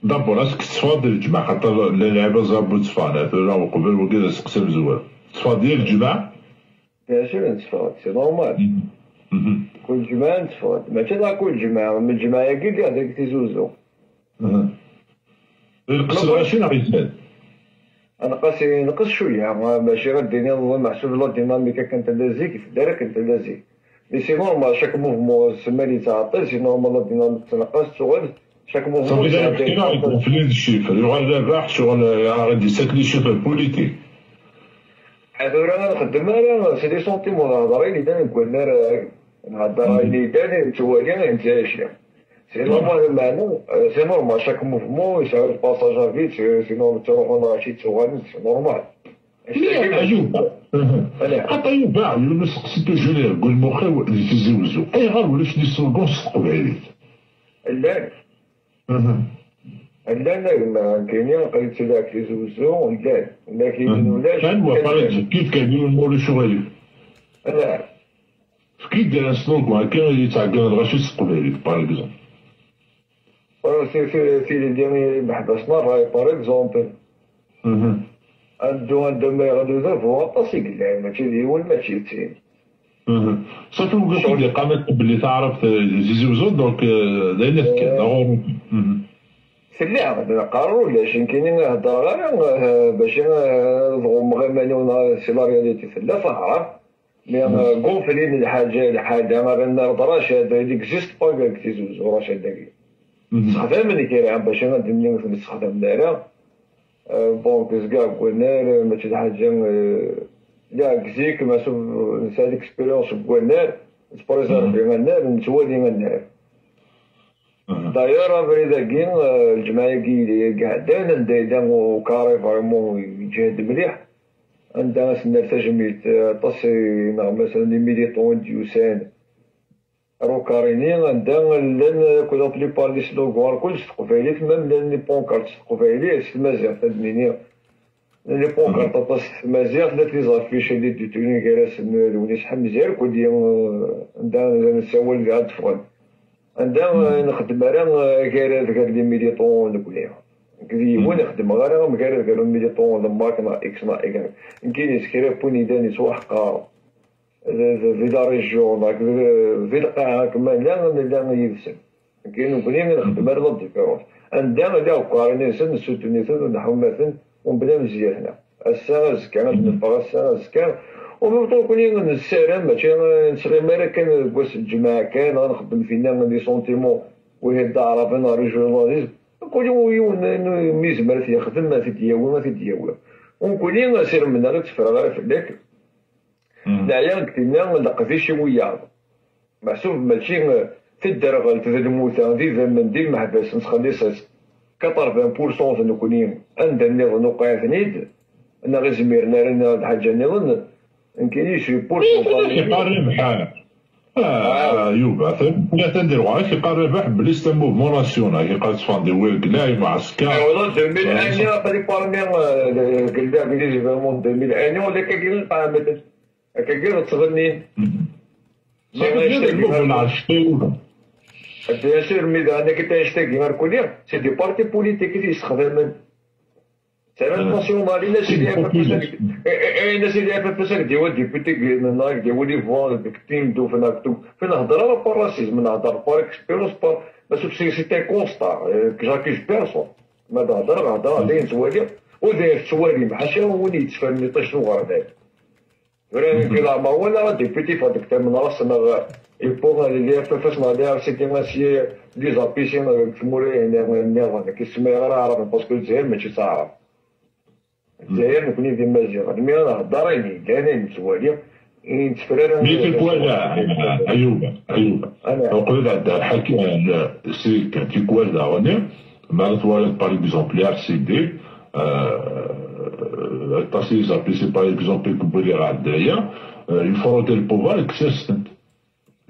دابور اسك تصفى ديال الجماعة خاطر اللعيبة زابو تصفى راه قبل وكذا سقسى مزوال تصفى ديال الجماعة بيان سور نتصفى سي نورمال. كل جماعة نتصفى ماشي لا كل جماعة من الجماعة كي هذاك تيزوزو القصر شنو غيزاد نقص نقص. شوية ماشي غديني محسوب لا ديناميكا كانت لازيك في الدار كانت لازيك. مي سي نورمال شاك موفمون سما اللي تعطل سي نورمال لا ديناميك تنقص شغل شاك موفمون صافي في لي شيفر يغال الربح شغل غادي ساكلي شيفر بوليتيك هذا راه نخدم أنا سي دي سونتيمون هضري اللي داني قلنا راه نهضر اللي داني توالي انت اشياء سي نورمال المعنى سي نورمال شاك موفمون يسعر الباساج فيت سي نورمال تروحون شي توالي سي نورمال حتى يباع يونس قصدو جوني يقول مخي اللي تزوجو أي غير ولاش نسوقو صدقو بعيد لا لا لا كاينين قريت ذاك اللي زوجو لا كاينين ولاش كان وقالت كيف كاينين مول شوالي لا كي دار سلوك ما كان اللي تعقل الغاشي يسقو بعيد باغ اكزومبل سي في في اللي ديالي بحبسنا راي باغ اكزومبل عنده عنده ما غادي يضرب هو طاسي قلع ماشي ديول ماشي تين صافي وقلت لي قامت بلي تعرف زيزوزو دونك داينا كان سلا قارو ولا شين كاينين هضره غير باش نضغم غير ماني سي لا رياليتي سلا تعرف مي قنفلين الحاجة الحاجة ما الهضره هذا اللي اكزيست با كاك تيزوزو راه هذاك صافي ملي كيلعب باش غادي نستخدم دايرة. بونك زكا بوانار ماشي حاجة لا كزيك ما سوف نسال اكسبيريونس بوانار سبريزار في غنار نتوالي غنار داير فريدا كين الجماعة كي قاعدين ندايدا وكاري فريمون يجهد مليح عندها سنة تجميت طاسي مثلا لي ميليتون ديوسان روكاريني عندها لأن كل بلي بار لي سلوغوار كلش تقبايلي ميم لأن لي بونكارت تقبايلي المزيغ تدميني لي بونكارت طاس المزيغ ثلاث لي زافيش اللي ديتوني كراس وني شحال مزيان كل يوم عندها نسول كاع تفغل عندها نخدم راه كارا ذكر لي ميليطون نقوليها كذي وين نخدم غير قالوا ميليطون مارك ما إكس ما إكس كاين سكريب بوني داني سواحقا في لا ريجيون داك في القاعة كمان لا لا يفسد كاين بنين نخدم على لا ديفيرونس عندنا لا وقارني سن نحو مثلا ونبدا مزيان هنا الساعة زكا نبقى الساعة زكا ومن كوني نسالم ماشي نسري مالا كان كواس الجماعة كان غنخدم فينا لي سونتيمون وهي عرف أنا ريجوناليزم كل يوم ميز ما يخدم ما تيدياوي ما تيدياوي ونقولي سير من غير تفرغ غير فداك دعيا كتبنا شي ويا محسوب ماشي تدرغ تذلموتا دي زمن دي المحبس نسخلي ساس 80% نكوني عند النظام نوقع ثنيد أنا غير زميرنا لنا حاجة نظن. نكيني شي بورسونتاج يقارب حاله ايوب لا تندير واحد كيقال ربح بليست موفمون ناسيونال كيقال تفاندي ويل كلاي معسكر والله 2000 أني بارمي كلا بلي فيرمون 2000 أني ولا كاين قامت كاين تغني Bien sûr, mais dans les hashtag qui marquent c'est des partis politiques qui se travaillent. C'est la nationale, il y a الناس اللي عارفه فاسك ديال ديبوتي نايك ديال لي فوان كتيم دو فينا كتو فين هضر على با راسيزم نهضر با اكسبيرونس با بس سي سيتي كونستا جاكيش بيرسون ما هضر هضر داين سوالي وداير سوالي محاشا وين يتفهم شنو غير Vraiment que la mawana député fa de tem na rasa na e ponga le le fa fas na le se tem asi di zapisi na kmure ne ne ne ne que se me gara ara parce que j'ai mais tu sais الجزائر نكوني في المزيغ المي أنا هضريني كان نتوالي نتفرر مي في كوالا ايوب ايوب وقلت عند الحكي سي كان في كوالا وني ما توالد باغ اكزومبل ار سي دي tasi zapisipari kuzopikubulira Adrien, il le pouvoir existent.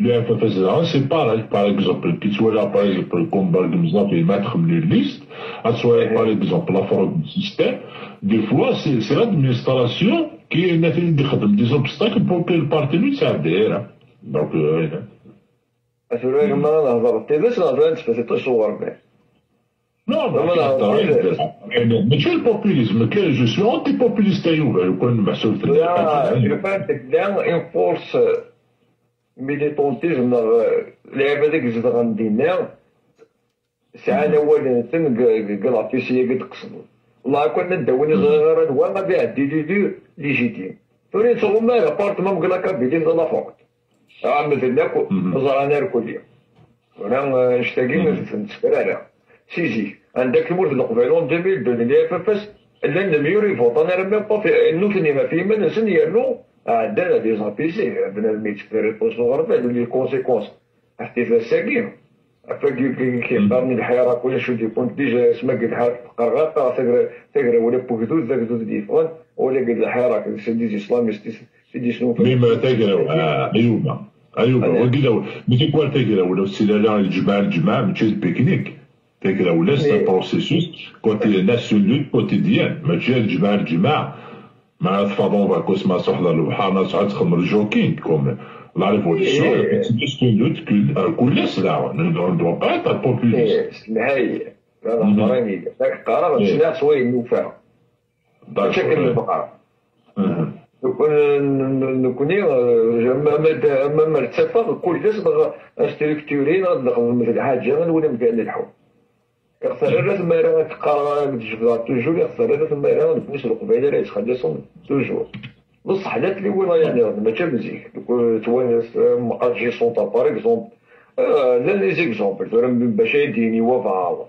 L'UFFSA, c'est pareil, par exemple, qui soit là, par exemple, comme par exemple, les de liste, soit par exemple, la forme du système, des fois, c'est l'administration qui est des obstacles pour que le parti lui s'adhère. Hein. Donc, euh, non, mais tu es le populisme, que je suis anti-populiste, je une force ميليتونتيزم لعبة ديك زيد غندينا ساعة أولا قلع في سيا قد قصدو والله كنا ندوني صغيرة هو ما بيع دي دي دي ليجيتيم فوري تغمى لابارتمون قلا كابيتين لا فوق عم مثلنا زرانا الكلية وأنا نشتاقي نتفكر سيزي عندك المولد القبيلون 2002 اللي فاس لأن ميوري فوط أنا رمي في نوثني ما في من سن يرنو عندنا دي زابيسي عندنا الميتفيري بوسو غربة لي كونسيكونس احتفال ساكين كيقارني الحياة كل شو يكون ديجا اسمها قد حال قرغاقة تقرا تقرأ ولا بوكدود ذاك دود ديفون ولا قد الحياة سيدي اسلامي سيدي شنو مما تقرأ. أيوبا. أيوبا. وقيلا متي كوال تقرأ؟ ولا السلالة الجماعة الجماعة ماشي بيكنيك تقرا ولا سي بروسيسوس كوتي ناس لوت كوتيديان ماشي الجماعة الجماعة مع تفاضل باكوس ما صحنا البحر ناس عاد تخمر جوكين كوم لا ريفوليسيون تسكن كل سلعة ندو با تا بوبوليست هاي هذا راني ذاك قرار سلاح سوين نوفا بشكل البقرة نكوني ما مرتفع كل جسم استركتورين مثل حاجة ولا مكان الحوم يختار ثم راه تقرا تجبد توجور يختار ثم راه نفس القبيله راه يتخلصهم توجور بصح حدات اللي وين يعني ماشي مزيك توانس ما جي سونطا بار اكزومبل لا لي زيكزومبل باش يديني وفا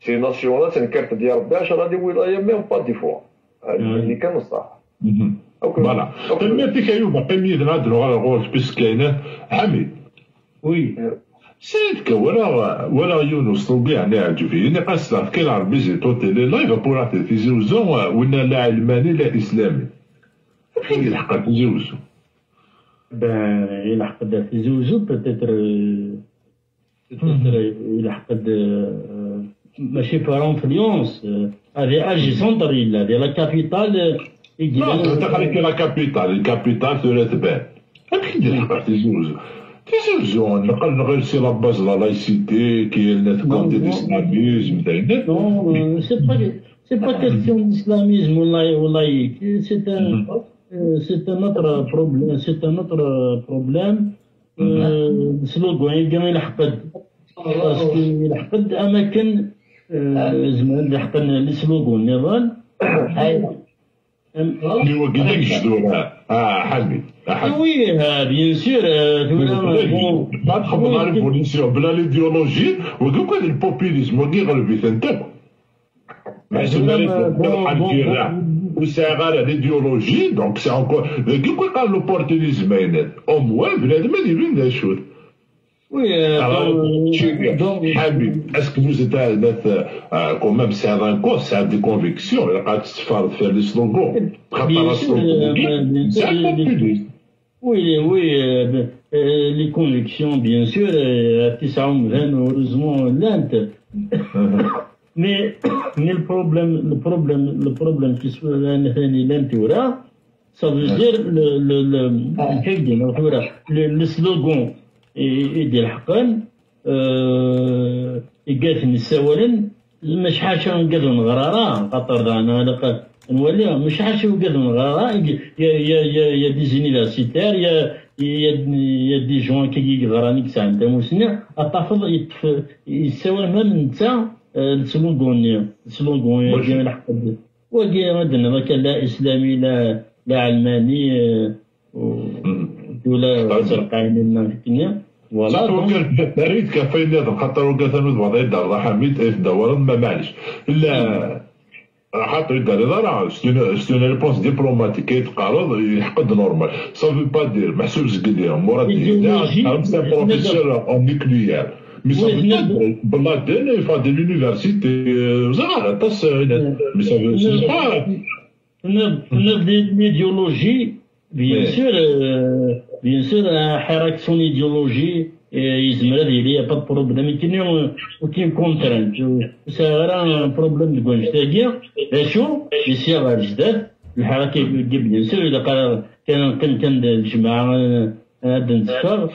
سي ناسيونال تنكرت ديال ربي اش غادي ولايه ميم با دي فوا اللي كان الصح فوالا قميتك ايوب قميت نهضروا على غوش بس كاينة حميد وي سيدك ولا ولا يونس طوبي يعني عجبي إني قصة كي العربي زيتو تيلي لايف بورا تيزوزو ولا لا علماني لا إسلامي فين يلحق تيزوزو il a تيزوزو peut-être il a ماشي بار انفلونس هذه أجي سونتر الا هذه لا كابيتال لا تخليك لا كابيتال الكابيتال سورة بان كيف يلحق تيزوزو تيزوجون نقل غير سي لاباز لا لايسيتي كاين كونت ليسلاميزم Non, c'est pas c'est pas question d'islamisme ou laïque. C'est un c'est un autre problème. C'est un autre problème. سلوغون يلقى يلحقد باسكو يلحقد اماكن زمان يلحقن السلوغون النضال اللي هو قد يجدوها آه حميد وي بيان سور ما تخبط على البوليسيون بلا ليديولوجي وكاع كان البوبوليزم وكي غلبي انت وسا غير ليديولوجي دونك سي انكور كي قال لوبورتونيزم أو موان بنادم ما يديروا لنا شوت Oui, donc, est-ce que vous êtes euh, quand même, c'est un cause, c'est des convictions, il a de faire des euh, euh, bien sûr, Tissaoum viennent heureusement lentes. mais, mais le problème, le problème, le problème qui soit lent, ça veut dire le, le, le, le, le slogan. يدير حقا يقاتل نساولا ما شحال شحال نقدر نغرارا خاطر أنا نولي مش حاجة وقدر نغرارا يا يا يا يا دي زينيفرسيتير يا يا يا دي جون كي يغراني كسا انت مسنع الطفل يساوي مام انت السلوغونيا السلوغونيا ديال الحق وكي عندنا كان لا اسلامي لا لا علماني ولا الدنيا فوالا دونك بريد كفاين خاطر وقت بعض يدار راه حميد دورا ما معليش لا حاطو يدار راه سي اون ريبونس ديبلوماتيك يتقارض يحقد نورمال. سافي با دير. محسوب زقدير مراد دير. سي بروفيسور اون نيكليير. مي سافي با بلادن يفادي لونيفرسيتي زعما طاس مي سافي با ليديولوجي بيان سور بيان سور حراك سون إيديولوجي. يزمر هذه لي با بروبليم كاين وكاين كونترانت سا بروبليم تقول تاكي شو يسير الجداد الحركه بيان سور اذا قال كان كان كان الجماعه هذا نتفر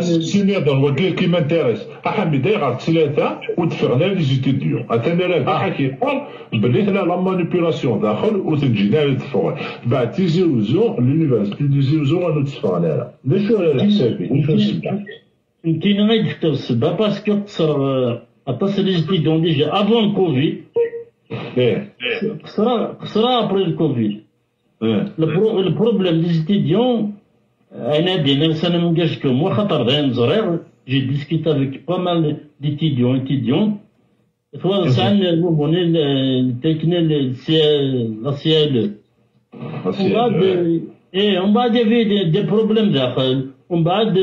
سيني هذا هو كي مانتيريس حميد غير ثلاثة ودفعنا لي زيتيديون اثنا راه حكي قال بلي هنا لا مانيبيولاسيون داخل وتجينا للتفوق بعد تيجي وزو لونيفرسيتي تيجي وزو انا تفعنا لها ليش على حسابي يمكن غير تكتب السبب باسكو قصر اتصل لي زيتيديون ديجا افون كوفيد قصرا قصرا ابري الكوفيد البروبليم لي زيتيديون انا دينا سنه مكاشكم وخاطر غير نزرير جي ديسكيت افيك با مال ديتيديون اتيديون ثوا سان المومون تكنا لا سيال ومن بعد إيه ومن بعد يافي دي, دي بروبليم داخل ومن بعد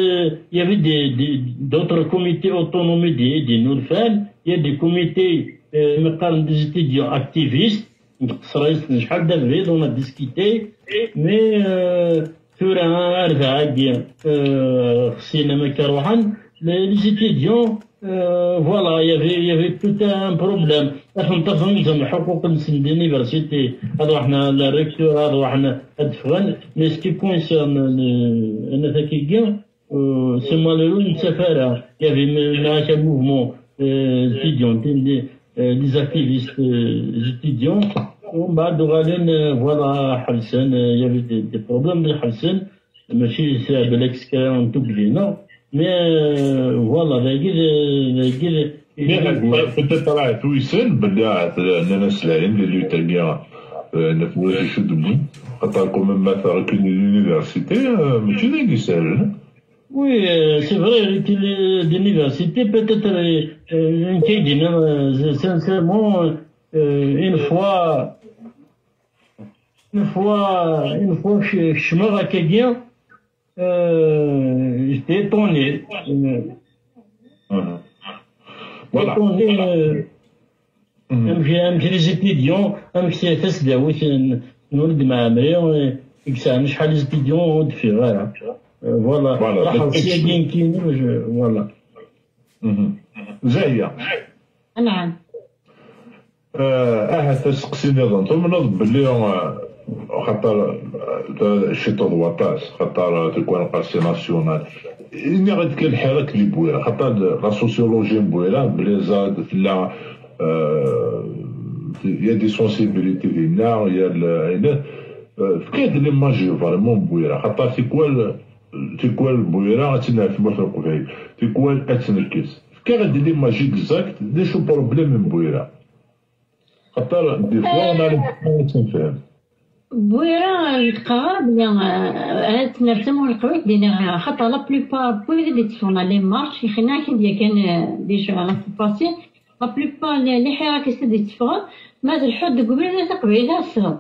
يافي دي دوتر كوميتي اوتونومي دي دي نورفان يا دي كوميتي مقارن دي ستيديون اكتيفيست نقصر شحال دا فيد اون ديسكيتي مي ثورة أربعة ديال خصينا ما كروحان لي زيتيديون فوالا يافي يافي توت ان بروبليم إحنا تفهمتهم حقوق نسن لونيفرسيتي هذا إحنا لا ريكتور هذا إحنا ادفغان مي سكي كونسيرن أنا ثاكي سي مالورو نسافر يافي معاك موفمون زيتيديون لي زاكتيفيست زيتيديون ومن بعد غالين فوالا حلسن يافي دي بروبليم دي حلسن ماشي سي بالاكس كان توبلينا مي فوالا لاقي لاقي peut-être راه تويسن بلي اننا سلاين اللي تلقى نفوز شو دبو خاطر كوم مثلا كاين لونيفرسيتي ماشي ذاك يسهل Oui, c'est vrai que l'université peut-être euh, sincèrement euh, une fois une fois, une fois que je me raquais euh, j'étais étonné. Euh, voilà. étonné. Euh, امشي لي زيتيديون امشي تسداويت نولد مع عمري كسا شحال لي زيتيديون دفي غير فوالا راح سياقين كاين فوالا زاهيه نعم آه تسقسيني ظن من بلي خاطر شي وطاس خاطر تكون قاسي ناسيونال. إني غادي كان الحراك اللي بويرة خاطر لا سوسيولوجي بويرة بلي زاد لا يا دي سونسيبيليتي ديالنا يا هنا فكاد لي ماجي فريمون بويرة خاطر تيكوال تيكوال بويرة تنعرف مثلا قبيل. تيكوال اتنكس فكا غادي لي ماجي إكزاكت دي شو بروبليم من بويرة. خاطر دي فوا أنا تنفهم. بويرا القرار بلي هاد نرسمو القويت دينا خاطر لا بلوبار بويرا اللي تفونا لي مارش يخنا كي ديا كان ديجا لا باسي لا بلوبار لي حراك يسد يتفغل ماذا الحد قبل تقبيلها السبب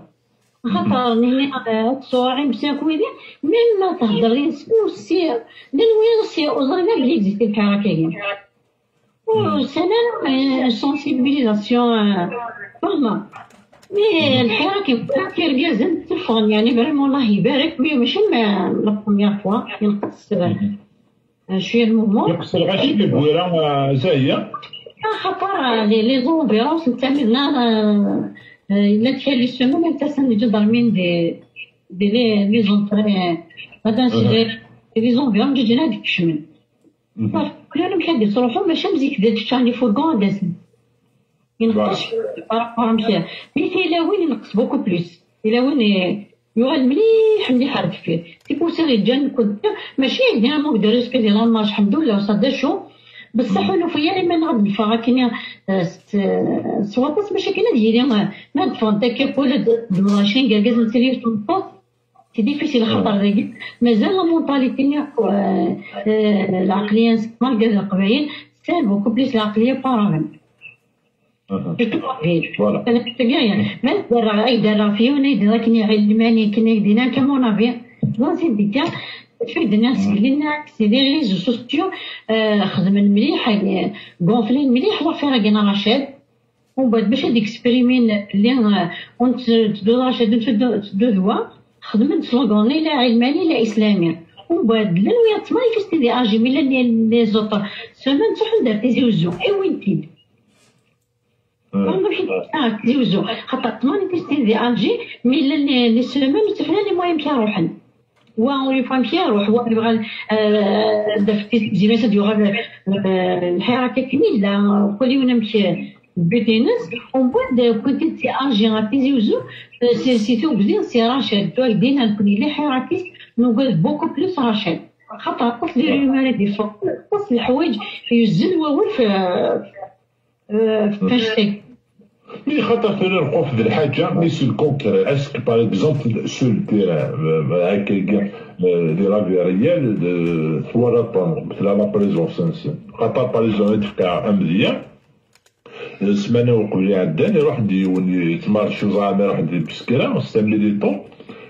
خاطر هنا تصورين بساك ويدي ميم ما تهضرين سمو السير لأن وين السير وزرنا بلي اكزيستي الحركة وسنة سونسيبيليزاسيون فاهمة مي الحراك كي لازم تفهم يعني فريمون الله يبارك مي ماشي لا بروميير فوا ينقص شوية المومون يقص الغاشي بويرة زاهية. خاطر لي زونفيرونس نتعملنا إلا كان لي سومون نتا سنجي ضارمين دي دي لي مثلا سي لي زونفيرون جينا ديك الشمن كلهم كان تروحوا ماشي مزيك ديك تشاني فورغون دازن ينقص بارابور مشي مي وين ينقص بوكو بلوس وين يغال مليح مليح عرف فيه سي بور سي رجال كنت ماشي مو دو ريسبي ديال المارش الحمد لله وصاد شو بصح ولو فيا لما نغد نفا كاين سوا بس ماشي كاين ديالي ما نتفون تاكي ولد ماشين كاكاز نسيري تنطط سي ديفيسيل خاطر مازال لا مونطاليتي العقليه ما قال القبايل سال بوكو بليس العقليه بارامل فوالا ما دار اي دار فيونا دار كني علماني كني دينا كمون افي لازم ديكا فيدنا سكلينا سي دي ريزو سوسيو خدمن مليح غونفلين مليح لافير كاين رشاد ومن بعد باش هاديك اكسبيريمين اللي اونت تدو رشاد تدو دوا خدمت سلوغون لا علماني لا اسلامي ومن بعد لنويا تما فيستي دي أجي ميلا لي زوطر سومان تروح دار تيزي وزو اي وين تيد زوزو خاطر تماني تيستي دي الجي ميلا لي سومان تفنا لي مهم كي روحن وأولي فهم فيها روح. هو يبغى دفتي زي مثلا يغال الحركة كنيلة كل يوم نمشي بيتينس ومن بعد كنت تي أجي غاتي زوزو سي سي تو بزين سي راشد. تو دينا نكوني لي حركي نقول بوكو بلوس راشد. خاطر قص لي ريماري دي فوق قص الحوايج يزن وول في في مي خاطر في الوقوف ذي الحاجة مي سو الكونتر اسك باغ اكزومبل سو التيران هكا لي رافي ريال ثوالطون مثل لا بريزونس خاطر باريزون تفكا امديه السمانه وقبل عدان يروح ديون يتمارشو زعما يروح دي بسكرا وستعمل دي طون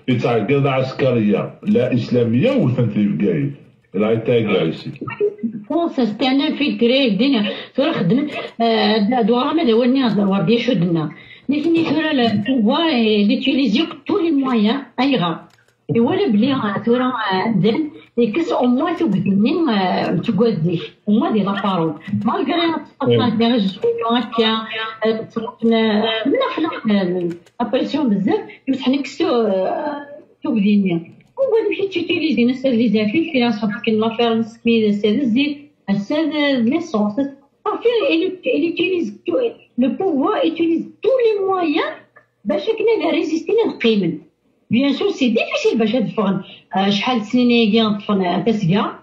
يتعقد عسكريه لا اسلاميه وثنتي في كايد لا يتاقع يسي فرنسا ستانا في كريك دينا ثورا خدمت دوارا ما داولني وردي شدنا نتني لا بوفوار ليتيليزيو تو لي مويان ايغا ولا بلي ثورا دان يكس اموا تقدني تقدي اموا دي لابارول مالغري تصطنا دي ريزوليون هكا تصطنا من خلق ابريسيون بزاف يمسح نكسو تقديني وبعد مشيت تيتيليزي نسال لي زافي فيها صافي كاين لافير نسمي الساد الزيت الساد ليسونس صافي il utilise le pouvoir utilise tous les moyens باش كنا ريزيستي نقيمن بيان سور سي ديفيسيل باش تفغن شحال سنين يجي تفغن تسقى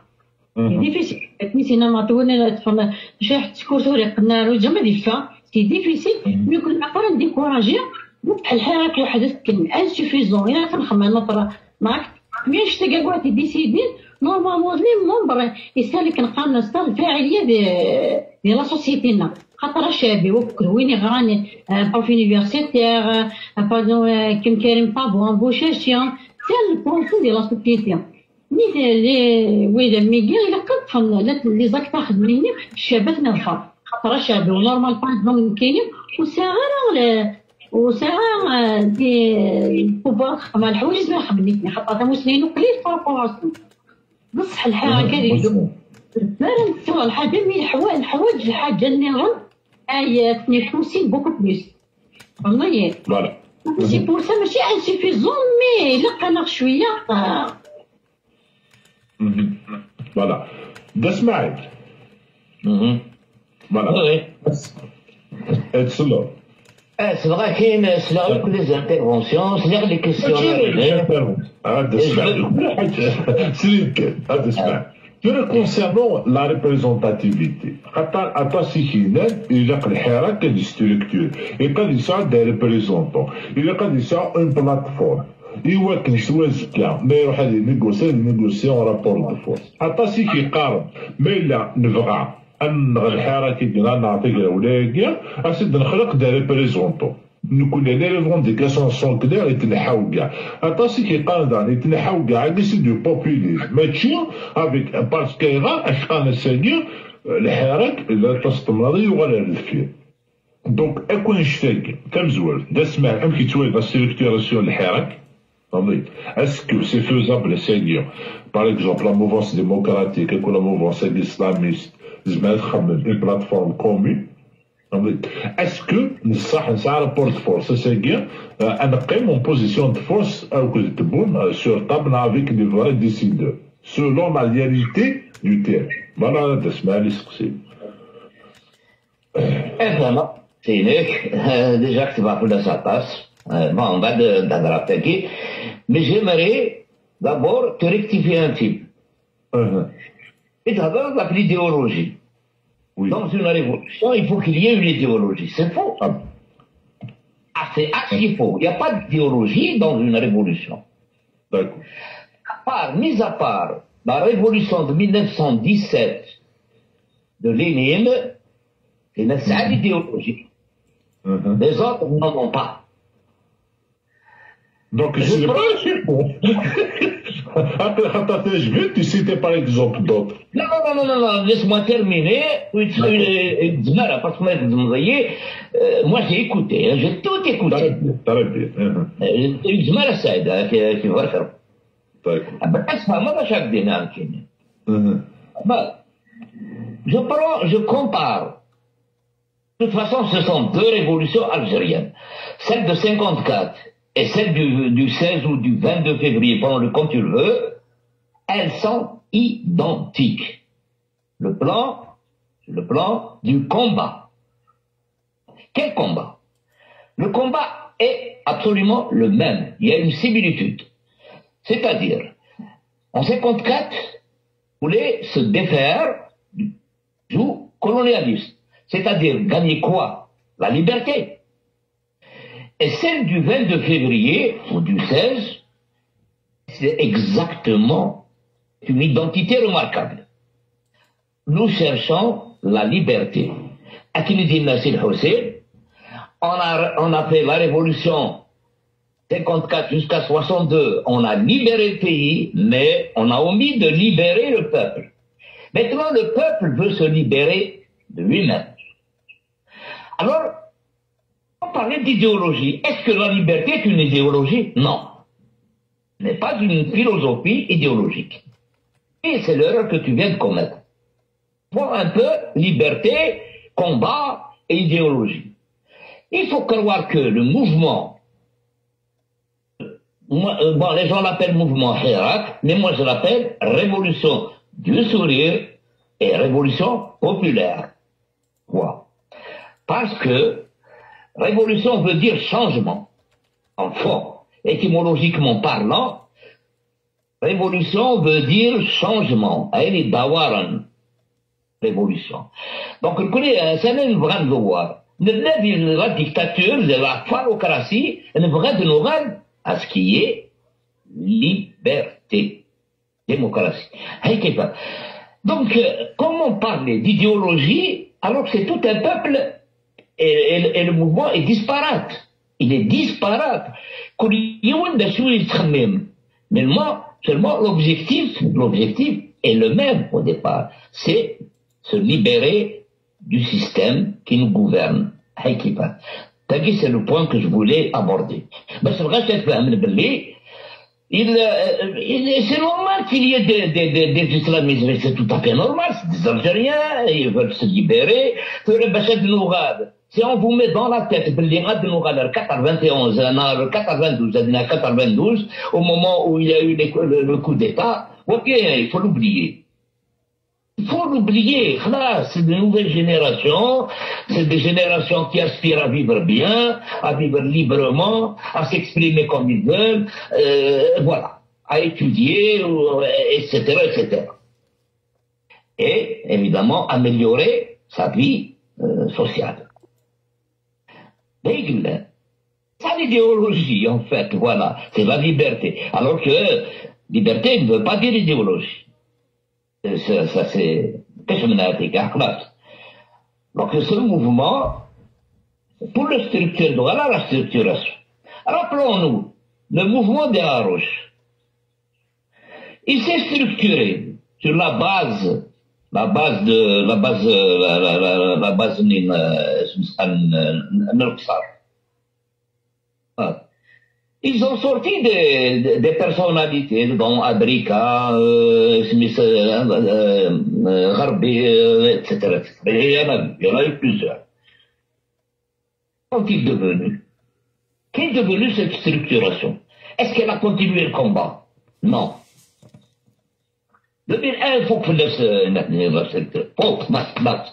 ديفيسيل كنيسينا ما طولنا تفغن شاح تكوتوري قلنا له جمع ديفا سي ديفيسيل مي كل عقل نديكوراجي نفتح الحراك وحدث كن انسوفيزون الا تنخمم نطرا معك مي شتا كاع ديسيدين نورمالمون لي ممبر يسألك نقام نستال الفاعليه دي دي لا سوسيتينا خاطر شابي وكل وين يغراني؟ با في يونيفرسيتير بازون كيم كريم بابون بوشاشيان سي البروفون دي لا سوسيتي. ني لي ويدا ميغي إلا كنت لي زاكتا خدميني الشابات نظفر خاطر شابي ونورمال بان كاينين وساغر وساعة دي بوبا مع الحوايج ما خدمتني خاطر مسنين وقليل بارابور بصح الحركة دي فعلا تسوى الحاجة مي الحوايج الحوايج الحاجة اللي غن آيات نفوسي بوكو بليس. والله فوالا سي بور سا ماشي انسيفيزون مي الا قلق شوية. فوالا ده اسمعي فوالا تسلو c'est vrai qu'il c'est là que les interventions, c'est là les questions. هذا اسمع سليمك هذا اسمع concernant la représentativité, il y a une structure, il y a des représentants, il y a une plateforme. يوكل سوا زكا ما يروح هذه نيغوسي نيغوسي رابور دو فورس عطاسي كيقارن ما الا نبغى أن الحراك ديالنا نعطيك ولا اسيد نخلق دي ريبريزونتون نكون لي ريفونديكاسيون سون كلير يتنحاو كاع. أطاسي كيقال يتنحاو كاع هادي سي دو بوبوليزم ماشي افيك باسكو غا اشقانا ساكي الحراك الا تستمر يغال الفير دونك اكون نشتاق. كمزول دا سمع أم كيتوالي لا الحراك Est-ce que c'est faisable, c'est-à-dire, par exemple, la mouvance démocratique et la mouvance islamiste, une plateforme commune est-ce que نصح نسعى rapport de force c'est-à-dire نقيم en position de force أو تبون sur table avec des vrais décideurs selon la réalité du terrain voilà هذا اسمها لي سقسي Évidemment, c'est unique. Déjà que tu vas pour sa passe. Bon, on va d'adapter. Mais j'aimerais d'abord te rectifier un type. Et d'abord, l'idéologie. Dans une révolution, il faut qu'il y ait une idéologie. C'est faux. Ah, ah c'est archi faux. Il n'y a pas d'idéologie dans une révolution. D'accord. À part, mis à part la révolution de 1917 de Lénine, c'est une seule idéologie. Uh-huh. Les autres n'en ont pas. Donc, je prends je veux te citer par exemple d'autres. Non, non, non, non, non, laisse-moi terminer. Parce que euh, moi, j'ai écouté, hein, j'ai tout écouté. Très bien. Zmara hein, hein. euh, Saïda, qui va ah, bah, faire. Bah, ah, bah, je prends, je compare. De toute façon, ce sont deux révolutions algériennes. Celle de 54 et celle du, 16 ou du 22 février, pendant le quand tu veux, elles sont identiques. Le plan, le plan du combat. Quel combat? Le combat est absolument le même. Il y a une similitude. C'est-à-dire, en 54, voulait se défaire du joug colonialiste. C'est-à-dire gagner quoi? La liberté. Et celle du 22 février ou du 16, c'est exactement une identité remarquable. Nous cherchons la liberté. À on a, on a fait la révolution 54 jusqu'à 62, on a libéré le pays, mais on a omis de libérer le peuple. Maintenant, le peuple veut se libérer de lui-même. Alors, parlait d'idéologie. Est-ce que la liberté est une idéologie Non. Ce n'est pas une philosophie idéologique. Et c'est l'erreur que tu viens de commettre. Pour un peu liberté, combat et idéologie. Il faut croire que le mouvement, euh, bon, les gens l'appellent mouvement Hirak, mais moi je l'appelle révolution du sourire et révolution populaire. Quoi? Parce que Révolution veut dire changement, en. Étymologiquement parlant, révolution veut dire changement. Elle est dawaran. Révolution. Donc, vous connaissez, c'est une grande loi. La dictature, la phallocratie, de nouvelle à ce qui est liberté. Démocratie. Donc, euh, comment parler d'idéologie alors que c'est tout un peuple et, le mouvement est disparate. Il est disparate. Mais moi, seulement l'objectif, l'objectif est le même au départ. C'est se libérer du système qui nous gouverne. C'est le point que je voulais aborder. Il, il c'est normal qu'il y ait des, des, des, des islamistes, c'est tout à fait normal, c'est des Algériens, ils veulent se libérer, si on vous met dans la tête, 91, 92, 92, au moment où il y a eu le, coup d'État, ok, il faut l'oublier. Il faut l'oublier. Là, c'est de nouvelles générations, c'est des générations qui aspirent à vivre bien, à vivre librement, à s'exprimer comme ils veulent, euh, voilà, à étudier, euh, etc., etc. Et évidemment améliorer sa vie euh, sociale. Règle, c'est l'idéologie en fait, voilà, c'est la liberté. Alors que liberté ne veut pas dire idéologie. Ça, ça c'est donc ce mouvement, pour le structure, voilà la structuration. Rappelons-nous, le mouvement des Harouches, il s'est structuré sur la base la base de la base la, la, la, la base ah. Ils ont sorti des, des personnalités, dont Adrika, euh, Smith, euh, euh, Harbi, etc., il y en a, il y en a eu plusieurs. Qu'est-il devenu? Qu'est devenu cette structuration? Est-ce qu'elle a continué le combat? Non. 2001 فوق فلاس نحن فوق مات مات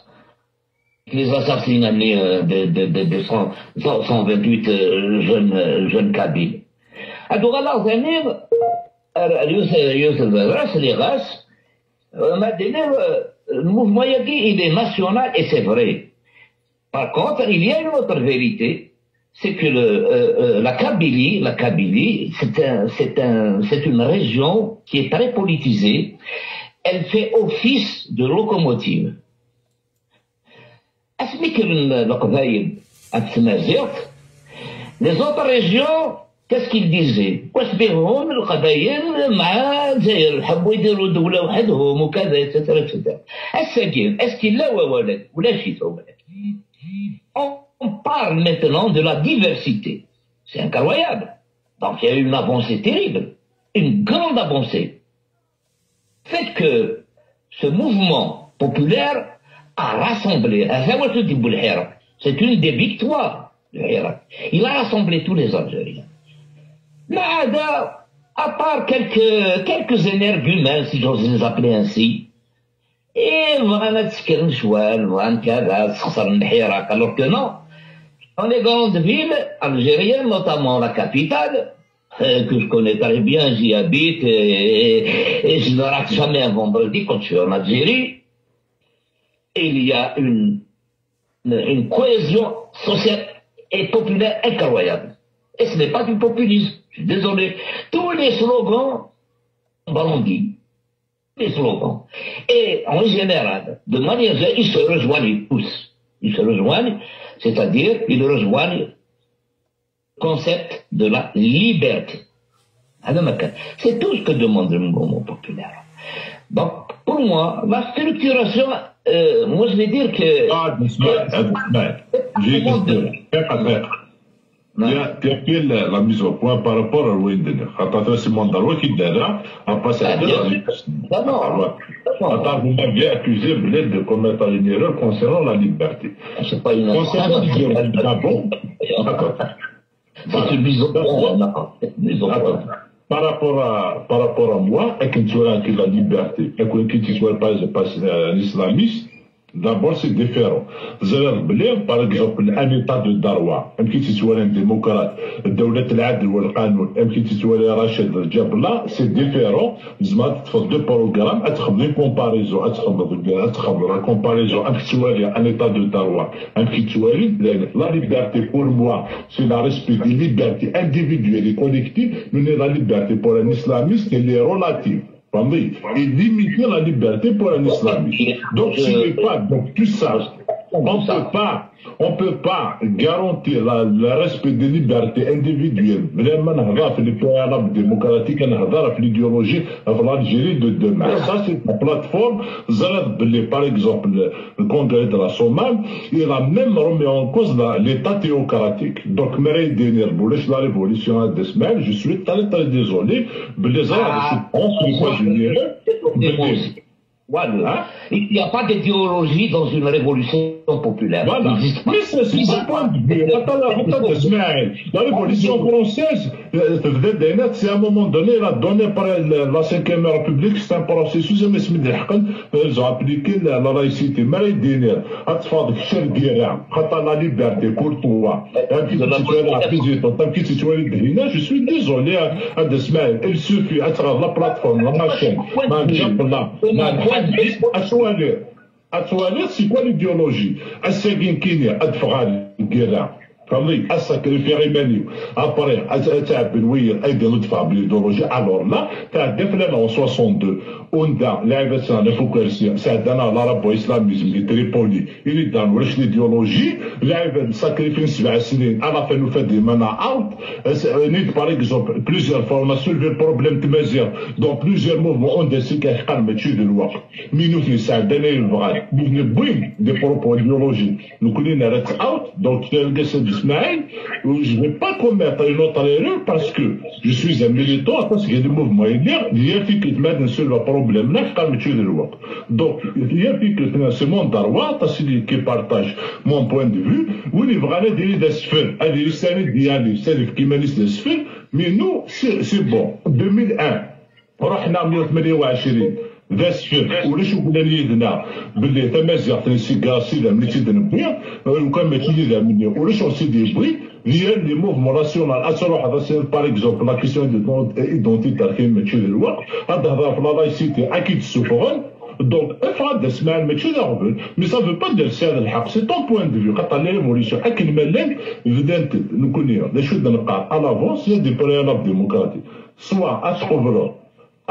les assassinats de, de, de, de 128 jeunes, jeunes Kabyles. هادو غلا ثاني يوسف يوسف راس اللي غاس ما دينا الموفمون ياكي il est national et c'est vrai. Par contre, il y a une autre vérité, c'est que le, euh, euh, la Kabylie, la Kabylie, c'est un, un, une région qui est très politisée. Elle fait office de locomotive. Les autres régions, qu'est-ce qu'ils disaient? Est-ce qu'il on parle maintenant de la diversité. C'est incroyable. Donc il y a eu une avancée terrible, une grande avancée. Fait que ce mouvement populaire a rassemblé, c'est une des victoires du Hirak. Il a rassemblé tous les Algériens. Maada, à part quelques, quelques énergumènes, si j'ose les appeler ainsi, et voilà, alors que non, dans les grandes villes algériennes, notamment la capitale, euh, que je connais très bien, j'y habite et, je ne rate jamais un vendredi quand je suis en Algérie, il y a une, une, cohésion sociale et populaire incroyable. Et ce n'est pas du populisme, je suis désolé. Tous les slogans bandits, les slogans. Et en général, de manière ils se rejoignent tous. Ils se rejoignent c'est-à-dire ils rejoignent le concept de la liberté. C'est tout ce que demande le mouvement populaire. Donc, pour moi, la structuration, euh, moi je vais dire que... Ah, تيقيل لا ميز au point par rapport à وين خاطر سيمون داروا كي دارها ابا Attends, vous m'avez accusé de commettre une erreur concernant la liberté. C'est pas une erreur. Concernant la liberté, d'abord. D'accord. C'est une mise au point. Par rapport à, par rapport à moi, et que tu sois la liberté, et que tu sois pas, pas un islamiste, D'abord, c'est différent. par exemple, un état de Darwa, يمكن تتولى un démocrate, دولة العدل والقانون, تتولى راشد جاب là, c'est différent. زعما تفضل دو بروغرام, تخدم كومباريزون, تخدم تخدم تولي un état de Darwa, يمكن تولي la liberté pour moi, c'est le respect des libertés individuelles et collectives, mais la liberté pour un islamiste, elle est relative. Et limiter la liberté pour un islamiste. Donc, ce n'est pas, donc tout ça, on ne peut pas, on peut pas garantir la, le respect des libertés individuelles. Vraiment, dans les pays arabes démocratiques, dans l'idéologie, dans l'Algérie de demain. Ça, c'est la plateforme. Par exemple, le congrès de la Somalie, il a même remis en cause l'état théocratique. Donc, la révolution à des semaines, je suis très, très désolé. Les Arabes, je pense, je dirais, voilà. Hein? Il n'y a pas d'idéologie dans une révolution. Populaire. Voilà. Mais c'est ça point de vue. La révolution française, c'est à un moment donné, la donnée par la 5ème République, c'est un processus, mais c'est ils ont appliqué la laïcité. Mais ils disent, أطفال كشر ديرا خاطر la liberté pour toi. Je suis désolé, il suffit, à travers la plateforme, la machine, ma اتوالير سي كوا ليديولوجي الساكين كينيا ادفغال كيرا. فهمتي اساكريفي غيماني ابري تاع بنوير أيضا ندفع بالايديولوجي الور لا تاع دفلنا 62 وندا لعبتنا لفوكارسيا ساعدنا لا ربو اسلاميزم دي تريبولي اللي دار ولاش ليديولوجي لعبة ساكريفين سبع سنين أنا فانو فادي مانا اوت نيد بار اكزومبل بليزيور فورما سولفي البروبليم تمازيغ دون بليزيور موفمون اون دي سي كيحقن ماشي دو الوقت مينوت ساعدنا البغاد بوين دي بروبو ايديولوجي نكوني رات اوت دونك تلقى سيد اسماعيل je vais pas commettre une autre erreur parce que je suis un militant parce qu'il y a des mouvements il y a في كلمات نسولف بروبليم ناش قال ماشي الوقت دونك هي فكره سي مون دروا تاسيدي كي بارتاج مون بوان دو فيو وين بغانا ديري دا سفل هذه السنة ديالي سالف كيما نيس دا سفل مي نو سي بون 2001 رحنا 128 ذا سفر ولا شو قلنا لي هنا باللي تمازيغ تنسي كاسي لا ملي تدنبيا وكان ما تيجي ذا مني ولا شو سيدي بغي ديال لي موفمون ناسيونال اتروح هذا سي باغ اكزومبل لا كيسيون دو ايدونتيتار كيما ماشي الوقت هذا هضر في لا لايسيتي أكيد سوفرون دونك افراد اسمع ماشي لا غبل مي سا فو با دير سي هذا الحق سي طون بوان دو فيو خاطر لي ريفوليسيون اكن مالك بدات نكون لا شو نلقى على لافونس دي بريالاب ديموكراتي سوا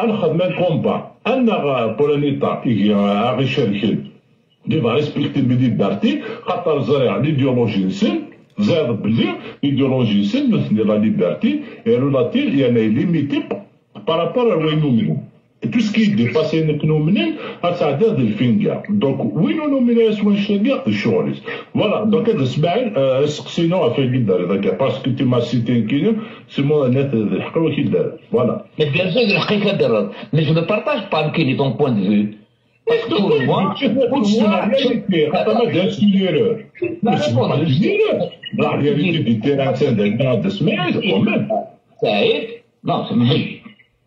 اتخبروا الخدمة كومبا أنا بولانيتا إيجي أغي شركين دي با ريسبكتي بدي دارتي خاطر زرع ليديولوجي نسن زاد بلي ليديولوجي نسن مثل لا ليبرتي اي رولاتيل يعني ليميتي بارابور وين نؤمنو tout ce qui est dépassé نكنومنين غتعدى ذي الفينكا دونك وين نومينا سوا الشاقيا الشغليس فوالا دونك هذا اسماعيل سقسينو في الدار هذاك باسكو تي ما سيتي كينا سي مو نات الحق كي دار فوالا مي بيان سور الحقيقة دار مي جو ne partage pas كيني ton point de vue Parce que pour moi, pour moi, خاطر ما دارش لي ايرور بس ما دارش لي ايرور راه رياليتي دي تيران تاع اسماعيل كوميم سعيد نو سمحي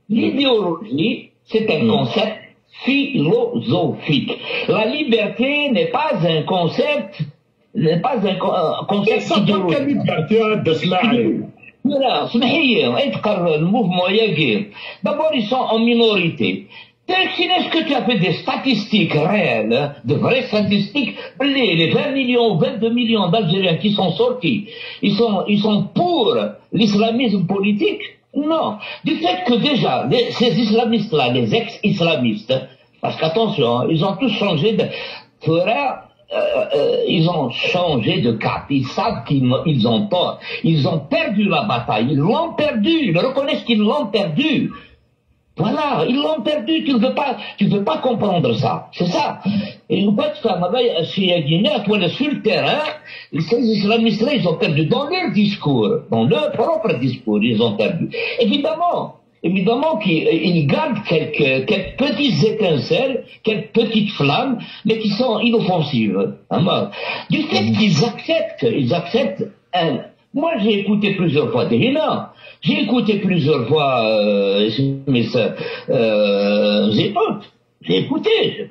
l'idéologie c'est un concept philosophique. La liberté n'est pas un concept, n'est pas un, un concept idéologique. Mouvement. D'abord, ils sont en minorité. Est-ce que tu as fait des statistiques réelles, de vraies statistiques les, les 20 millions, 22 millions d'Algériens qui sont sortis, ils sont, ils sont pour l'islamisme politique non. Du fait que déjà, ces islamistes-là, les ex-islamistes, parce qu'attention, ils ont tous changé de... Euh, euh, ils ont changé de cap. Ils savent qu'ils ont tort. Ils ont perdu la bataille. Ils l'ont perdu. Ils reconnaissent qu'ils l'ont perdu. Voilà, ils l'ont perdu, tu ne veux pas, tu veux pas comprendre ça. C'est ça. Et sur le terrain, ces islamistes-là, ils ont perdu dans leur discours, dans leur propre discours, ils ont perdu. Évidemment, évidemment qu'ils gardent quelques, quelques petites étincelles, quelques petites flammes, mais qui sont inoffensives. Hein, du fait qu'ils acceptent, ils acceptent un, moi, j'ai écouté plusieurs fois Derrida. J'ai écouté plusieurs fois euh, mes euh. J'ai écouté.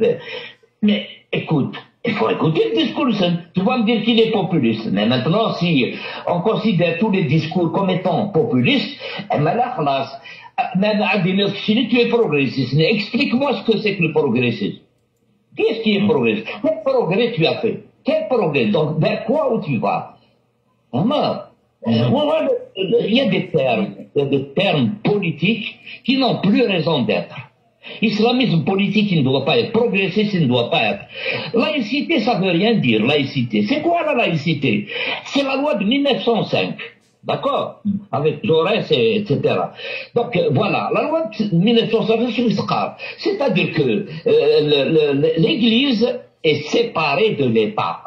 Mais écoute, il faut écouter le discours. Tu vas me dire qu'il est populiste. Mais maintenant, si on considère tous les discours comme étant populistes, eh ben si tu es progressiste. Explique-moi ce que c'est que le progressisme. Qu'est-ce qui est progressiste? Quel progrès tu as fait? Quel progrès? Donc, vers quoi où tu vas? Il y a des termes, des termes politiques qui n'ont plus raison d'être. Islamisme politique, il ne doit pas être. Progressiste, il ne doit pas être. Laïcité, ça veut rien dire, laïcité. C'est quoi la laïcité? C'est la loi de 1905. D'accord? Avec Jaurès, etc. Donc euh, voilà, la loi de 1905, c'est-à-dire que euh, l'Église est séparée de l'État.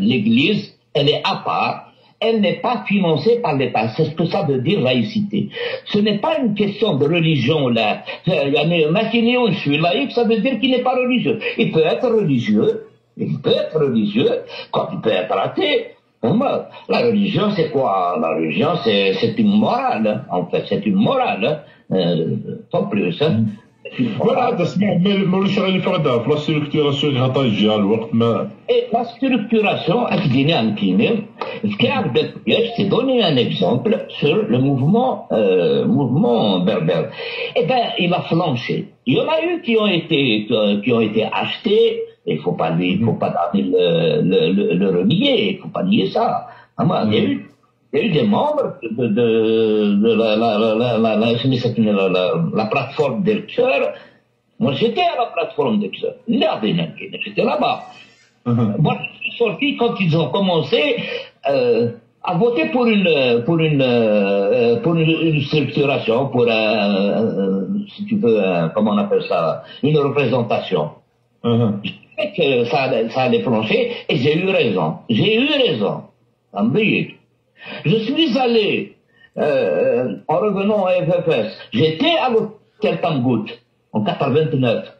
L'Église, elle est à part elle n'est pas financée par l'État. C'est ce que ça veut dire laïcité. Ce n'est pas une question de religion là. je suis laïque, ça veut dire qu'il n'est pas religieux. Il peut être religieux, il peut être religieux, quand il peut être athée. La religion, c'est quoi? La religion, c'est une morale, en fait, c'est une morale, euh, pas plus. Hein. هذا سمع مالوش غير فردا في لا ستركتوراسيون غطا الوقت ما لا ستركتوراسيون اكديني عن كيني فكاع بدات سي دوني ان اكزومبل سور لو موفمون mouvement berbère. Eh ben, il a flanché. Il y en a eu qui ont été, qui ont été achetés. Il faut pas lui, il faut pas le, le, le, le renier. Il faut pas nier ça. Il y a eu il y a eu des membres de, de, de la, la, la, la, la, la, la, la plateforme del cœur. Moi, j'étais à la plateforme del cœur. J'étais là-bas. Moi, je suis sorti quand ils ont commencé euh, à voter pour une, pour une, euh, pour une, une structuration, pour, un, si tu veux, un, comment on appelle ça, une représentation. Je sais que ça, ça allait plancher et j'ai eu raison. J'ai eu raison. Embrouillé. Je suis allé, euh, en revenant à FFS, j'étais à l'hôtel Tangout, en 89.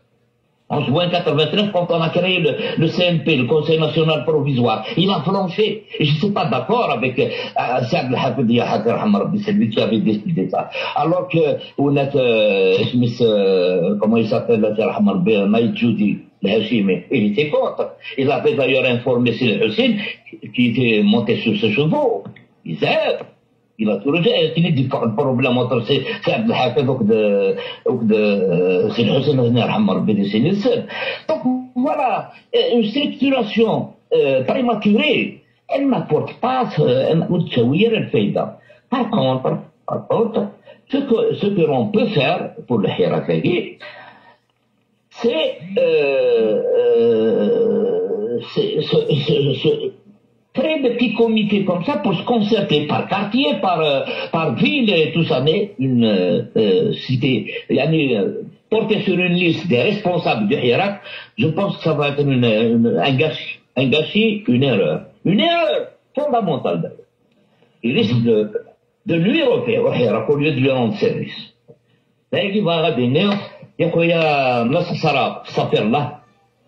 En juin 89, quand on a créé le, le, CNP, le Conseil national provisoire, il a flanché. Et je ne suis pas d'accord avec euh, Saad al celui qui avait décidé ça. Alors que euh, euh, comment il s'appelle, Naïd Joudi, le Hashimi, il était contre. Il avait d'ailleurs informé Sile Hussein, qui était monté sur ses chevaux. يزعق إلى ترجع كاين دي بروبليم entre سي عبد الحفيظ وكد وكد سي الحسين الله يرحم ربي دي سي نسل دونك فوالا اون ستركتوراسيون بريماتوري elle n'apporte pas متساوية الفايدة par contre par contre ce que ce que l'on peut faire pour le Hirakagi c'est euh, euh, c'est très petits comités comme ça pour se concerter par quartier, par, euh, par ville et tout ça, mais une euh, cité, euh, porter sur une liste des responsables du Hirak, je pense que ça va être une, une, un gâchis, un gâchis, une erreur. Une erreur fondamentale Il risque de, de nuire au Hirak au lieu de lui rendre service. لكن غادي نير يا خويا ما صرا صافر الله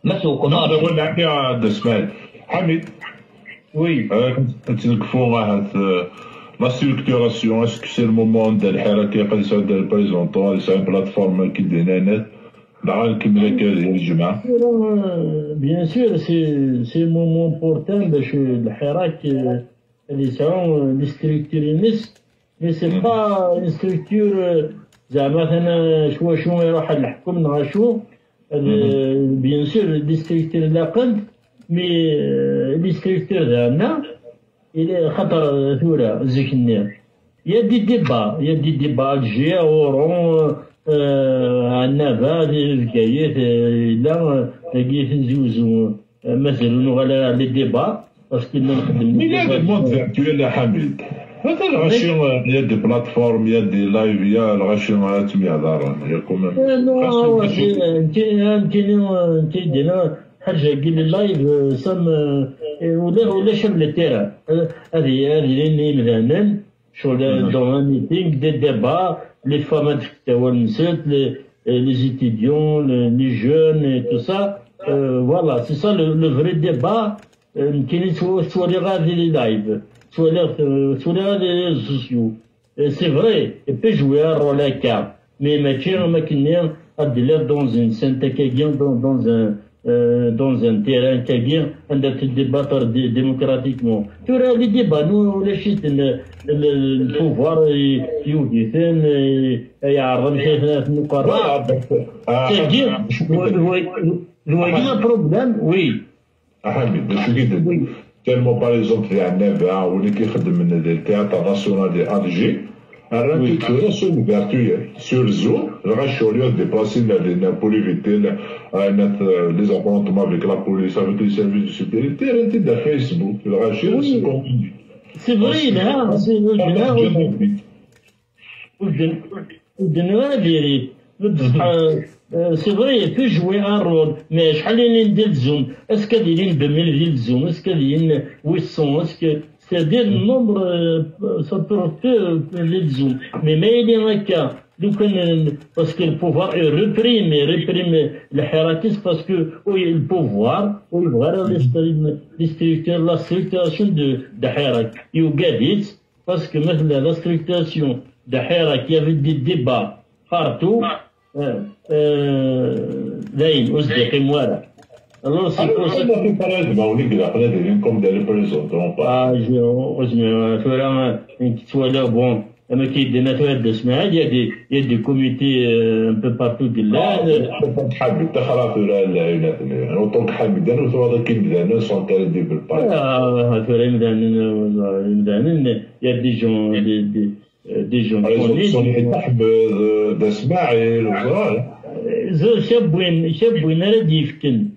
ما سوقنا هذا هو اللي عندي اسماعيل حميد Oui. La structuration, est-ce que c'est le moment de الحركة يقيسها ديال البريزونطون c'est une plateforme qui دينا باغا نكمل هكا الجمعة Bien sûr, c'est un moment important باش الحراك اللي يسعون لي ستركتورينيس مي سي با ستركتور زعما مثلا شوا شو يروح الحكم نغاشو بيان سور لي ستركتور لاقن مي لي ستركتور تاعنا إلى خطر ثورة زكني يا دي ديبا يا دي ديبا الجي اورون النافا الكايت لا كيف نزوزو مثلا ولا لي ديبا باسكو نخدم des mondes virtuels يا حميد مثلا غاشي يا دي بلاتفورم يا دي لايف يا غاشي تميع دارا يا كومون نو انت انت انت دينا حاجة قال اللايف سام ولا ولا شم التيرا هذه هذه اللي مثلا شغل دون ميتينغ دي ديبا. لي فامات توا نسات لي زيتيديون لي جون تو سا فوالا سي سا لو فري ديبا كاين تولي غادي لي لايف تولي تولي غادي لي سوسيو سي فري بي جوي ان رول هكا مي ماشي ما كنا ادير دون ان سانتا كاكيان دون ان dans un terrain كبير عندك تديباتر ديمقراطيكمون ترى لي ديبا نو ولا شيء البوفوار يوجثن يعرض شيء في المقرر تجي الوالدين بروبليم وي حميد باش كي تيرمون باغ اكزومبل في عندنا واللي كيخدم من التياتر ناسيونال دي الجي Arranque oui. sur l'ouverture sur Zoom, Racholiot déplacer pour éviter les affrontements avec la police, avec les services de sécurité, arrêter de Facebook, le Rachel, c'est continue. C'est vrai, il a, c'est vrai, سي فري في جوي ان رول مي شحال ندير زوم اسكو دايرين 2000 ديال زوم اسكو دايرين 800 اسكو c'est-à-dire mm. nombre euh, ça peut être. Euh, mais mais il y en a qu'un. Parce que le pouvoir est réprimé, réprimé le hiératisme parce que oui, le pouvoir, oui, voilà mm. la structuration de, de Hirak. Parce que la structuration de Hirak, il y avait des débats partout. Mm. Euh, euh, موارا Alors, c'est pour ça que tu parles de Maouli, que la planète devient comme des représentants. Ah, je, je, فعلا تولى بون اما كيدينا في هاد السماعات يا دي يا دي كوميتي ان بو بارتو كلا حابب تخرا ولا العينات اوطونك حابب دان وثوا كيبدانا سون تال دي بالبار آه فعلا مدانا مدانا يا دي جون دي دي دي جون كوني تحب اسماعيل زو شاب وين شاب وين راه يفكن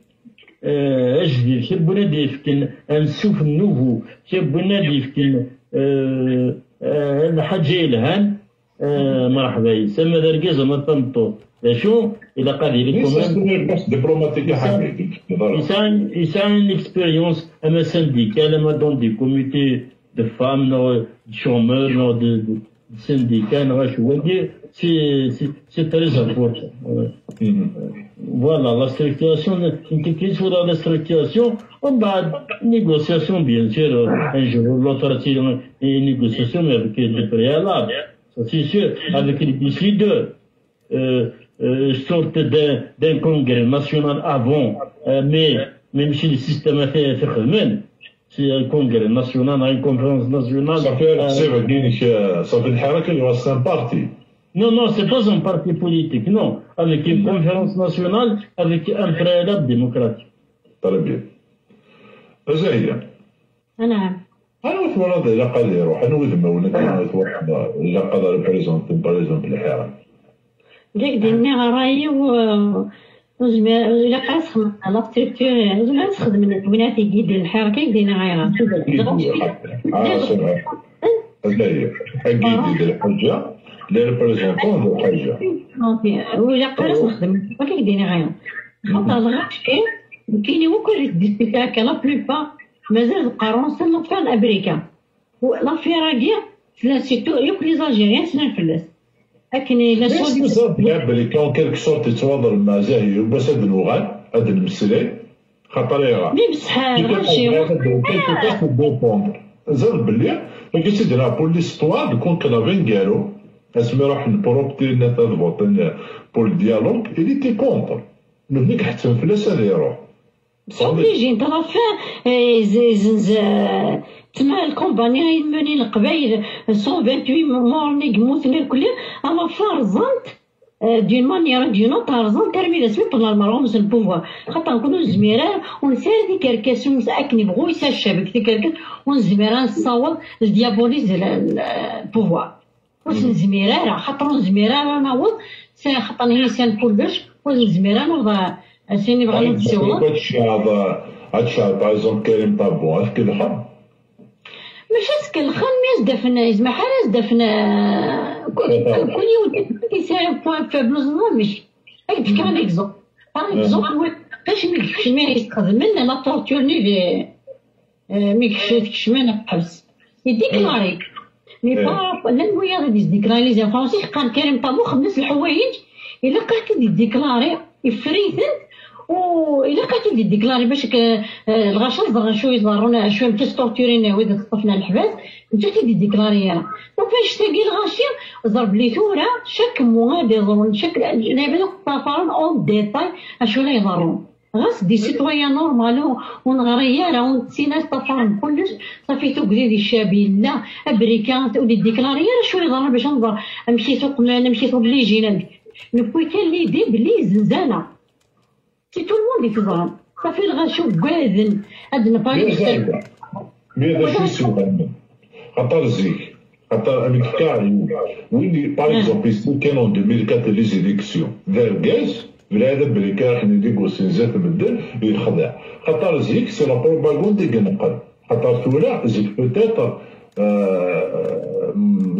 اجدي شاب وين يفكن. نسوف النوفو شاب وين يفكن. الحاجة يلهان مرحبا. يسمى دركيز ما تنطو. شو إلى قال لكم يسان يسان اكسبيريونس اما سنديكال اما دون دي كوميتي non, de chômeurs, non, de, de, de syndicats, c'est très important. Mm-hmm. Voilà, la structuration, une sur la structuration, on va négociation, bien sûr, un jour, l'autre une négociation, mais avec des préalables, ça c'est sûr, avec les décideurs, euh, euh, sorte d'un congrès national avant, euh, mais même si le système a fait, fait في اي كونغري ناسيونال اي كونفرنس ناسيونال صافي سيف الدينك صافي الحركة اللي راسها بارتي نو نو سي با زون بارتي بوليتيك نو افيك اي كونفرنس ناسيونال افيك ان بريلاب ديموكراتيك طيب إزاي نعم أنا واش ولا ذا لا قال يروح أنا واش ولا كاينة واحد لا قال بريزونت بريزونت الحركة ديك ديني رايي و وزما إلا قاس خدم لا ستركتور زعما تخدم البنات يدير غيرها آه سمع زاهية أكيد الحاجة لي ريبريزونتون دو الحاجة وإلا قاس نخدم ما كيديني غير خاطر الغاشي كاين هو كل ديسبيكا لا بلوبار مازال القارون سن الاطفال أمريكا لافير هادي فلاس سيتو يوك لي زالجيريان فلاس لكن لا بزاف اللي كان كيلك سورت يتواضر مع زاهي باش هاد الوغان هاد المسلي؟ خاطر يغا مي بصح هادشي زاد بلي. كي سيدي لا بور ليستوار كون كلافين كارو. اسمي روح نبروبتي نتا فوتن بور الديالوغ إلي تي كونتر. نبنيك حتى فلاس هذا يروح اوبليجي أنت لا فان تما الكومباني يمني القبايل 128 مورني قموتنا الكل اما فارزانت دون مانيير دون اوتر رزان ترمي لاسمي بلا المرومس البوفوار خاطر نكونو زميران ونسير ديك اكني بغو يسا الشبك ديك الكاس ونزميران نصاوب الديابوليز البوفوار ونزميران خاطر نزميران نعوض خاطر هي سان كلش ونزميران اسيني بغا نتسوى هادشي هذا هادشي باغ اكزومبل كريم طابو اش كيدخل ماشي سكلخان مي دفن يسمح حال دفن كل يوم كيساير بوان فابلوز مش هاك ديك ان اكزومبل باغ اكزومبل باش ما يكفش ما يستخدم لنا لا. تورتورني في ما يكفش ما نحبس يديكلاري مي با لا. نويا غادي يديكلاري لي فرونسي قال كريم طابو خمس الحوايج إلا قالت يديكلاري يفريثن وإلا كانت دي ديكلاري باش الغاشا صغر شوي يظهرونا شوي متستورتورين وإذا خطفنا الحباس انت دي ديكلاري دونك فاش تلاقي الغاشي ضرب لي ثورة شاك مواد يضرون شاك نبدا طافرون أون ديتاي أشو لا يضرون. غاس دي سيتويان نورمال ونغريا راه ونتسينا طفرن كلش. صافي توكدي دي الشابين لا أمريكا تولي ديكلاري راه شوي يضرب باش نضر؟ نمشي سوق نمشي سوق اللي جينا نبوي كان لي دي بلي زنزانة. سي تو الموند يتظاهر صافي الغاشو قاذن هاد مي هذا شو خاطر زيك خاطر أمريكا وين باغ اكزومبل كانوا 2004 لي زيليكسيون دار كاز بلا هذا بلي كان راح نديكوسي زاد بدل يتخدع خاطر زيك سي لا بروباغوند يقنقل خاطر ثورة زيك بوتيتر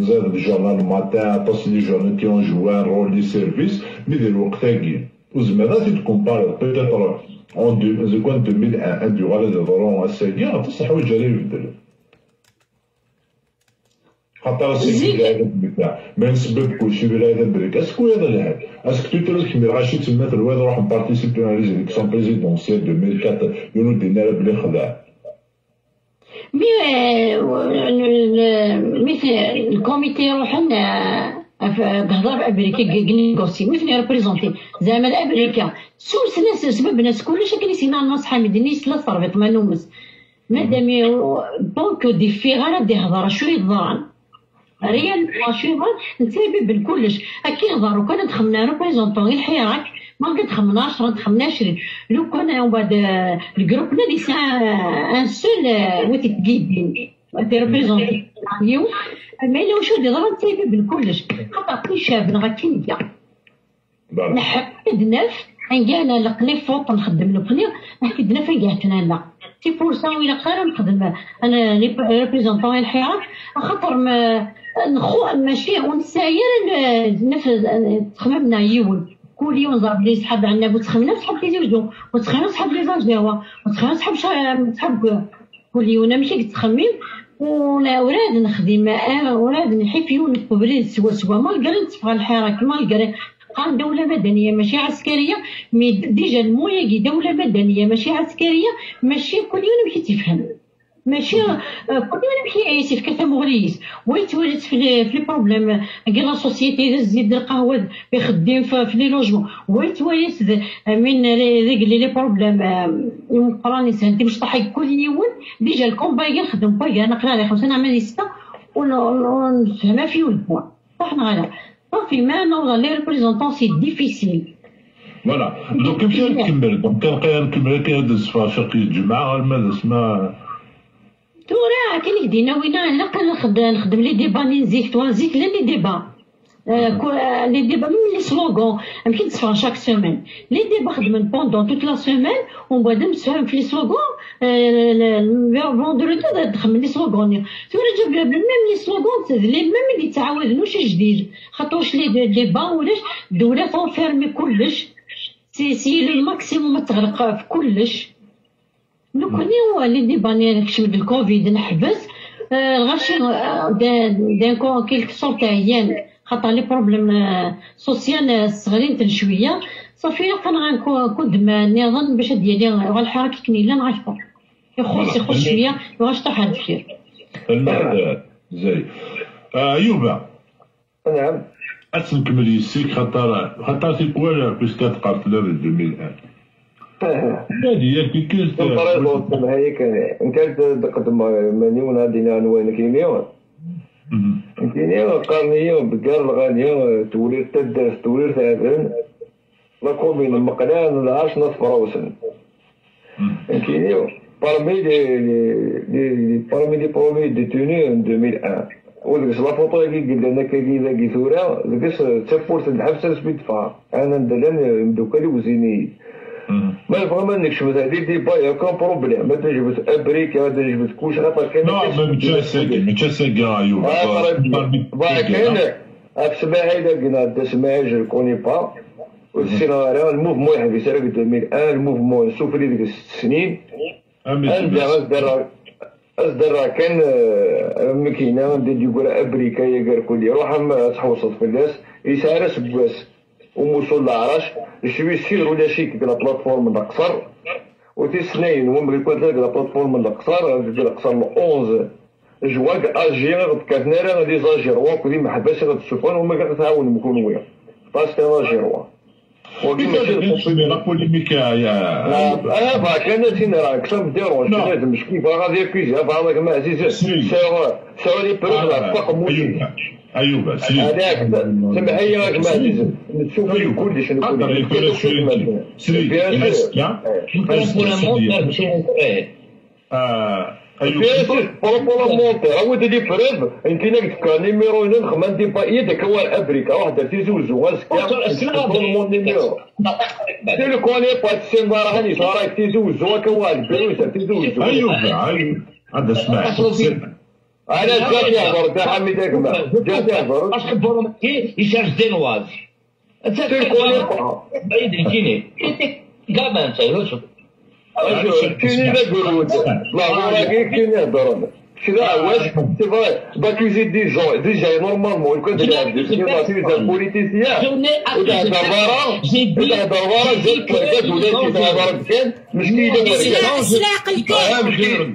زاد الجورنال ماتان تصل لي جورنال كي اون جوا رول دي سيرفيس مي ديال الوقت وزعما si tu compares peut-être en deux, quoi 2001 durant les ضرورة السيدية غتصح حوايج غادي يبدل خاطر سي هذا بتاع ما نسبب كلشي بلا هذا بريك اسكو هذا الحال اسكو تو كيما غاشي تما في الواد نروح نبارتيسيبي على ليزيكسيون بريزيدونسيال 2004 يونو دينا بلي خداع مي مثل الكوميتي يروح لنا تهضر بامريكا نيغوسي وين ريبريزونتي زعما الامريكا سوس ناس سبب ناس كلش كان يسينا الناس حامد الناس لا صرفت ما نومس مادام دونك دي في غير دي هضره شو يضران ريال شو نتسبب كلش اكي هضر وكان دخلنا ريبريزونتون الحراك ما قد خمنا 10 دخلنا 20 لو كان بعد الجروب نادي سا ان سول ويت تجيبين دي ريبريزونتي يو ما لو شو دي ضرب تسبب كلش. خاطر كل شاب نغا كينيا نحب نف نقال لقني فوق نخدم لقني نحكي دنا فين قاعد لا. سي بور سا ويلا قرا نخدم أنا ريبريزونطون الحياة. خاطر ما نخو ماشي ونساير نفذ تخممنا يون كل يوم ضرب لي صحاب عندنا. وتخمنا صحاب لي زوجو وتخمنا صحاب لي زاجيوا وتخمنا صحاب صحاب كل يوم. ماشي تخمم. ولا وراد نخدم وراد نحيف يون كبريت سوا سوا. ما قريت في الحراك ما قريت قال دولة مدنية ماشي عسكرية. ديجا الموياكي دولة مدنية ماشي عسكرية. ماشي كل يوم تفهم. ماشي كل يمشي يعيش في كثا مغريس ويتولد في في البروبليم كي لا سوسيتي الزيد القهوة يخدم في لي لوجمون ويتولد من ذيك لي بروبليم يوم قراني سنتي مش طاحي كل يوم ديجا الكومبا يخدم بايا نقرا لي خمسة نعمل ستة ونفهمها في البوان طاحنا غير صافي ما نوض لي ريبريزونتون سي ديفيسيل فوالا دونك كيفاش نكمل دونك كنبقى نكمل كي هاد شقي الجمعة ماذا اسمها تورا كاين دينا وين لا كنخدم نخدم لي ديبا لي نزيد نزيد لا لي ديبا لي ديبا ميم لي سلوغون يمكن تصفى شاك سيمين لي ديبا خدمن بوندون توت لا سيمين ومن بعد نتفاهم في لي سلوغون فوندردي تخمم لي سلوغون ثورا جاب ميم لي سلوغون لي ميم اللي تعاودنوش جديد خاطرش لي ديبا ولاش الدولة تونفيرمي كلش سي سي لو ماكسيموم تغرق في كلش كان هو اللي ديباني كشف الكوفيد نحبس غاشي دان كيلك سورت عيان خاطر لي بروبليم سوسيال صغيرين شوية. صافي كون دما نظن باش ديالي غا الحراك كنيلا نعرفو يخص يخص شوية واش طاح هاد الخير. زي أيوبا. نعم. اسنكمل يسيك خاطر خاطر تيكوال بيسكا تقارت لا 2001 هذه كي كنت الطريقة هي كان انت تقدم مليون هذه عنوان كيميون كينيا قارنية بقال الغالية تولير تدرس تولير ثلاثين لا كومين مقلان العاش نص فروسن كينيا parmi les, les, parmi les premiers détenus en 2001 وديك لا فوتو اللي قلت لنا كاين ذاك ثورة ديك تفورت الحبس سبيت فار أنا ندلن مدوكالي وزيني ما فريمون نكشف هذه دي باي كان بروبليم. ما تجبت أمريكا ما تجبت كلش خاطر كان لا ما متشاسق متشاسق ايوب كاين اسمع هيدا قلنا تسمع جو كوني با. والسيناريو الموفمون يحب يسرق 2001 الموفمون سوفري ديك الست سنين عندها اصدر كان مكينة دي يقول أمريكا يقول كل روح تحوصت في الناس. يسارس سباس وموصول العرش شوي سير ولا شي كلا بلاتفورم القصر وتي سنين ومن يكون لا بلاتفورم القصر القصر 11 جواك اجير كاتنيرا دي زاجير واك دي محبس غد السفن وما قاعد تعاون مكون ويا باس كان اجير لا بوليميك يا أنا با كان تين راه كثر ديروج لازم مش كيف غادي يكيز هذاك ما عزيز سوا سوا لي بروف فوق موشي ايوب سليم هذاك سمع راك ما عزيز تشوف كلش سليم سليم بروبولا مونتي هو دي بروف انت نك كان نيميرو نخ ما دي با يدك هو افريكا واحد تي زوج واسكا المون نيميرو سي لو كوني با تسين بارا هاني صار تي زوج وك والد بيروس تي زوج ايوب ايوب هذا اسمع أنا جات يهضر تا حميد اكبر جات يهضر اش حبهم كي يشارج دينواز انت بعيد كيني كاع ما انت كاينين قرود لا هو كاين يهضر كذا واش سي فري باك يزيد دي جون ديجا نورمالمون يكون تلعب دي سي بوليتيسيان وتهضر برا تهضر برا زيد كذا ولا تهضر مزيان مشكله سلاق الكل مشكلة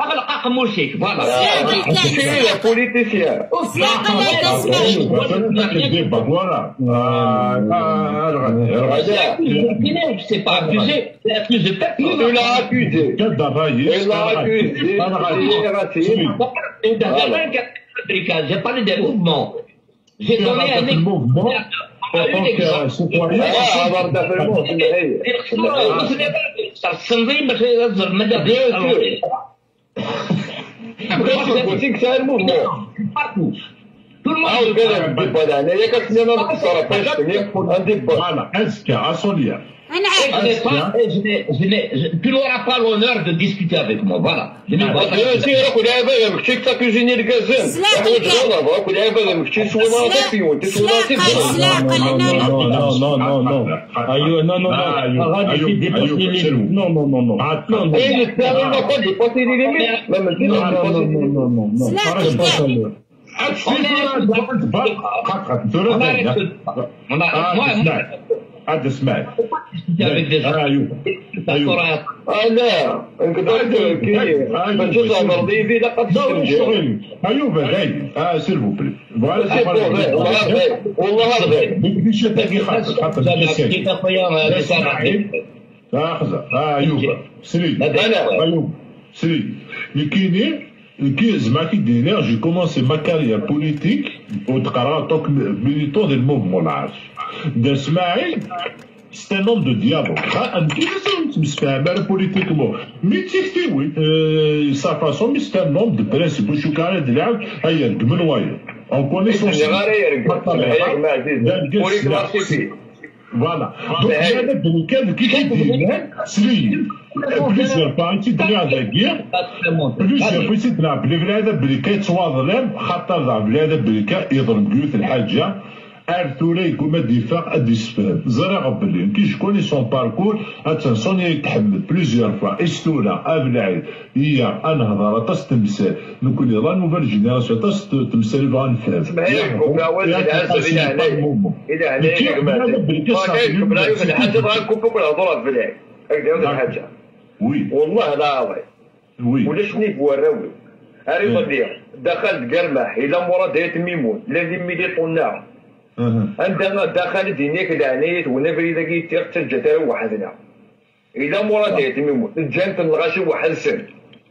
أغلق أخ مرشيك فوالا. C'est la politicien. Voilà. C'est pas accusé, c'est accusé personne. Il l'a accusé. Il l'a accusé. Et d'ailleurs, Adrika, j'ai parlé des mouvements. J'ai donné un mouvement. En tant y a un solier أنا Je عارف n'ai pas, je n'ai, je n'ai, je- tu n'auras pas l'honneur de discuter avec moi, voilà. Je n'ai لا نقدر كي باش تهضر ديفي لا. قد تستنجي أيوب غايب آه سيرفو بلي والله غير والله غير ما تقولش تلاقي خاطر خاطر. Ça m'a مسكين. expliqué rien, ça m'a expliqué. أخذ. آه أيوب. سري أيوب. سري يكيني كي كي دينا جي كومونسي ما كارير بوليتيك وتقرا توك ميليتون سي ان هوم دو ديابو انت لازم تمسفهم على بوليتيكمون مي تيكتي وي سا فاسون مي سي ان هوم دو برينسيپ وشو كان يلعب هيا من واير اون كونيسونس غير يرقد فوالا دونك بلي كان كي كيدير سري بليزيور بارتي دري هذا كير بليزيور بارتي تلعب بلي هذا بلي كيتواضرم خاطر ضرب بلي هذا بلي يضرب بيوت الحاجة ارثوري يكون ما دفاع اديسفام زرع بلي كي شكون سون باركور اتنسون يتحمل بليزيور فوا استولا ابلعي هي انهضر تاس تمثال نكون لا نوفيل جينيراسيون تاس تمثال بغا نفهم اسمع هي كوكا إلى هنايا إلى هنايا ما كاينش بلا يوجد حاجة بغا نكوبو كل هضره في العين هكذا الحاجة وي والله لا عظيم وي ولا شني فوراوي هاري قضيه دخلت قرمح إلى مراد ميمون الذي ميلي طناع عندما دخلت هناك العناية ونفري ذاك يتيق تجتا وحدنا. إذا مراد ميمون جانت الغاشي واحد سن.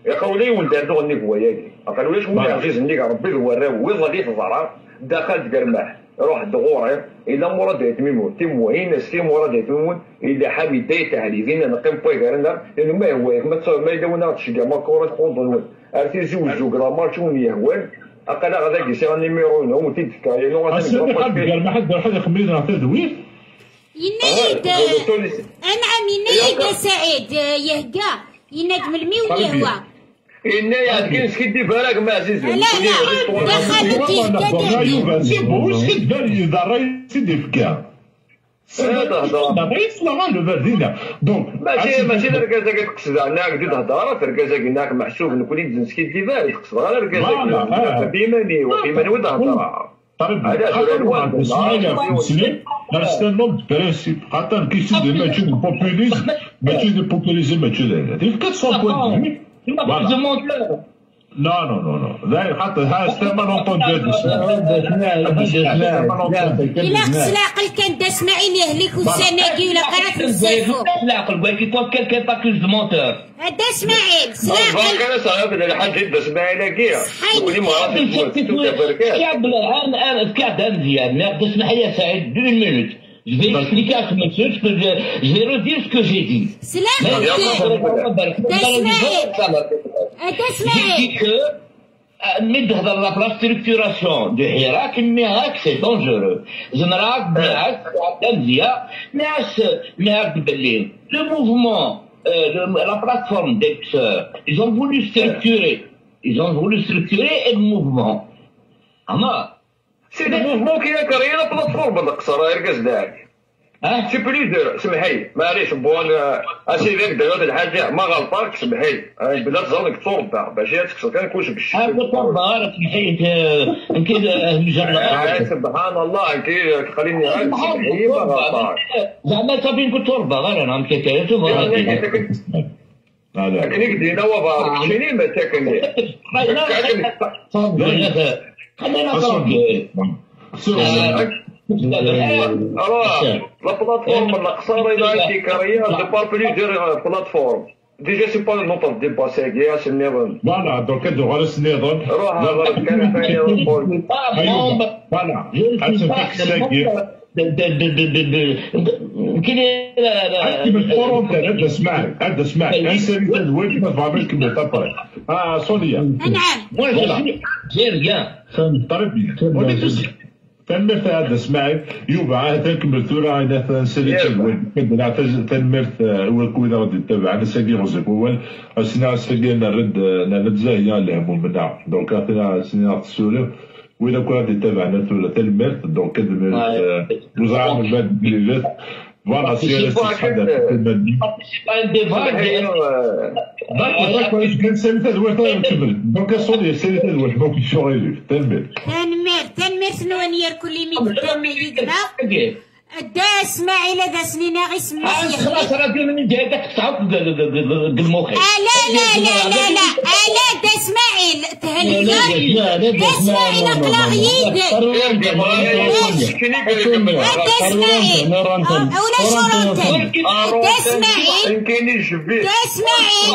يقولي ولد عندو غني فواياكي قالوا ليش ولد عزيز نيك ربي فوراوي ويظهر في الزرع دخلت قرمح روح دغوري إلا مراد هيت ميمون تيموين سي مراد ميمون إذا حاب يدي تعريفين نقيم بوي غيرنا لأنه ما هو ما تصور ما يدونا تشجع ما كورة خوض الواد أرتي زوج زوج راه مارشون يهوان أقل غاداك يصير النيميرو هنا وتيدفكا يعني السيدي حد قال ما حد حد يخميد راه تدوير ينايد أنعم ينايد سعيد يهقى. ينجم المي ويهوى. إنا يا كاين سكيدي فراك ما عزيز لا لا دخلت يهقى سي بو سيد بالي اذا راي سيدي فكا. لا لو فردينا دونك ماشي ماشي الركازه كتقصد أنا قد تهضر الركازه قلناك محسوب نكوني نسكي ديفار تقصد غير الركازه بيماني وبيماني un homme de principe. Attends, qu'est-ce que c'est du populisme Mathieu de populisme, Mathieu de Il faut son point de vue. Voilà. Non, non, non, non. لا حتى هذا استعمال نطون جد إلا خص العقل كان دا اسماعيل يهلك والسناقي ولا قرات نزيفو العقل ولكن كون كيلكان باكوز دو مونتور هدا اسماعيل سلاقل كان صعب الحاج جد اسماعيل كيا ولي ما عرفتش كابل أنا أنا كاد مزيان مerde اسمح لي سعيد دون مينوت Je vais expliquer à ce monsieur ce que je, je vais redire ce que j'ai dit. سلاقل دا اسماعيل هدا J'ai اسماعيل dit que euh, mais dans la structuration du Hirak, Mirak, c'est dangereux. Zmrak, Mirak, Tanzia, Mirak, Mirak Berlin. Le mouvement, euh, le- la plateforme d'ex, ils ont voulu structurer, ils ont voulu structurer un mouvement. سيدي موفمون كي كرينا بلاتفورم القصر ركز داك. سي بليزيور سمحي معليش بوان اسيدي دابا الحاجة ما غلطاك سمحي بلا تظلك تربع باش تكسر كان كلشي بالشكل هذا تربع راه سمحي نكيد سبحان الله. كي خليني غير سمحي ما غلطاك. زعما صافي نقول تربع غير أنا مكيكايات وما كنيك دينا وبارك شيني ما تاكلني خلينا راه لا بلاتفورم القصارى إلى الابتكاريه دو با بليزيور بلاتفورم ديجا سي با نوطر ديبا ساكي اس النظام فوالا دوك ندو غير النظام روح هضر كان ثاني فوالا كاين الفورم هذا اسمعني هذا اسمعني. انسان تدوي كيما فابيل كيما تابري آه سونيا نعم. زين يا طريب تنمرت هذا اسماعيل يوبا تنكمل ثورة إذا تنسلي تنوين كدنا تنمرت وكويدا غادي تتابع أنا ساقي غزيب أول. أسنا ساقي نرد نرد زاهية لهم. منا دونك أتنا سنين وإذا كنت غادي تتابعنا ثورة تنمرت دونك كدمرت وزعم البلد Voilà, c'est نكمل دونك سوني سالت الوحدة دونك يشغل تنمر تنمر تنمر سنوانير كل ميت تم يدنا دا اسماعيل دا سنين غي سمي خلاص راه من جهتك تعاود المخي لا لا لا لا لا لا دا اسماعيل تهلكا دا اسماعيل اقلا غيد دا دا اسماعيل دا اسماعيل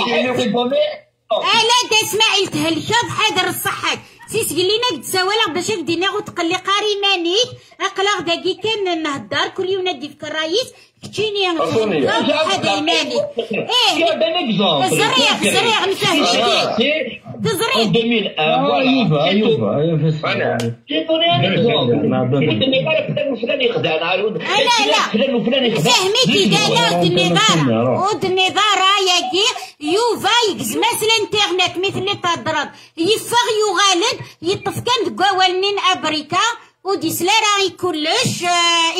الا دا اسماعيل تهلكا بحذر الصحة سيس قال لنا تساولا باش بدينا وتقلي قاري مانيك كان نهدر كل يوم نادي في كتشيني هذا الماني إيه زريع زريع نفهمك تزريع ايوبا ايوبا ايوبا فلان يخدع لا لا فهمتي قالوا النظام ود النظام ياكي يوفا يقز مثل الانترنت مثل اللي تضرب يفغ يغالب يطف كان دوالنين ابريكا وديس لا راهي كلش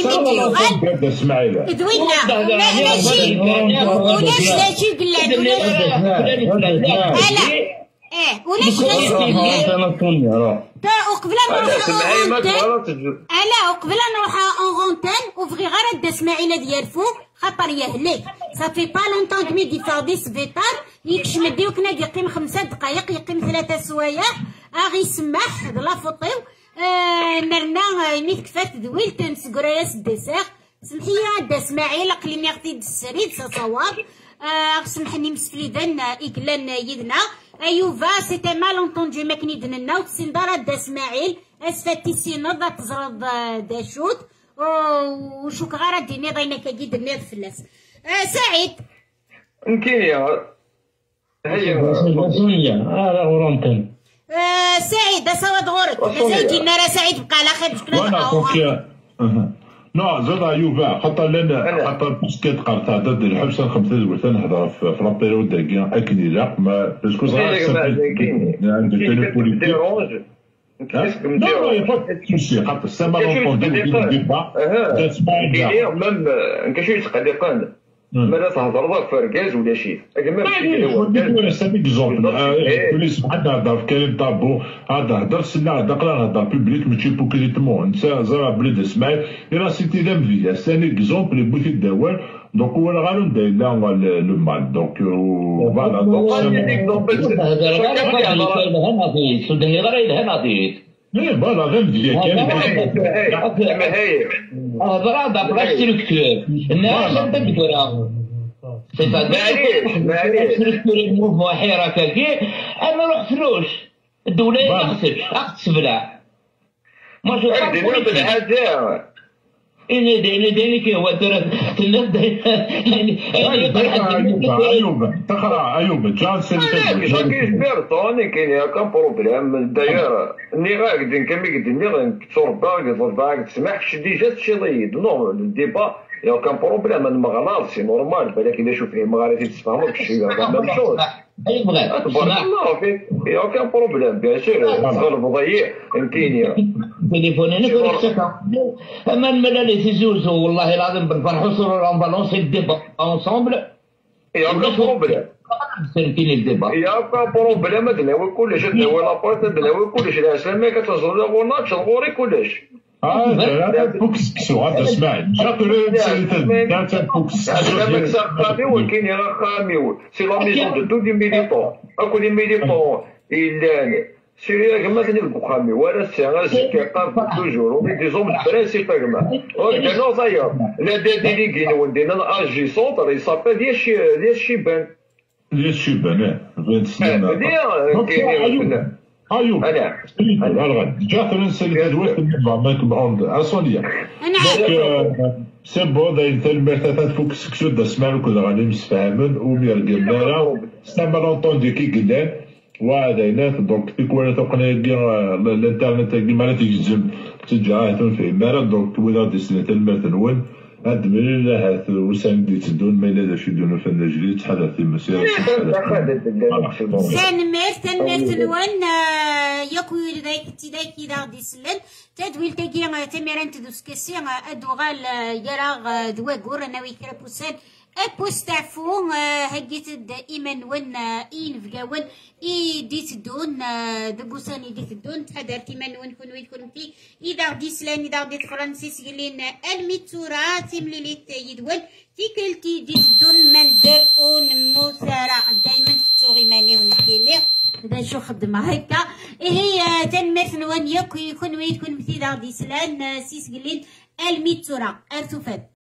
إمتى يغال دوينا ماشي ولاش لاشي قلاد هلا. إيه ولاش قلاد وقبل نروح الا وقبل نروح اون غونتان وفغي غير دا اسماعيل ديال فوق خاطر يهلك صافي با لونتون كمي دي فاو دي سبيطار يكشم ديوك نادي يقيم خمسة دقايق يقيم ثلاثة سوايع. اغي سماح لا فطيو آه نرنا ميت كفات دويل تنسقرايا سدساغ سمحي دا اسماعيل قليني غتي السريد صواب. آه سمحني مسفليدان إكلان يدنا. أيوفا سيتي مال اونتوندو ما كني دننا. وتسين دارا دا اسماعيل. اسفاتي سينوض تزرد دا شوت. وشوك غارة ديني ضينا كاكي دنيا فلاس آه سعيد. يا هي هذا غورونتن آه سعيد صوت غورك سعيد جينا راه سعيد بقى على خير كوكي نو زاد يوفا خاطر لأن خاطر باسكيت قرطا ضد الحبس خمسة الوثان نهضر في لا بيريود داكيا اكني لا ما باسكو صغار عندك تيليبوليتيك Non, non, il n'y a pas de souci. خاطر السما لونتوندو ديبا تسمع ميم كاين تقلقان ماذا تهضر؟ ضرب فركاز ولا شي ما أنا سامي اكزومبل بوليس بحال هضر في كريم طابو هذا هضر سنا هذا قرا هضر بوبليك ماشي بوكريتمون انت زرا بلاد إسماعيل إلى سيتي لا مفيا ثاني اكزومبل بوتي الدوال دونك هو غالو ندير لا لو مال. دونك فوالا دونك هذا إيه فوالا غير مزيان كان هضره دابرا ستركتور الناس تقرا معليش معليش. ستركتور الموفمون حيرة كاكي أنا روح فلوس. الدولة ما خصتش اخت ما شو ديني ديني كي هو ترى الناس يعني أيوب تقرأ كاين كان بروبليم. داير ني غا قدين كمي ني تصور باك تسمح شي ضيد نو الديبا يا كان بروبليم أنا مغلاط سي نورمال بالك إذا شوف تتفهموا كشي هذا ميم شوز. اي بغات تبارك الله فيك يا اوكان بروبليم بيان سور تغلب ضيع يمكن تليفوني أنا كنت شكا أما الملالي تزوزو والله العظيم بنفرحوا اون بالونسي الديبا انصومبل يا اوكان بروبليم. سنتين الديبا يا اوكان بروبليم دناوي كلش دناوي لابورت دناوي كلش الاسلام ما كتزور غورناتش غوري كلش. آه فوكس كسو هذا اسمع شاطر فوكس هذاك خامي ولكن راه خامي سي لا ميزون دو تو دي ميليتون أكو دي ميليتون إلاني سيريا كما تني البخامي ولا السيغا كيقاب توجور ومي دي زوم برانسيب كما وكانو ضير لا دا ديليغي وندينا الاجي سونتر يصابي ديال شي ديال شيبان ديال شيبان 20 سنه ايوب أنا أنا جات نسال الادوات الماك باوند اصوليا أنا سي بون داير المرتفعات فوق السكسو دا سمعنا كنا غادي مسفهمن وميرقلنا راه سنا لونطوندي كي قدام وهذا دونك في كوانا تقنية الانترنت كيما تيجزم تجاه في مارا دونك ولا ديسنت المرتنون هاد من هات وسام دي تدون؟ ما إلا داش يدون في النجري تحدث في المسيرة تنمر تنمر تنوان يكو ذاك تذاك إذا غدي سلن تدويل تاكي تميران تدوس كسي أدوغال يرا دواكور ناوي كرابوسان أبوستعفو هجيت دائما ون إين فقاون إي ديت دون دبوسان ديت دون تحضر كيما ون كون وين كنتي إذا غدي سلان إذا غدي فرنسيس قلين ألميتورا تمليليت يدول تيكلتي ديت دون من در أون موسارع دايما تغي ماني ونكيلير دا شو خدمة هكا. هي تنمرت نوان يكو يكون وين كون مثي إذا غدي سلان سيس قلين ألميتورا أرتوفات